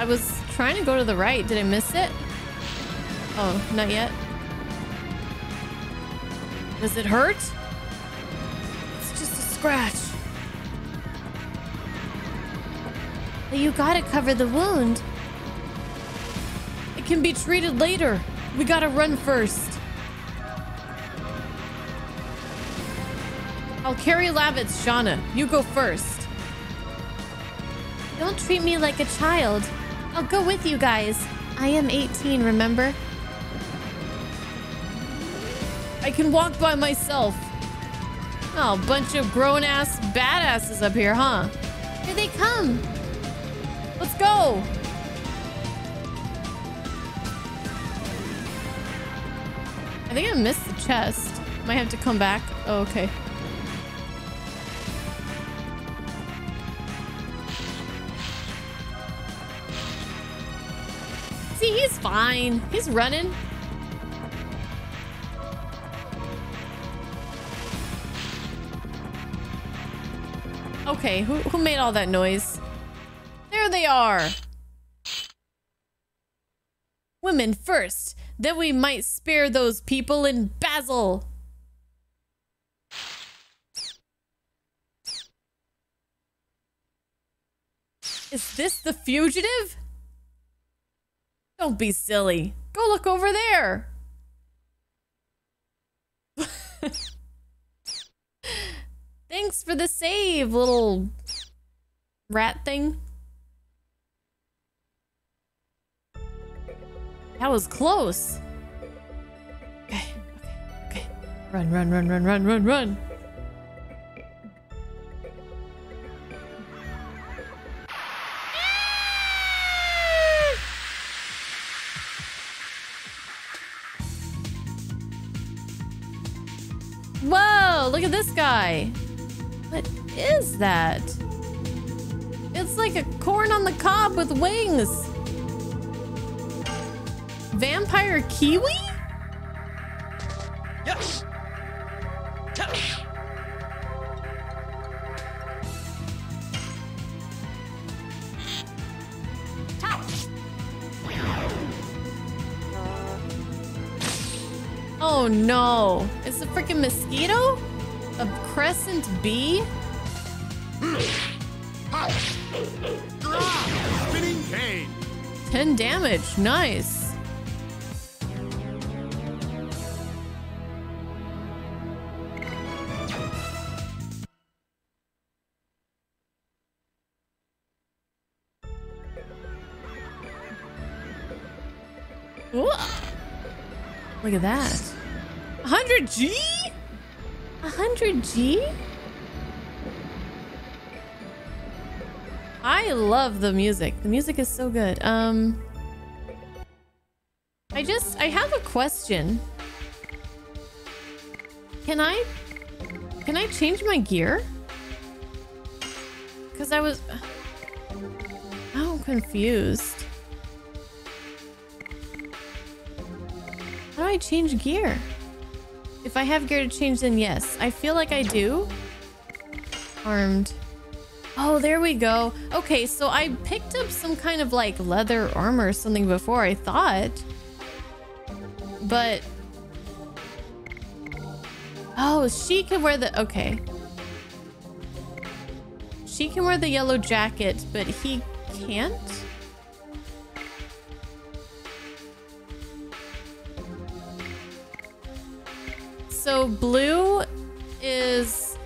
Speaker 6: I was trying to go to the right. Did I miss it? Oh, not yet. Does it hurt? It's just a scratch. You gotta cover the wound. It can be treated later. We gotta run first. I'll carry Lavitz, Shana. You go first. Don't treat me like a child. I'll go with you guys. I am 18, remember? I can walk by myself. Oh, bunch of grown-ass badasses up here, huh? Here they come. Let's go. I think I missed the chest. Might have to come back. Oh, okay. He's fine. He's running. Okay, who, who made all that noise? There they are. Women first. Then we might spare those people in Basil. Is this the fugitive? Don't be silly. Go look over there. Thanks for the save, little rat thing. That was close. Okay, okay, okay. Run, run, run, run, run, run, run. Whoa, look at this guy. What is that? It's like a corn on the cob with wings. Vampire kiwi?
Speaker 5: Yes.
Speaker 6: Oh no. It's a freaking mosquito? A crescent bee?
Speaker 3: Spinning cane.
Speaker 6: 10 damage. Nice. Look at that. 100G? 100G? I love the music. The music is so good. Um I just I have a question. Can I can I change my gear? Cuz I was I'm confused. How do I change gear? If I have gear to change, then yes. I feel like I do. Armed. Oh, there we go. Okay, so I picked up some kind of like leather armor or something before, I thought. But... Oh, she can wear the... Okay. She can wear the yellow jacket, but he can't? So blue is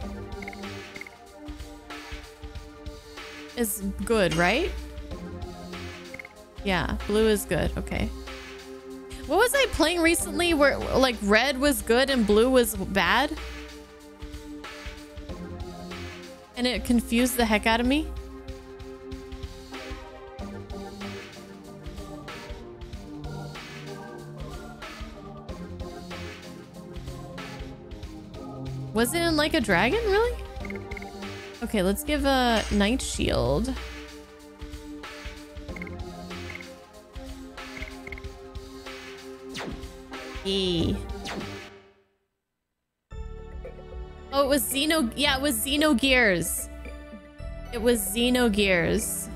Speaker 6: is good, right? Yeah, blue is good. Okay. What was I playing recently where like red was good and blue was bad? And it confused the heck out of me. Was it in like a dragon, really? Okay, let's give a night shield. E. Oh, it was Xeno. Yeah, it was Xenogears. It was Xenogears.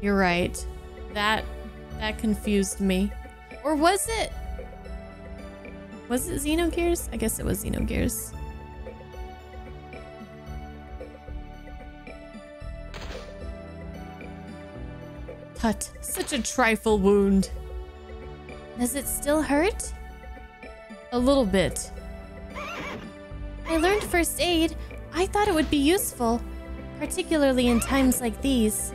Speaker 6: You're right. That that confused me. Or was it? Was it Xenogears? I guess it was Xenogears. Tut, such a trifle wound. Does it still hurt? A little bit. I learned first aid. I thought it would be useful, particularly in times like these.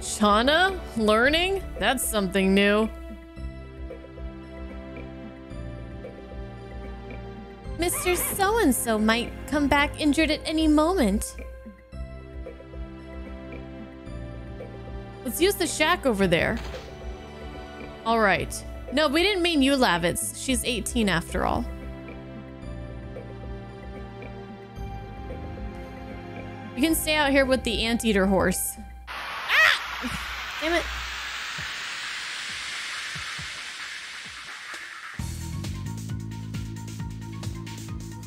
Speaker 6: Shana? Learning? That's something new. Mr. So-and-so might come back injured at any moment. Let's use the shack over there. All right. No, we didn't mean you, Lavitz. She's 18 after all. You can stay out here with the anteater horse. Ah! Damn it.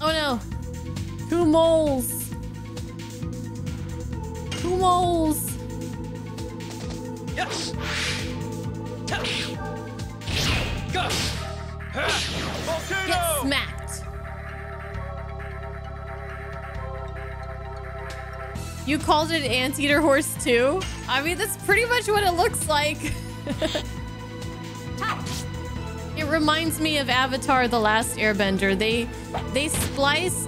Speaker 6: Oh no. Two moles. Two moles.
Speaker 5: Yes.
Speaker 6: Get smacked. You called it an anteater horse too? I mean, that's pretty much what it looks like. it reminds me of Avatar: The Last Airbender. They they splice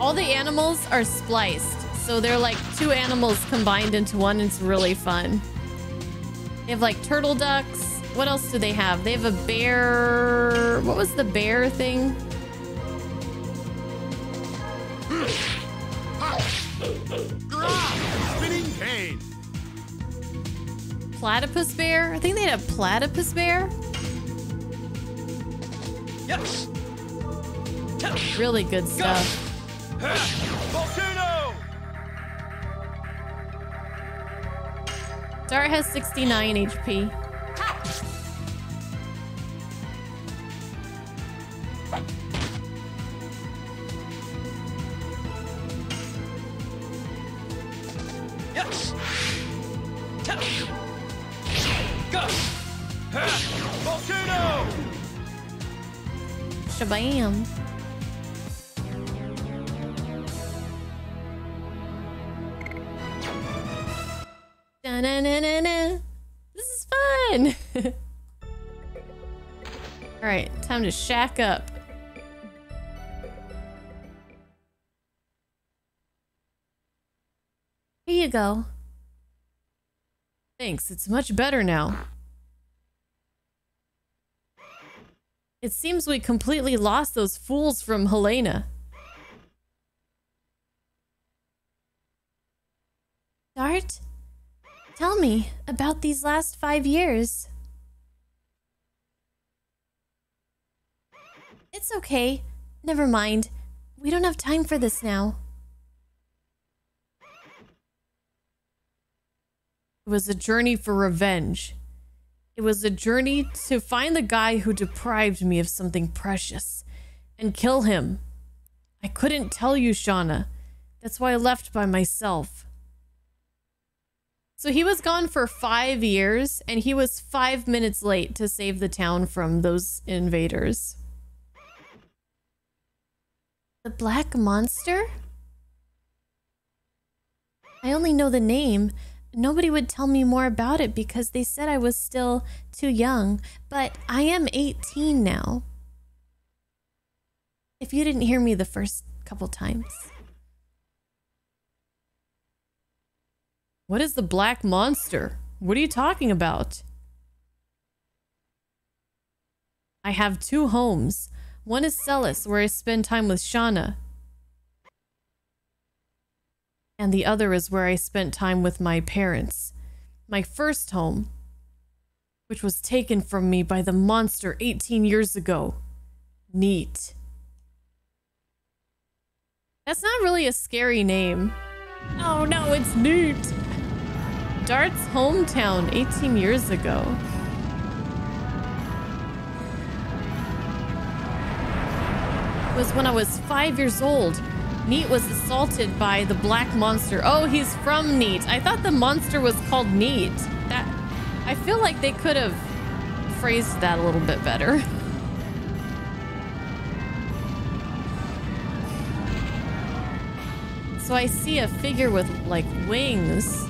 Speaker 6: all the animals are spliced. So they're like two animals combined into one. It's really fun. They have like turtle ducks. What else do they have? They have a bear. What was the bear thing?
Speaker 3: Spinning cane.
Speaker 6: Platypus bear? I think they had a platypus bear.
Speaker 5: Yes.
Speaker 6: Really good stuff.
Speaker 5: Volcano.
Speaker 6: Dart has 69 HP. Time to shack up. Here you go. Thanks, it's much better now. It seems we completely lost those fools from Hellena. Dart, tell me about these last five years. It's okay. Never mind. We don't have time for this now. It was a journey for revenge. It was a journey to find the guy who deprived me of something precious and kill him. I couldn't tell you, Shana. That's why I left by myself. So he was gone for five years and he was five minutes late to save the town from those invaders. The Black Monster? I only know the name. Nobody would tell me more about it because they said I was still too young, but I am 18 now. If you didn't hear me the first couple times. What is the Black Monster? What are you talking about? I have two homes. One is Seles, where I spend time with Shana. And the other is where I spent time with my parents. My first home, which was taken from me by the monster 18 years ago. Neat. That's not really a scary name. Oh no, it's Neet. Dart's hometown 18 years ago. Was when I was five years old. Neet was assaulted by the black monster. Oh, he's from Neet. I thought the monster was called Neet. That I feel like they could have phrased that a little bit better. So I see a figure with like wings.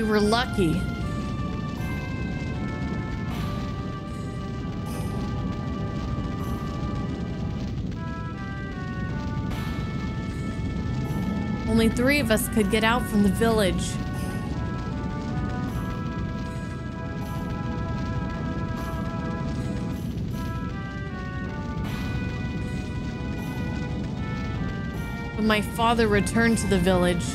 Speaker 6: We were lucky. Only three of us could get out from the village. But my father returned to the village.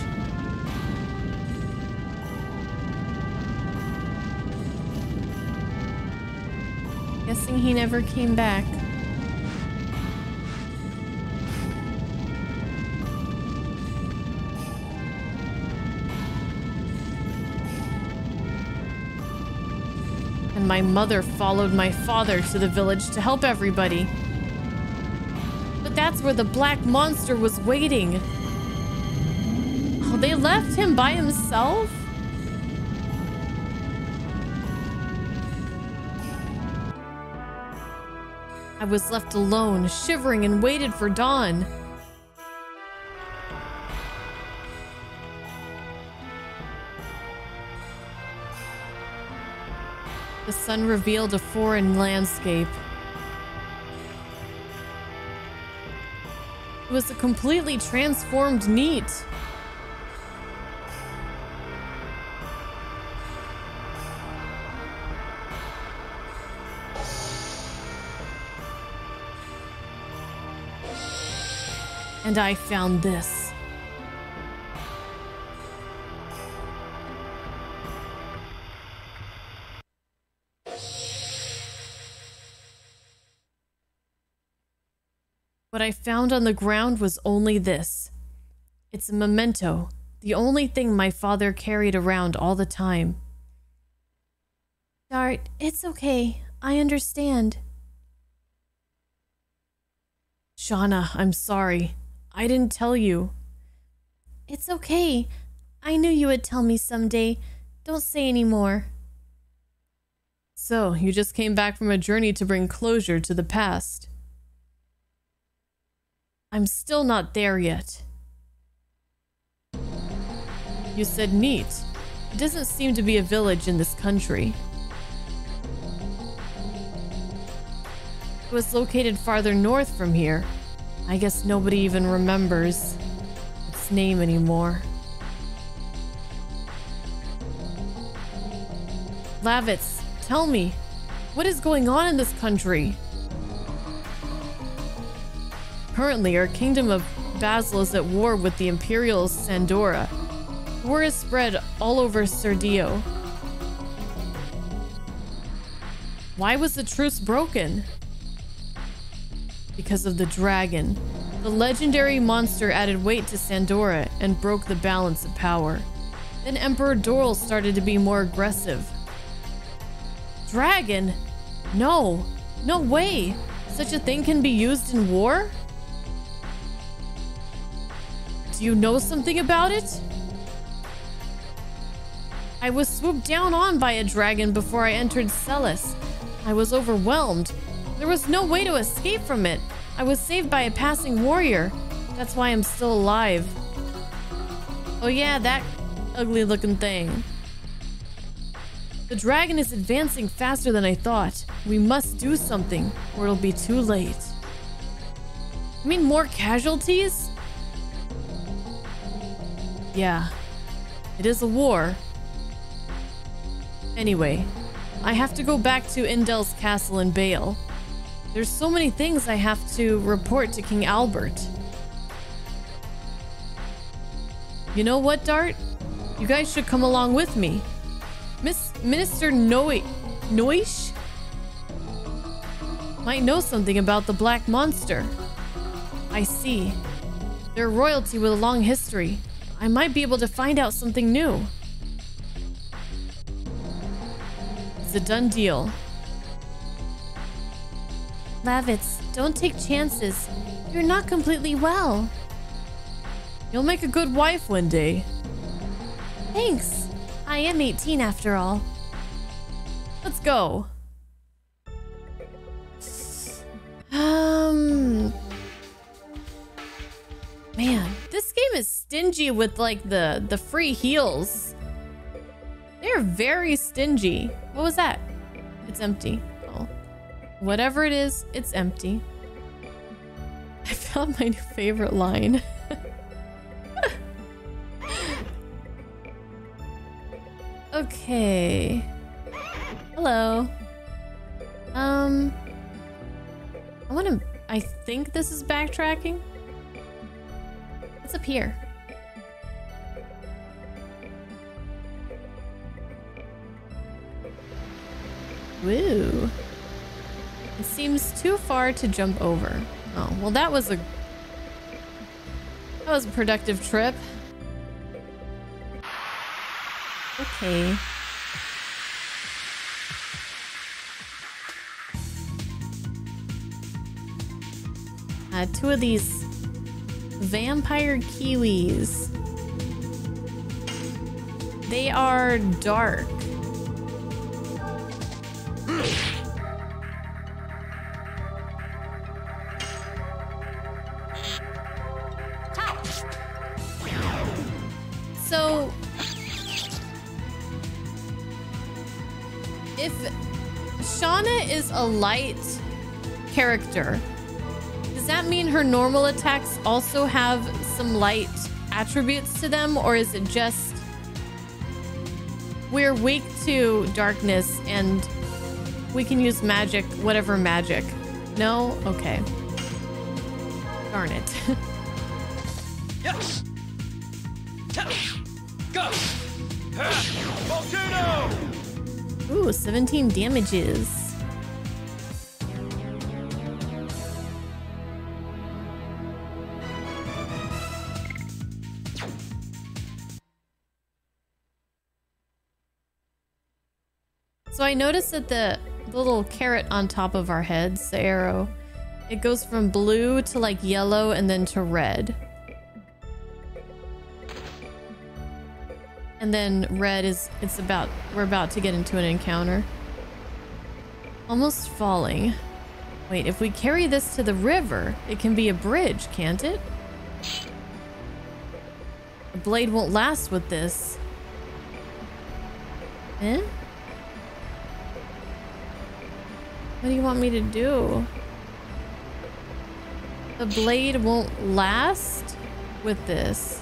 Speaker 6: guessing he never came back. And my mother followed my father to the village to help everybody. But that's where the black monster was waiting. Oh, they left him by himself? I was left alone, shivering, and waited for dawn. The sun revealed a foreign landscape. It was a completely transformed Neet. And I found this. What I found on the ground was only this. It's a memento, the only thing my father carried around all the time. Dart, it's okay. I understand. Shana, I'm sorry. I didn't tell you. It's okay. I knew you would tell me someday. Don't say any more. So, you just came back from a journey to bring closure to the past. I'm still not there yet. You said Neet. It doesn't seem to be a village in this country. It was located farther north from here. I guess nobody even remembers its name anymore. Lavitz, tell me, what is going on in this country? Currently, our kingdom of Basil is at war with the Imperial Sandora. War is spread all over Serdio. Why was the truce broken? Because of the dragon. The legendary monster added weight to Sandora and broke the balance of power. Then Emperor Doel started to be more aggressive. Dragon? No. No way. Such a thing can be used in war? Do you know something about it? I was swooped down on by a dragon before I entered Seles. I was overwhelmed. There was no way to escape from it. I was saved by a passing warrior. That's why I'm still alive. Oh yeah, that ugly looking thing. The dragon is advancing faster than I thought. We must do something, or it'll be too late. I mean more casualties? Yeah, it is a war. Anyway, I have to go back to Indel's castle in Bale. There's so many things I have to report to King Albert. You know what, Dart? You guys should come along with me. Miss Minister Noi Noishe might know something about the Black Monster. I see. They're royalty with a long history. I might be able to find out something new. It's a done deal. Lavitz, don't take chances. You're not completely well. You'll make a good wife one day. Thanks. I am 18 after all. Let's go. Um Man, this game is stingy with like the the free heals. They're very stingy. What was that? It's empty. Whatever it is, it's empty. I found my new favorite line. okay. Hello. Um I want to I think this is backtracking. What's up here? Woo. It seems too far to jump over. Oh, well that was a... That was a productive trip. Okay. Uh, two of these vampire kiwis. They are dark. Light character, does that mean her normal attacks also have some light attributes to them, or is it just we're weak to darkness and we can use magic, whatever magic? No? Okay. Darn it.
Speaker 5: Yes. Go. Volcano.
Speaker 6: Ooh, 17 damages. I noticed that the, little carrot on top of our heads, the arrow, it goes from blue to like yellow and then to red. And then red is it's about we're about to get into an encounter. Almost falling. Wait, if we carry this to the river, it can be a bridge, can't it? The blade won't last with this. Eh? What do you want me to do? The blade won't last with this.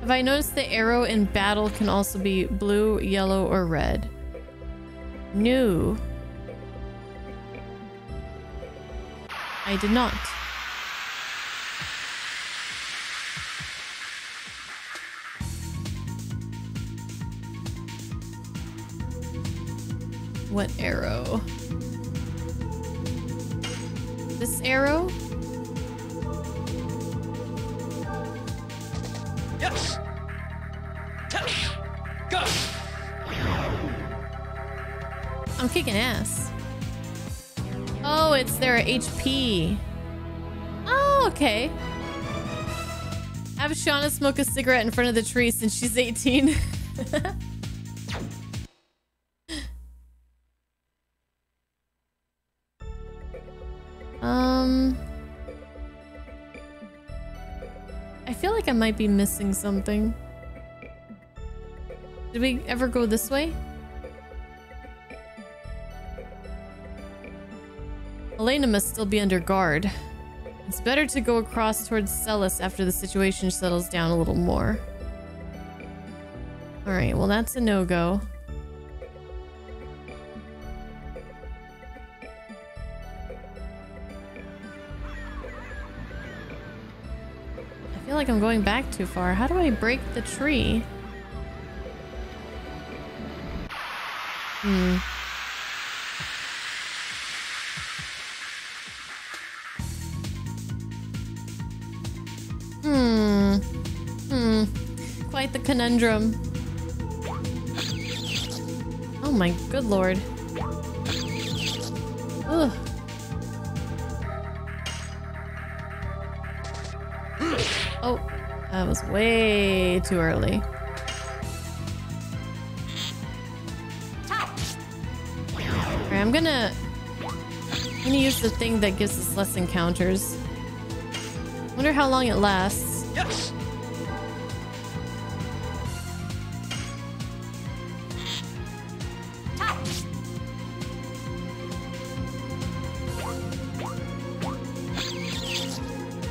Speaker 6: Have I noticed the arrow in battle can also be blue, yellow, or red? No. I did not. What arrow? This arrow?
Speaker 5: Yes. Go.
Speaker 6: I'm kicking ass. Oh, it's their HP. Oh, okay. Have Shana smoke a cigarette in front of the tree since she's 18. um. I feel like I might be missing something. Did we ever go this way? Hellena must still be under guard. It's better to go across towards Seles after the situation settles down a little more. Alright, well that's a no-go. Like I'm going back too far. How do I break the tree? Hmm. Hmm. Hmm. Quite the conundrum. Oh my good lord. Ugh. That was way too early. Alright, I'm gonna... I'm gonna use the thing that gives us less encounters. Wonder how long it lasts.
Speaker 5: Yes.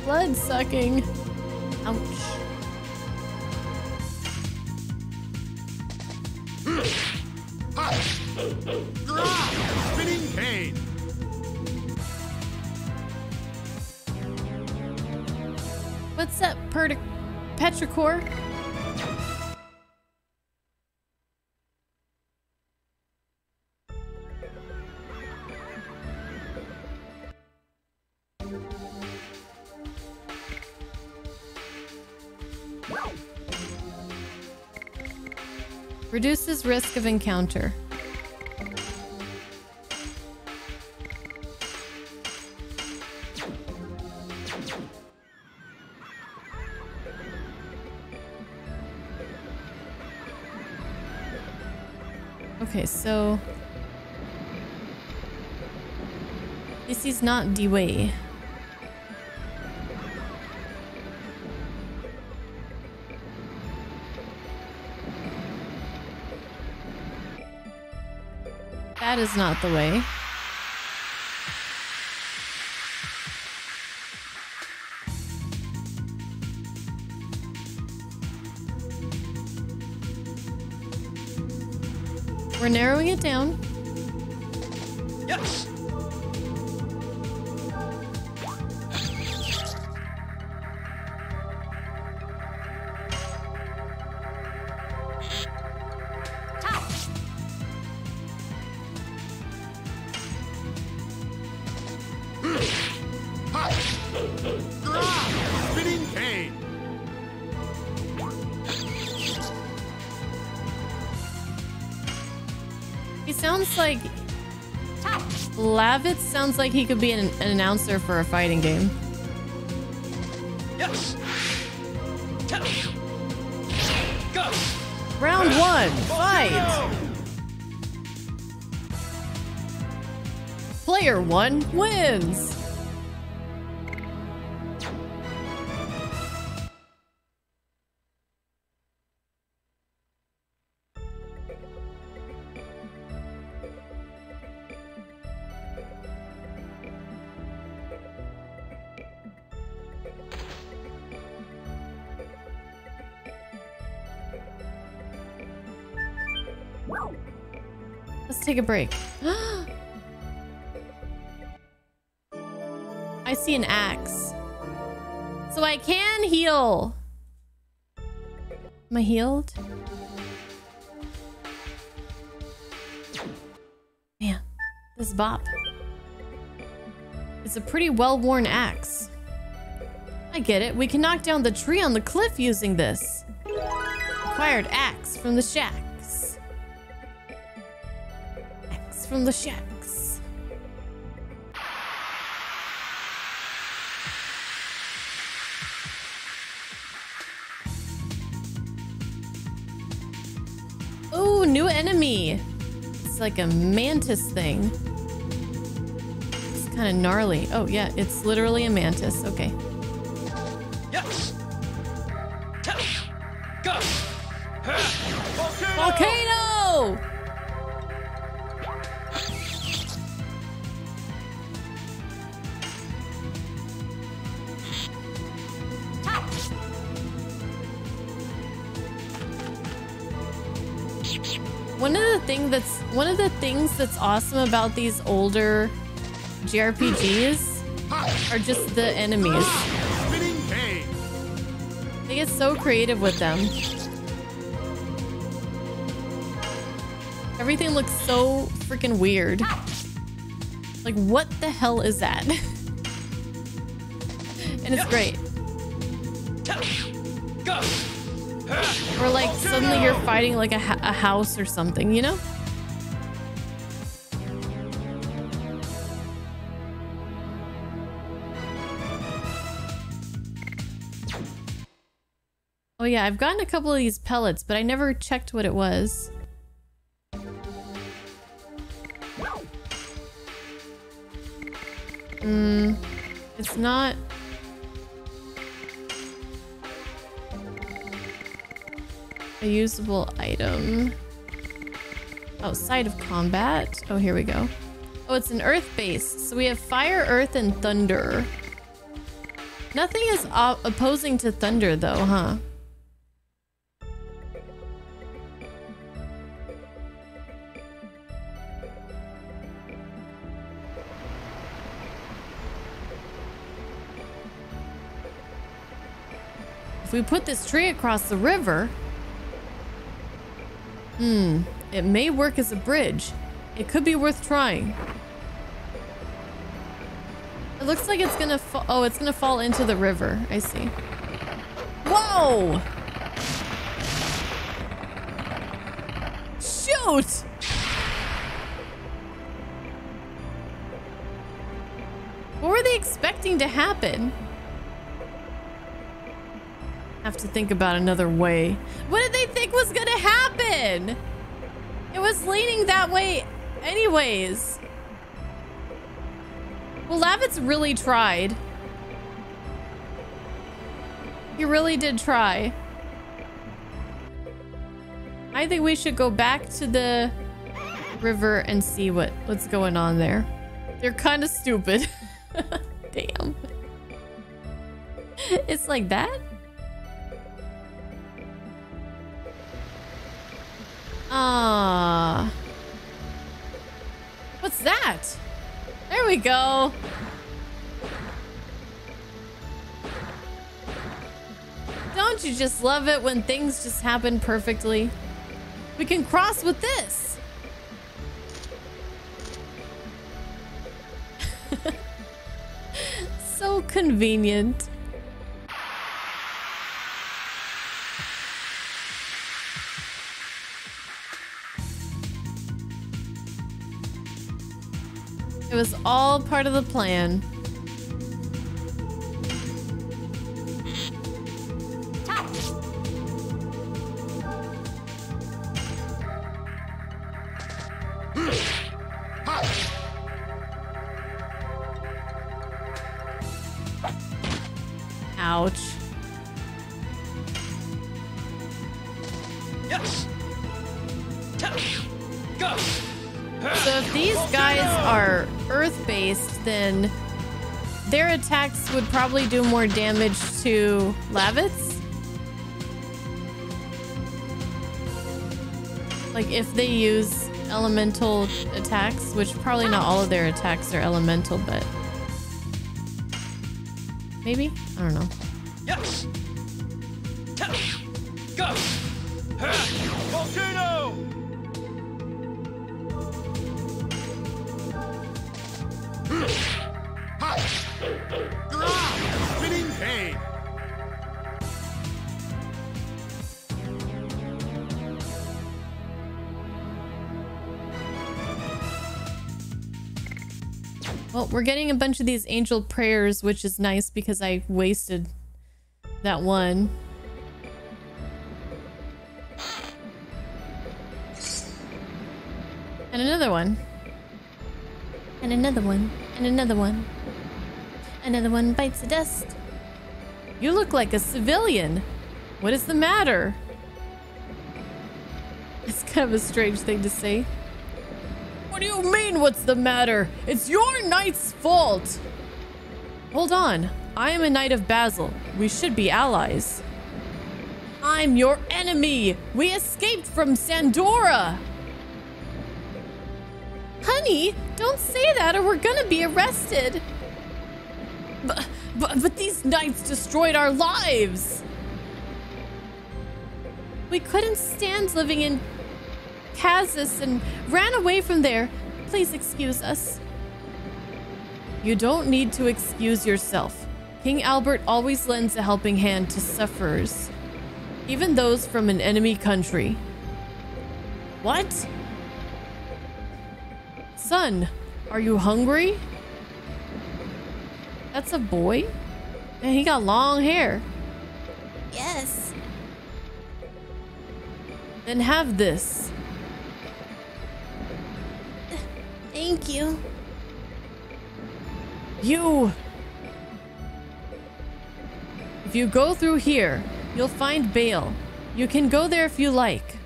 Speaker 6: Blood sucking. Reduces risk of encounter. Okay, so this is not the way. That is not the way. It down.
Speaker 5: Yes.
Speaker 3: Spinning
Speaker 6: sounds like Lavitz sounds like he could be an, an announcer for a fighting game.
Speaker 5: Yes. Go.
Speaker 6: Round one, fight. Player one wins. Take a break. I see an axe. So I can heal. Am I healed? Man, this bop. It's a pretty well-worn axe. I get it. We can knock down the tree on the cliff using this. Acquired axe from the shacks. From the shacks. Ooh, new enemy. It's like a mantis thing. It's kind of gnarly. Oh, yeah, it's literally a mantis. Okay. Things that's awesome about these older JRPGs are just the enemies. They get so creative with them. Everything looks so freaking weird. Like, what the hell is that? and it's great. Or like suddenly you're fighting like a, a house or something, you know? Oh yeah, I've gotten a couple of these pellets, but I never checked what it was. Hmm, it's not... A usable item. Outside of combat. Oh, here we go. Oh, it's an earth base. So we have fire, earth, and thunder. Nothing is opposing to thunder though, huh? We put this tree across the river... Hmm, it may work as a bridge. It could be worth trying. It looks like it's gonna. Oh, it's gonna fall into the river. I see. Whoa! Shoot! What were they expecting to happen? Have to think about another way. What did they think was gonna happen? It was leaning that way anyways. Well, Lavitz really tried. He really did try. I think we should go back to the river and see what, what's going on there. They're kind of stupid. Damn. It's like that? Ah. What's that? There we go. Don't you just love it when things just happen perfectly? We can cross with this. so convenient. It was all part of the plan. Probably do more damage to Lavitz. Like if they use elemental attacks, which probably not all of their attacks are elemental, but maybe? I don't know. We're getting a bunch of these angel prayers, which is nice because I wasted that one. And another one. And another one. And another one. Another one bites the dust. You look like a civilian. What is the matter? It's kind of a strange thing to say. What do you mean, what's the matter? It's your knight's fault! Hold on. I am a knight of Basil. We should be allies. I'm your enemy! We escaped from Sandora! Honey, don't say that or we're gonna be arrested. But, but, but these knights destroyed our lives! We couldn't stand living in Kazas and ran away from there. Please excuse us. You don't need to excuse yourself. King Albert always lends a helping hand to sufferers, even those from an enemy country. What? Son, are you hungry? That's a boy? And he got long hair. Yes. Then have this. Thank you. You! If you go through here, you'll find Bale. You can go there if you like.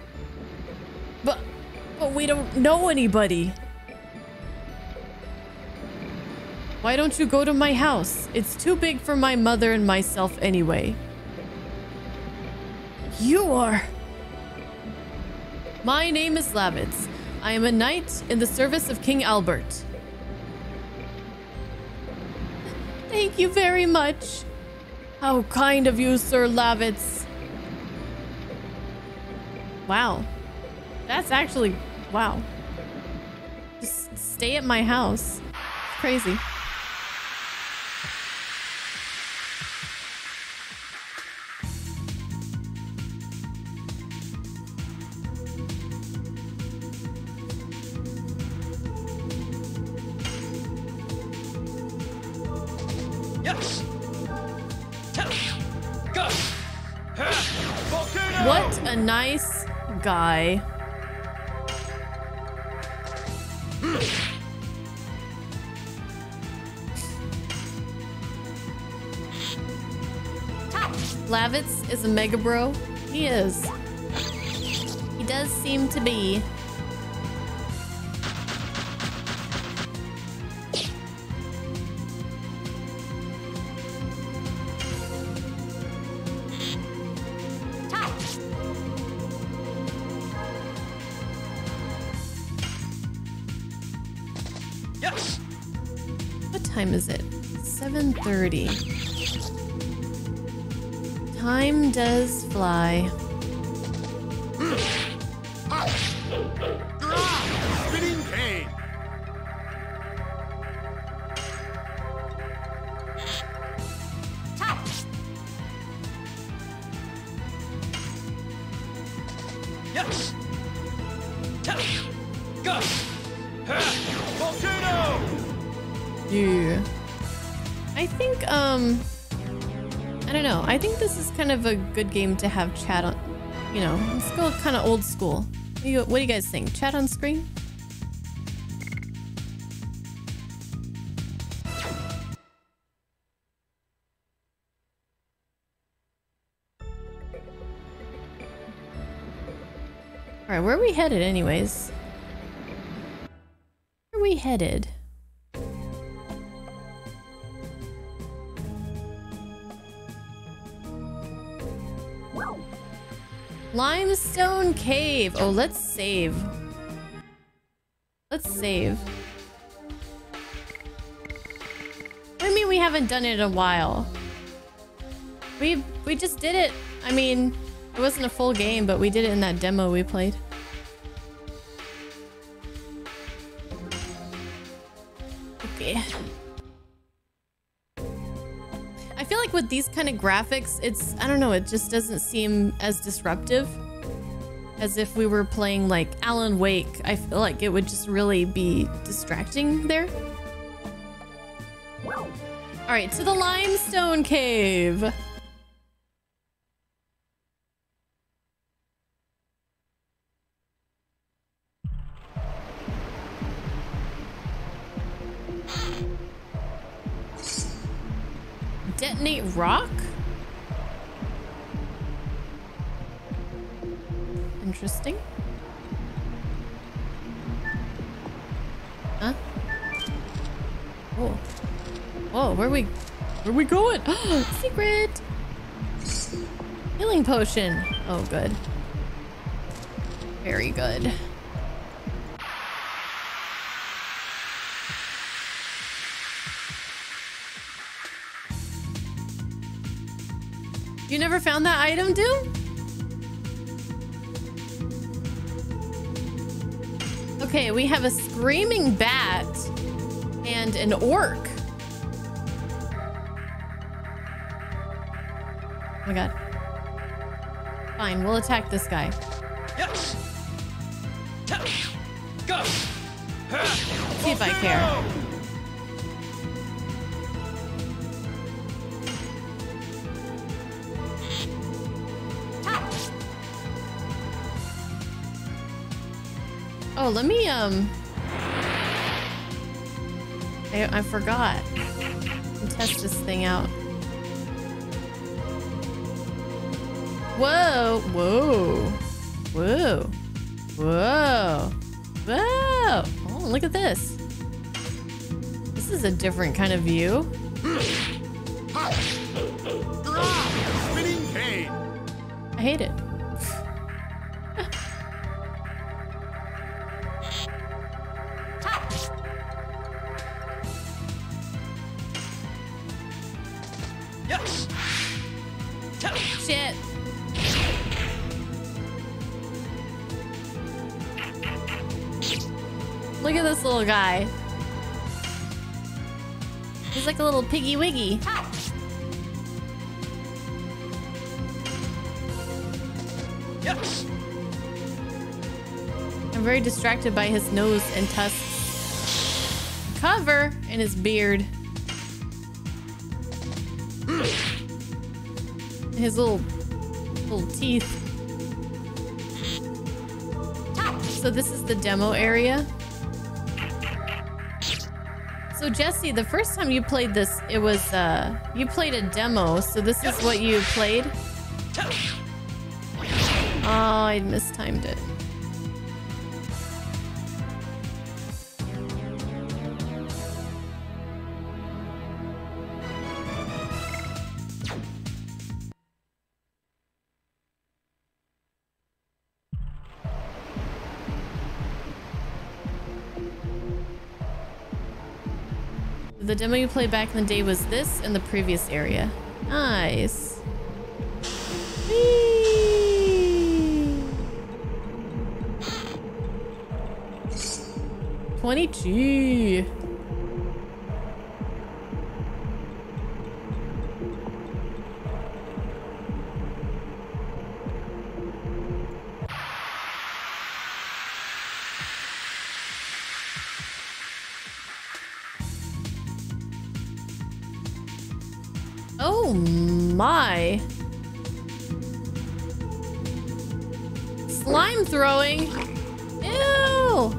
Speaker 6: But, but we don't know anybody. Why don't you go to my house? It's too big for my mother and myself anyway. You are... My name is Lavitz. I am a knight in the service of King Albert. Thank you very much. How kind of you, Sir Lavitz. Wow. That's actually... Wow. Just stay at my house. It's Crazy. Lavitz is a mega bro. He is. He does seem to be. Does fly. Good game to have chat on. You know, let's go kind of old school. What do, you, what do you guys think? Chat on screen? All right, where are we headed anyways? Where are we headed? Limestone Cave. Oh, let's save. Let's save. What do you mean we haven't done it in a while? We we just did it. I mean, it wasn't a full game, but we did it in that demo we played. These kind of graphics, it's, I don't know, it just doesn't seem as disruptive as if we were playing like Alan Wake. I feel like it would just really be distracting there. All right, to the limestone cave. Detonate rock? Interesting. Huh? Whoa. Whoa, where we where we going? Secret! Healing potion. Oh good. Very good. You never found that item, Doom? Okay, we have a screaming bat and an orc. Oh my god. Fine, we'll attack this guy.
Speaker 5: Yes. Go.
Speaker 6: See if I care. Oh, let me, um... I, I forgot. Test this thing out. Whoa! Whoa! Whoa! Whoa! Whoa! Oh, look at this. This is a different kind of view. I hate it. Guy. He's like a little piggy wiggy.
Speaker 5: Yes.
Speaker 6: I'm very distracted by his nose and tusks. Cover and his beard. his little little teeth. So this is the demo area. So Jesse, the first time you played this, it was uh you played a demo, so this is what you played? Oh, I mistimed it. Demo you played back in the day was this in the previous area. Nice. Whee! 20G. Throwing. Ew.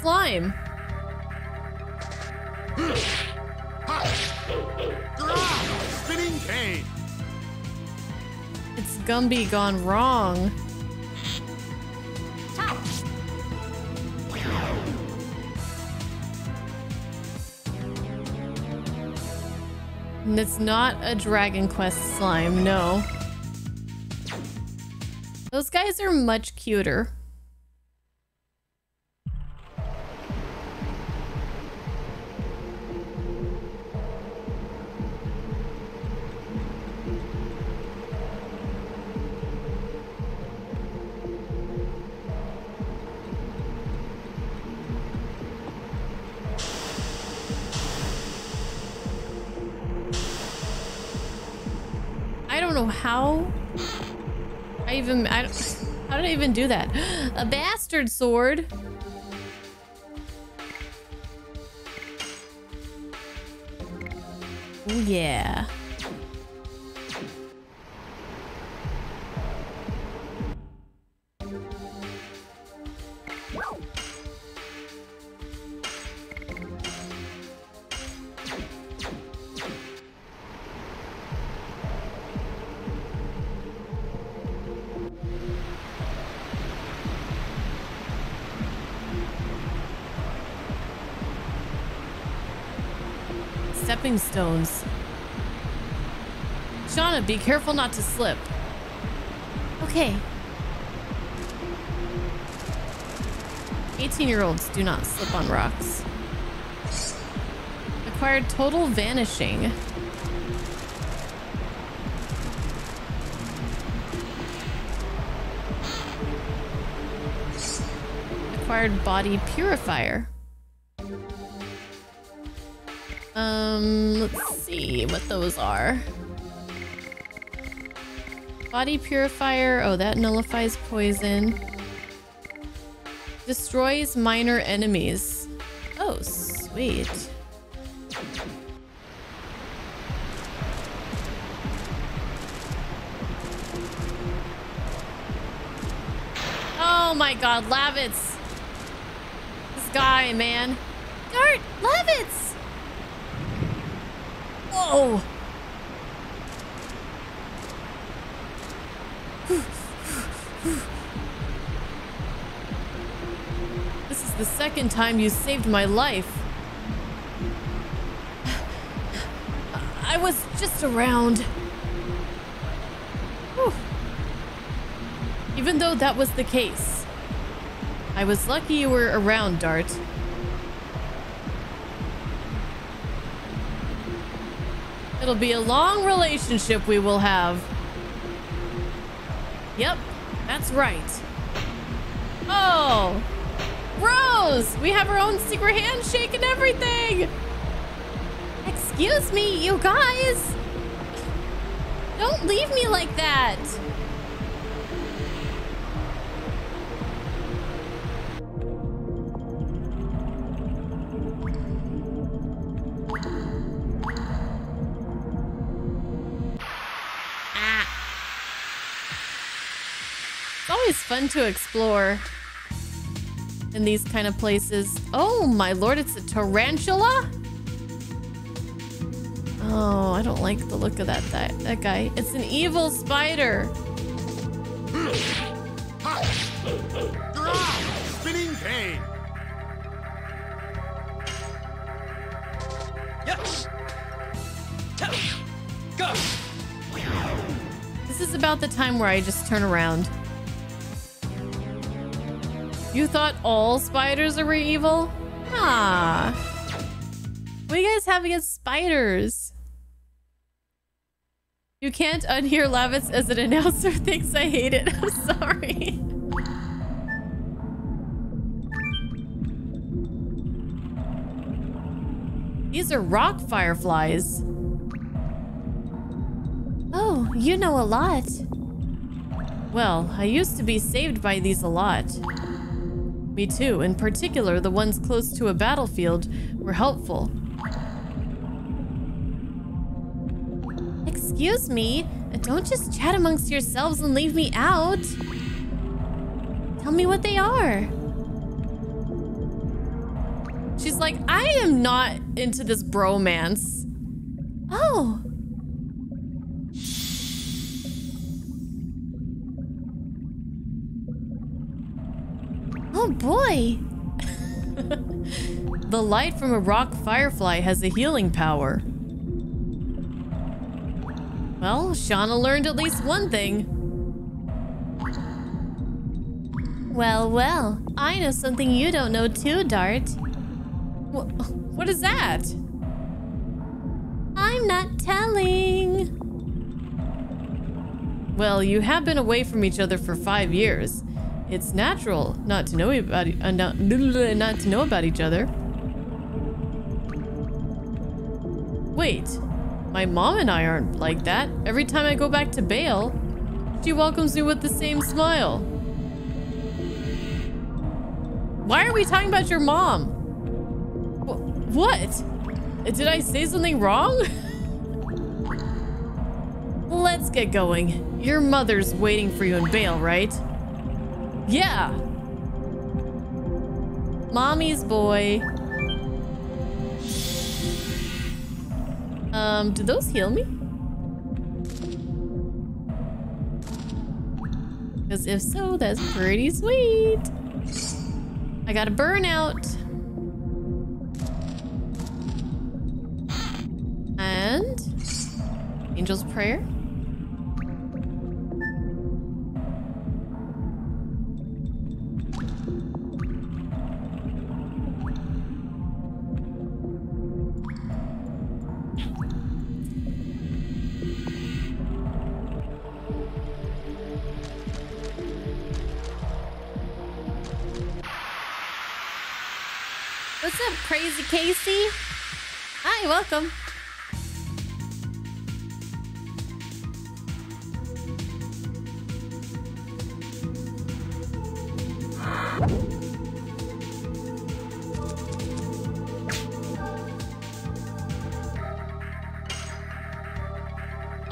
Speaker 6: Slime.
Speaker 3: Spinning cane.
Speaker 6: It's Gumby gone wrong. And it's not a Dragon Quest slime, no. Those guys are much cuter. Even do that? A bastard sword. Oh yeah. Stones. Shana, be careful not to slip. Okay. 18 year olds do not slip on rocks. Acquired total vanishing. Acquired body purifier. Um, let's see what those are. Body purifier. Oh, that nullifies poison. Destroys minor enemies. Oh, sweet. Oh my god, Lavitz. Time you saved my life. I was just around. Whew. Even though that was the case, I was lucky you were around, Dart. It'll be a long relationship we will have. Yep, that's right. Oh, knows? We have our own secret handshake and everything. Excuse me, you guys. Don't leave me like that. Ah. It's always fun to explore in these kind of places. Oh my lord, it's a tarantula? Oh, I don't like the look of that that, that guy. It's an evil spider.
Speaker 3: Spinning.
Speaker 5: Go.
Speaker 6: This is about the time where I just turn around. You thought all spiders were evil? Ah. What do you guys have against spiders? You can't unhear Lavitz as an announcer thinks I hate it. I'm sorry. These are rock fireflies. Oh, you know a lot. Well, I used to be saved by these a lot. Me too, in particular, the ones close to a battlefield were helpful. Excuse me, don't just chat amongst yourselves and leave me out. Tell me what they are. She's like, I am not into this bromance. Light from a rock firefly has a healing power. Well, Shana learned at least one thing. Well, well, I know something you don't know too, Dart. Wh what is that? I'm not telling. Well, you have been away from each other for five years. It's natural not to know about uh, not, not to know about each other. Wait, my mom and I aren't like that. Every time I go back to Bale, she welcomes me with the same smile. Why are we talking about your mom? Wh what? Did I say something wrong? Let's get going. Your mother's waiting for you in Bale, right? Yeah. Mommy's boy. Um, do those heal me? Because if so, that's pretty sweet. I got a burnout. And Angel's Prayer. Casey? Hi, welcome.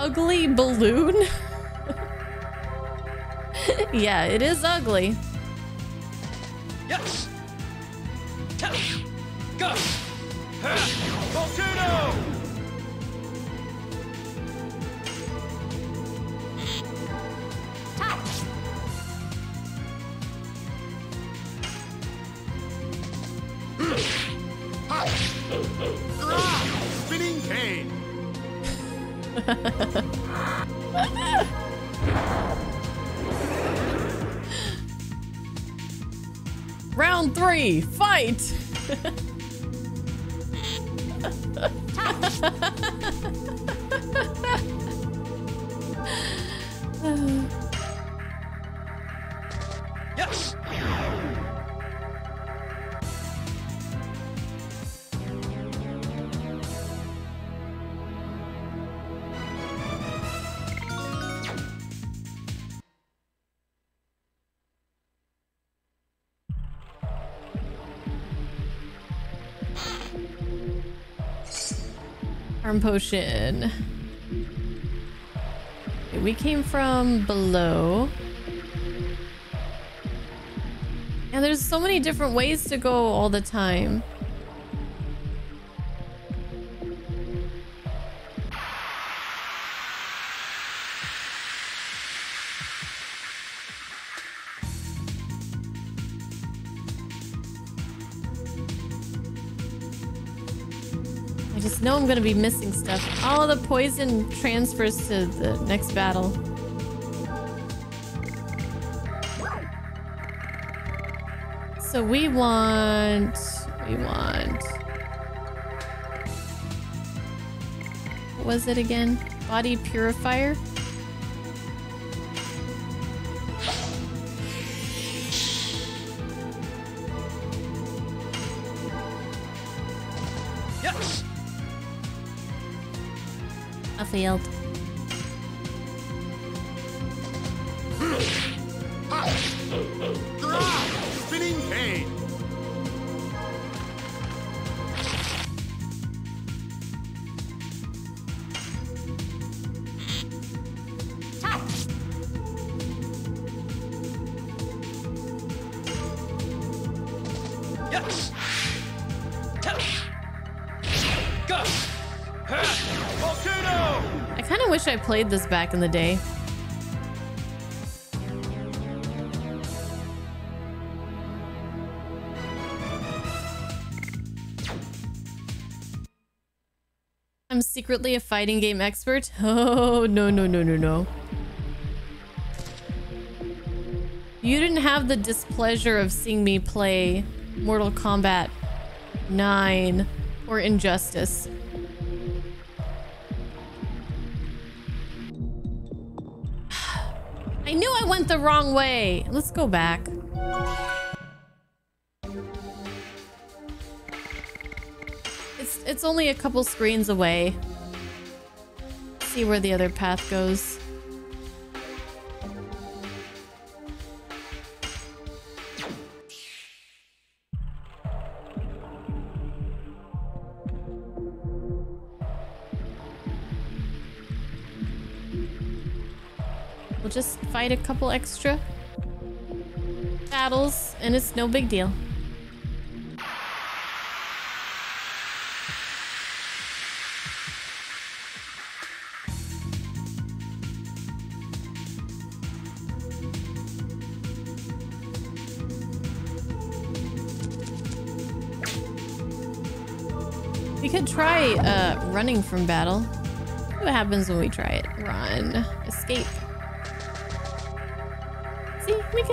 Speaker 6: Ugly balloon? yeah, it is ugly.
Speaker 5: Yes. Go.
Speaker 3: Spinning cane.
Speaker 6: Round three, fight! Charm potion. We came from below. And there's so many different ways to go all the time. I'm gonna be missing stuff. All the poison transfers to the next battle. So we want, we want, what was it again? Body purifier? I played this back in the day. I'm secretly a fighting game expert. Oh, no, no, no, no, no. You didn't have the displeasure of seeing me play Mortal Kombat 9 or Injustice. The wrong way. Let's go back. It's it's only a couple screens away. See where the other path goes. Fight a couple extra battles and it's no big deal. We could try uh, running from battle. What happens when we try it. Run. Escape.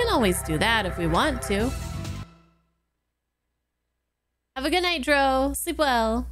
Speaker 6: Always do that if we want to. Have a good night, Dro. Sleep well.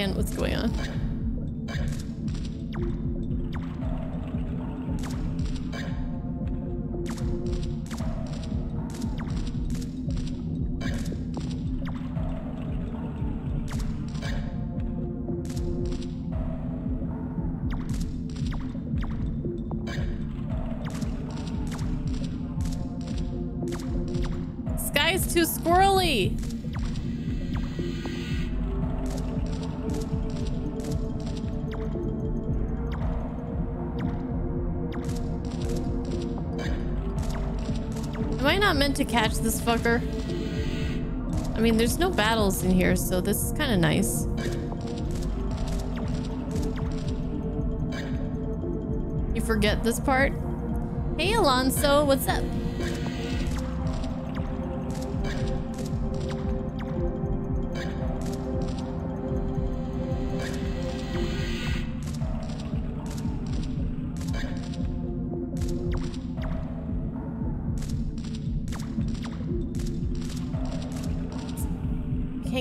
Speaker 6: Understand what's going Am I not meant to catch this fucker? I mean, there's no battles in here, so this is kind of nice. You forget this part? Hey, Alonso, what's up?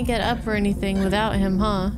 Speaker 6: Get up or anything without him, huh?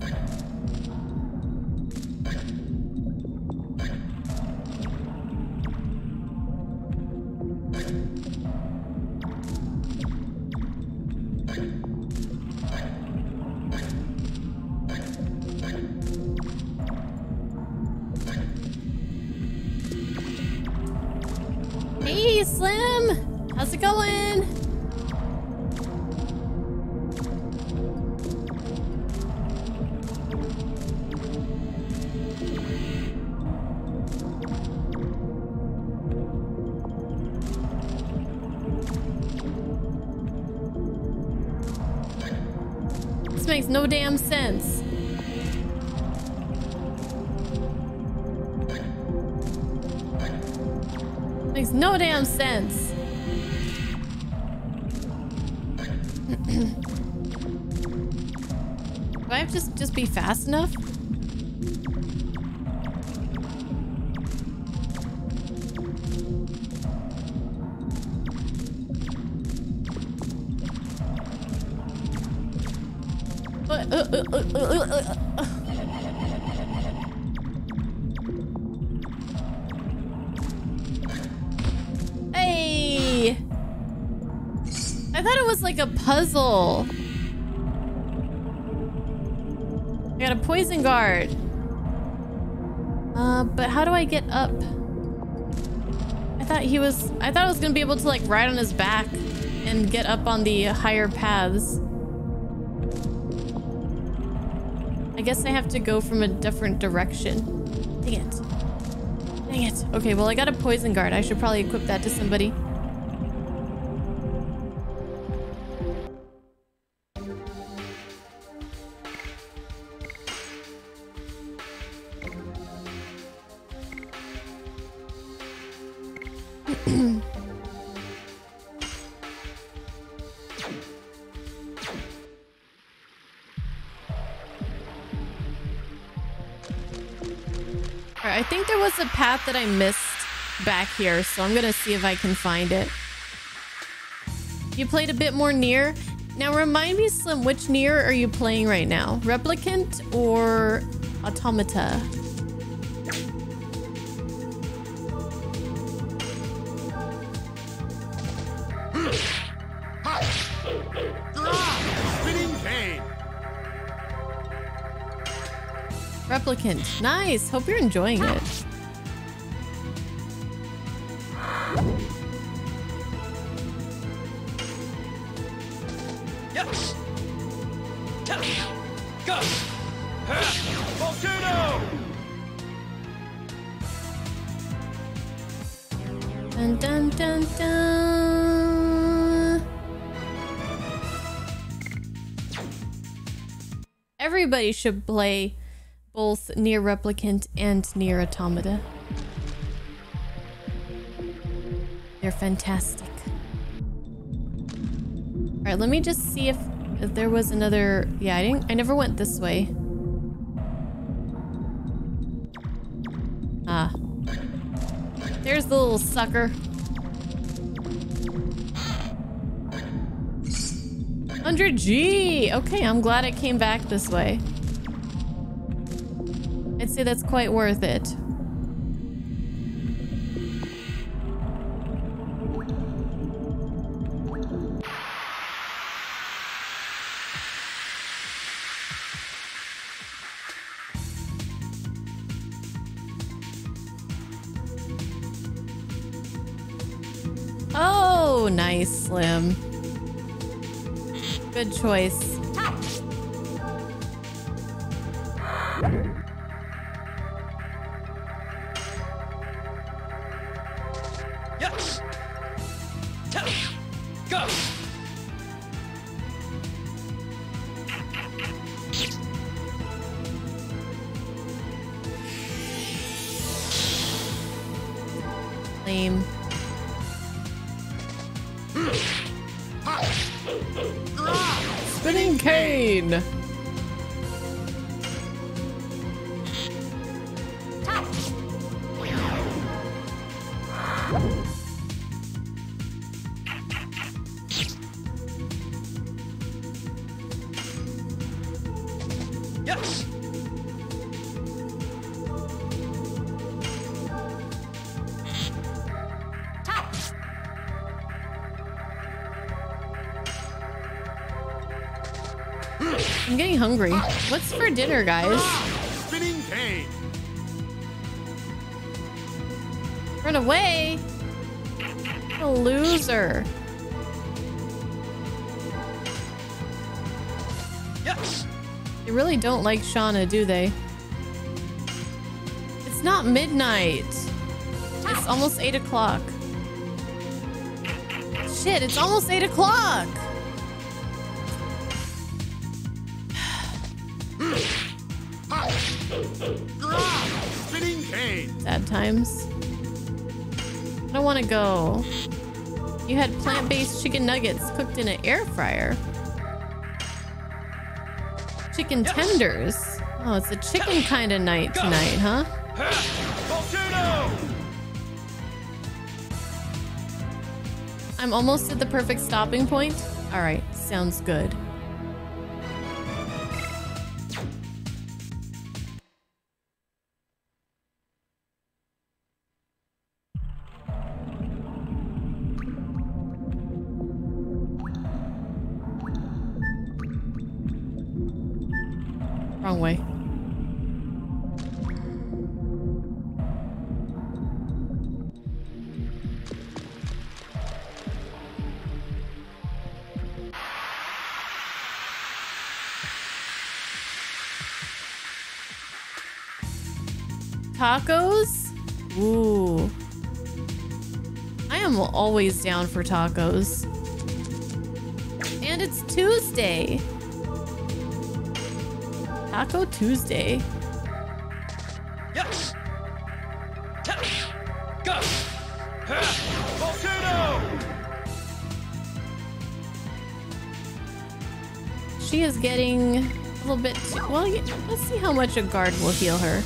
Speaker 6: Hey! I thought it was like a puzzle. I got a poison guard. Uh, but how do I get up? I thought he was... I thought I was gonna be able to like ride on his back and get up on the higher paths. I guess I have to go from a different direction. Dang it. Dang it. Okay, well, I got a poison guard. I should probably equip that to somebody. A path that I missed back here, so I'm gonna see if I can find it. You played a bit more NieR. Now remind me, Slim, which NieR are you playing right now? Replicant or Automata? Replicant. Nice. Hope you're enjoying it. Everybody should play both NieR Replicant and NieR Automata. They're fantastic. All right, let me just see if, if there was another. Yeah, I didn't. I never went this way. Ah, there's the little sucker. 100G! Okay, I'm glad I came back this way. I'd say that's quite worth it. Oh, nice, Slim. Good choice. Hungry. What's for dinner, guys?
Speaker 3: Spinning cane.
Speaker 6: Run away. A loser.
Speaker 5: Yes.
Speaker 6: They really don't like Shana, do they? It's not midnight. It's almost 8 o'clock. Shit, it's almost 8 o'clock. I don't want to go. You had plant-based chicken nuggets cooked in an air fryer. Chicken tenders. Oh, it's a chicken kind of night tonight, huh? I'm almost at the perfect stopping point. All right, sounds good. Always down for tacos. And it's Tuesday. Taco Tuesday.
Speaker 5: Yes. Go. Volcano.
Speaker 6: She is getting a little bit too, well, let's see how much a guard will heal her.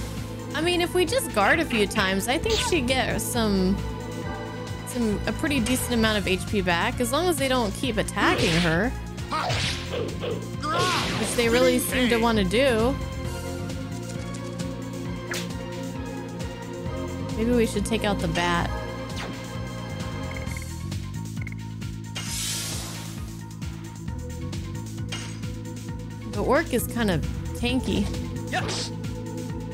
Speaker 6: I mean, if we just guard a few times, I think she gets some, some, a pretty decent amount of HP back, as long as they don't keep attacking her. Which they really seem to want to do. Maybe we should take out the bat. The orc is kind of tanky.
Speaker 5: Yes.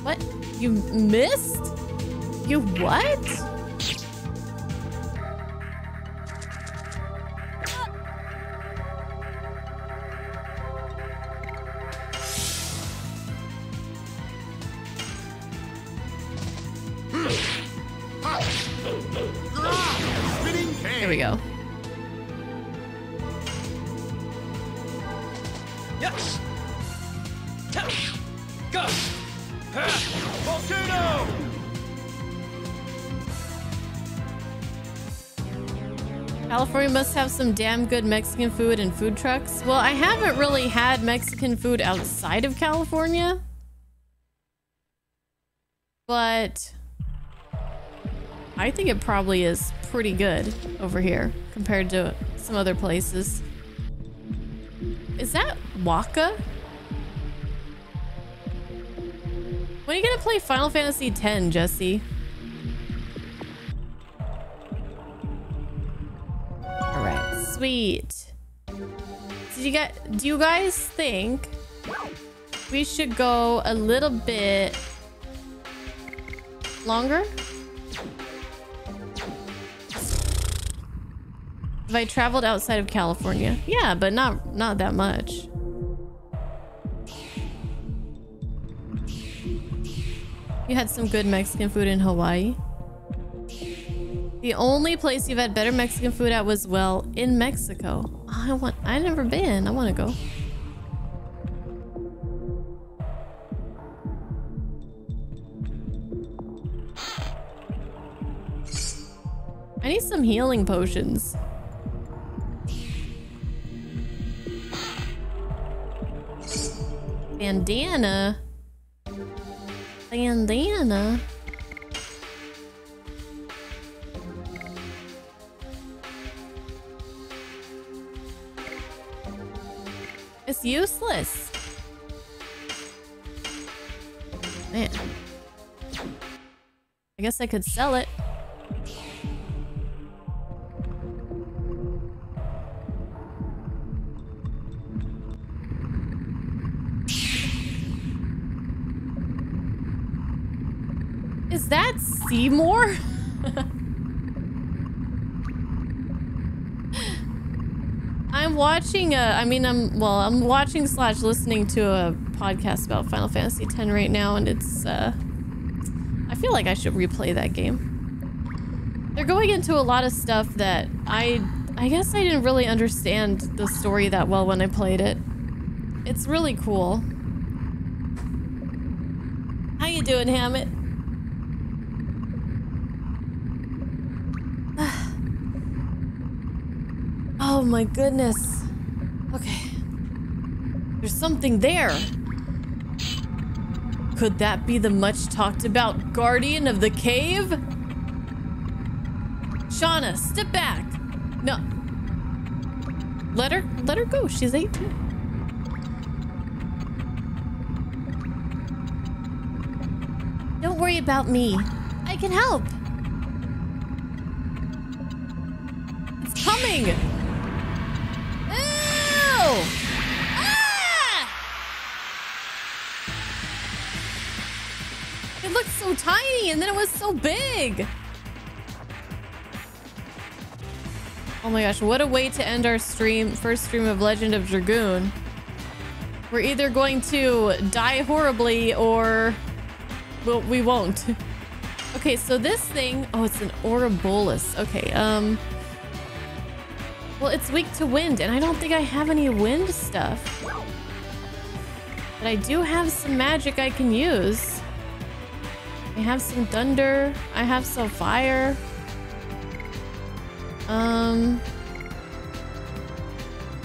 Speaker 6: What? You missed? You what? Have some damn good Mexican food and food trucks. Well, I haven't really had Mexican food outside of California. But I think it probably is pretty good over here compared to some other places. Is that Wakka? When are you gonna play Final Fantasy X, Jesse? Sweet. Did you get? Do you guys think we should go a little bit longer? Have I traveled outside of California, yeah, but not not that much. You had some good Mexican food in Hawaii. The only place you've had better Mexican food at was well in Mexico. I want, I've never been. I want to go. I need some healing potions. Bandana. Bandana. Useless. Man. I guess I could sell it. Is that Seymour? I'm watching a, I mean, I'm, well, I'm watching slash listening to a podcast about Final Fantasy X right now, and it's, uh, I feel like I should replay that game. They're going into a lot of stuff that I, I guess I didn't really understand the story that well when I played it. It's really cool. How you doing, Hammett? Oh my goodness. Okay. There's something there. Could that be the much talked about guardian of the cave? Shana, step back. No. Let her let her go. She's 18. Don't worry about me. I can help. It's coming. Ah! It looked so tiny and then it was so big. Oh my gosh, what a way to end our stream, first stream of Legend of Dragoon. We're either going to die horribly or well, we won't. Okay, so this thing, oh, it's an Ouroboros. Okay, um, well, it's weak to wind, and I don't think I have any wind stuff. But I do have some magic I can use. I have some thunder. I have some fire. Um.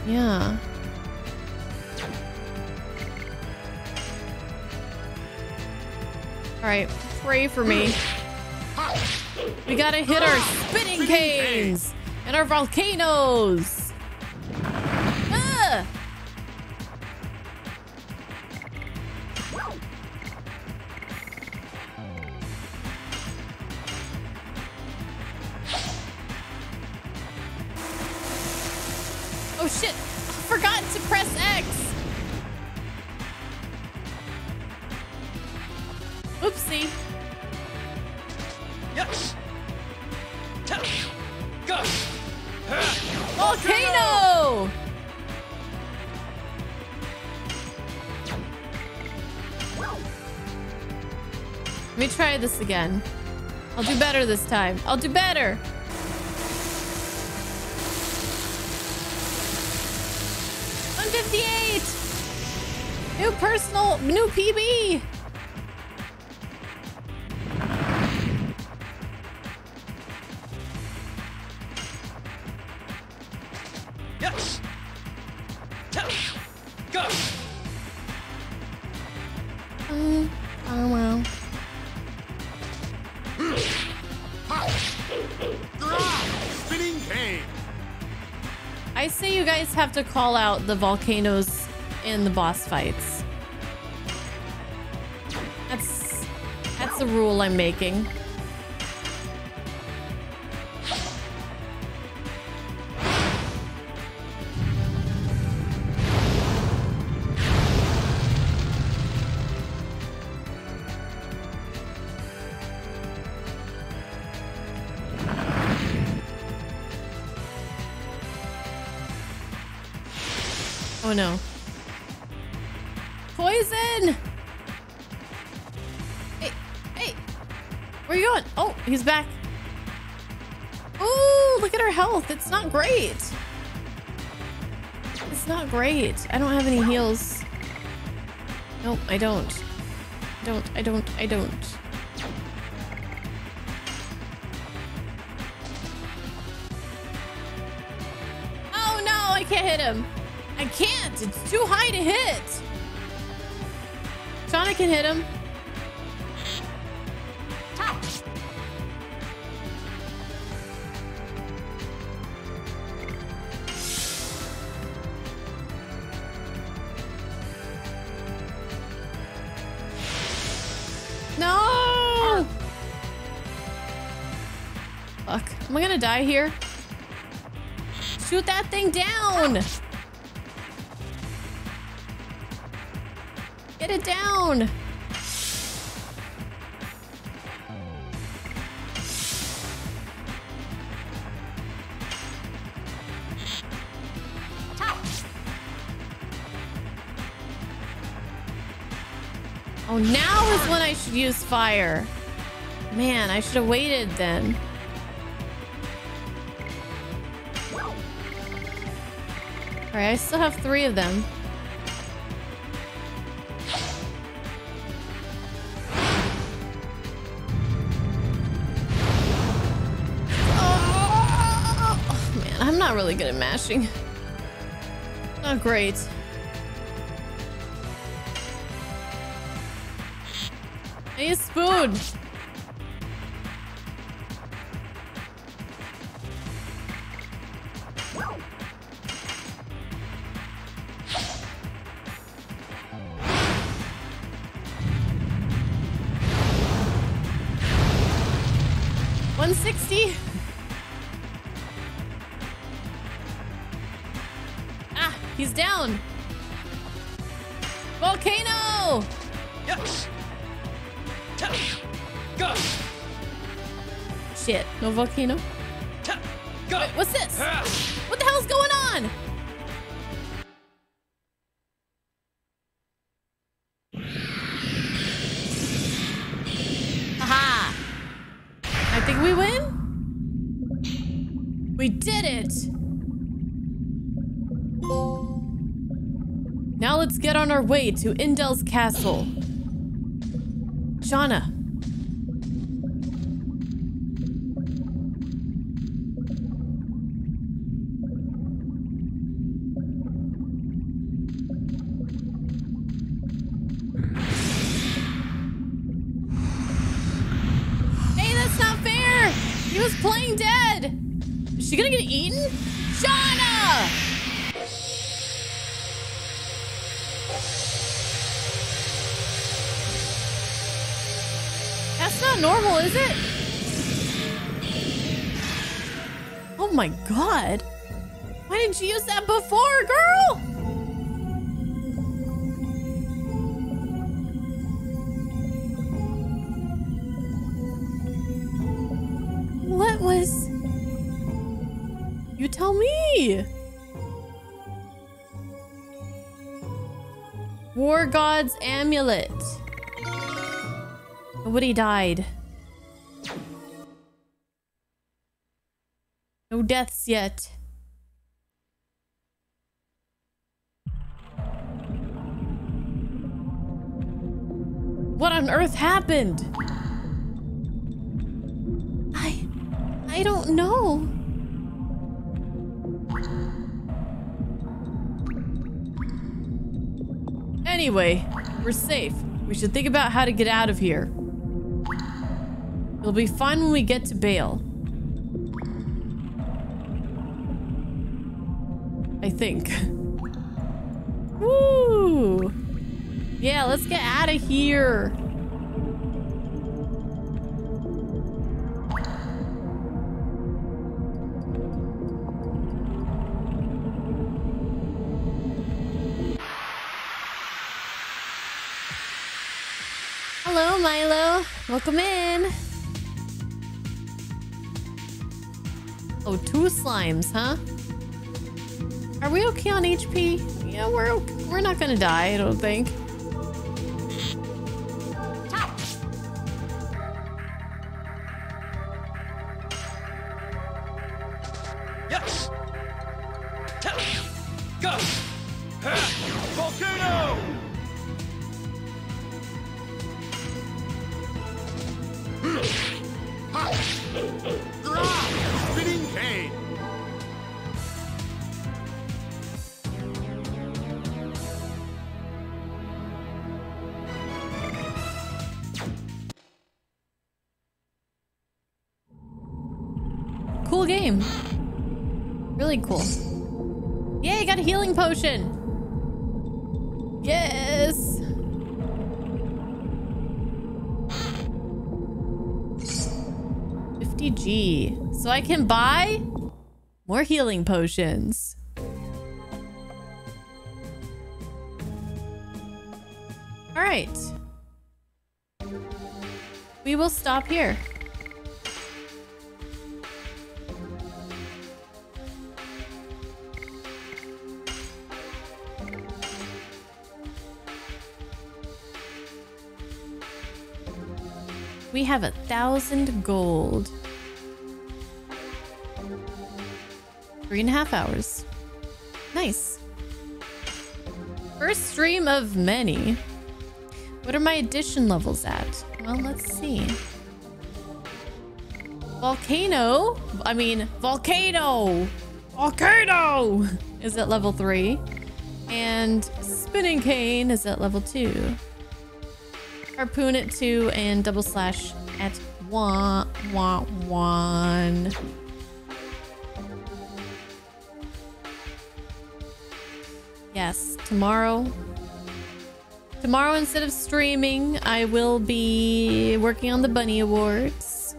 Speaker 6: Yeah. All right, pray for me. We gotta hit our spinning canes and our volcanoes. Again. I'll do better this time. I'll do better. One fifty-eight. New personal, new PB. Call out the volcanoes in the boss fights. That's that's the rule I'm making. no. Poison! Hey, hey! Where are you going? Oh, he's back. Ooh, look at her health. It's not great. It's not great. I don't have any heals. Nope, I don't. I don't, I don't, I don't. Oh no, I can't hit him. I can't. It's too high to hit. Shana can hit him. No! Fuck. Am I gonna die here? Shoot that thing down! Get it down! Oh, now is when I should use fire. Man, I should have waited then. Alright, I still have three of them. Not really good at mashing. Not great. I need a spoon. Volcano.
Speaker 5: Go.
Speaker 6: Wait, what's this?
Speaker 5: Ah.
Speaker 6: What the hell's going on? Aha! I think we win? We did it! Now let's get on our way to Indels castle. Shana. Eaten? Shana! That's not normal, is it? Oh my god. Why didn't you use that before, girl? Tell me. War God's Amulet. Nobody died. No deaths yet. What on earth happened? I... I don't know. Anyway, we're safe. We should think about how to get out of here. It'll be fine when we get to Bale. I think. Woo! Yeah, let's get out of here. Milo. Welcome in. Oh, two slimes, huh? Are we okay on HP? Yeah, we're we're not gonna die, I don't think. I can buy more healing potions. All right. We will stop here. We have a thousand gold. Three and a half hours. Nice. First stream of many. What are my addition levels at? Well, let's see. Volcano? I mean, volcano! Volcano! Is at level three. And spinning cane is at level two. Harpoon at two and double slash at one. one, one. Yes, tomorrow. Tomorrow, instead of streaming, I will be working on the Bunny Awards.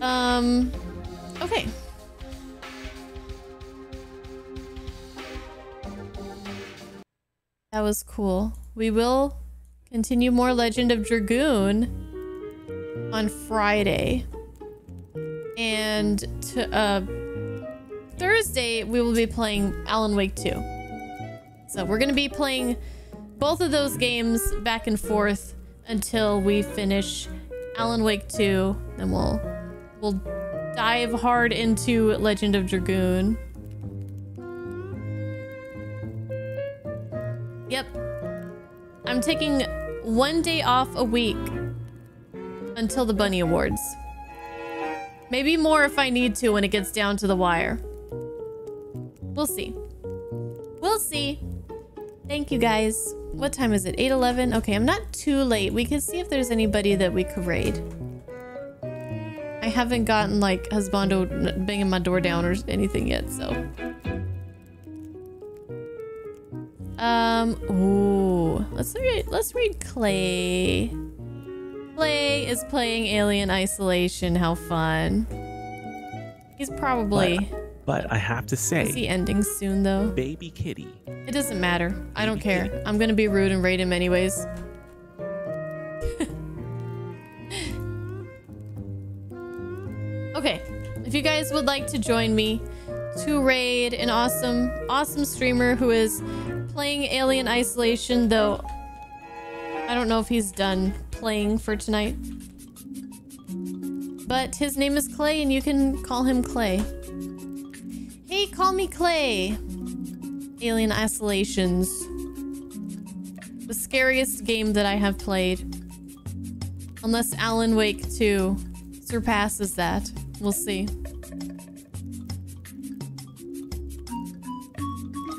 Speaker 6: Um, okay. That was cool. We will continue more Legend of Dragoon on Friday. And to, uh, Thursday, we will be playing Alan Wake 2. So we're going to be playing both of those games back and forth until we finish Alan Wake 2. Then we'll we'll dive hard into Legend of Dragoon. Yep. I'm taking one day off a week until the Bunny Awards. Maybe more if I need to when it gets down to the wire. We'll see. We'll see. Thank you guys. What time is it? 8:11. Okay, I'm not too late. We can see if there's anybody that we could raid. I haven't gotten like husbando banging my door down or anything yet, so. Um, ooh. Let's read let's read Clay. Clay is playing Alien Isolation. How fun. He's probably
Speaker 9: But I have to say,
Speaker 6: is he ending soon though?
Speaker 9: baby kitty.
Speaker 6: It doesn't matter. I don't care. I'm gonna be rude and raid him anyways. okay. If you guys would like to join me to raid an awesome, awesome streamer who is playing Alien Isolation, though I don't know if he's done playing for tonight. But his name is Clay and you can call him Clay. Hey, call me Clay. Alien Isolations. The scariest game that I have played. Unless Alan Wake 2 surpasses that. We'll see.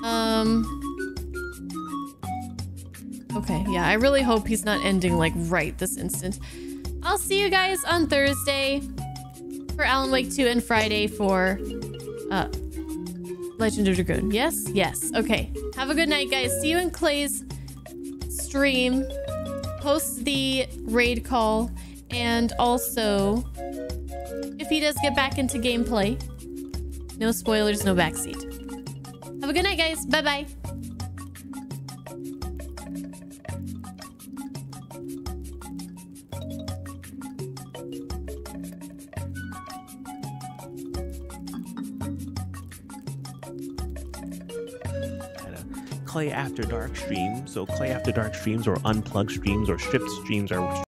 Speaker 6: Um. Okay, yeah, I really hope he's not ending like right this instant. I'll see you guys on Thursday for Alan Wake 2 and Friday for uh Legend of Dragoon. Yes? Yes. Okay. Have a good night, guys. See you in Clay's stream. Post the raid call. And also, if he does get back into gameplay, no spoilers, no backseat. Have a good night, guys. Bye-bye.
Speaker 9: Clay After Dark stream. So Clay After Dark streams or unplugged streams or stripped streams are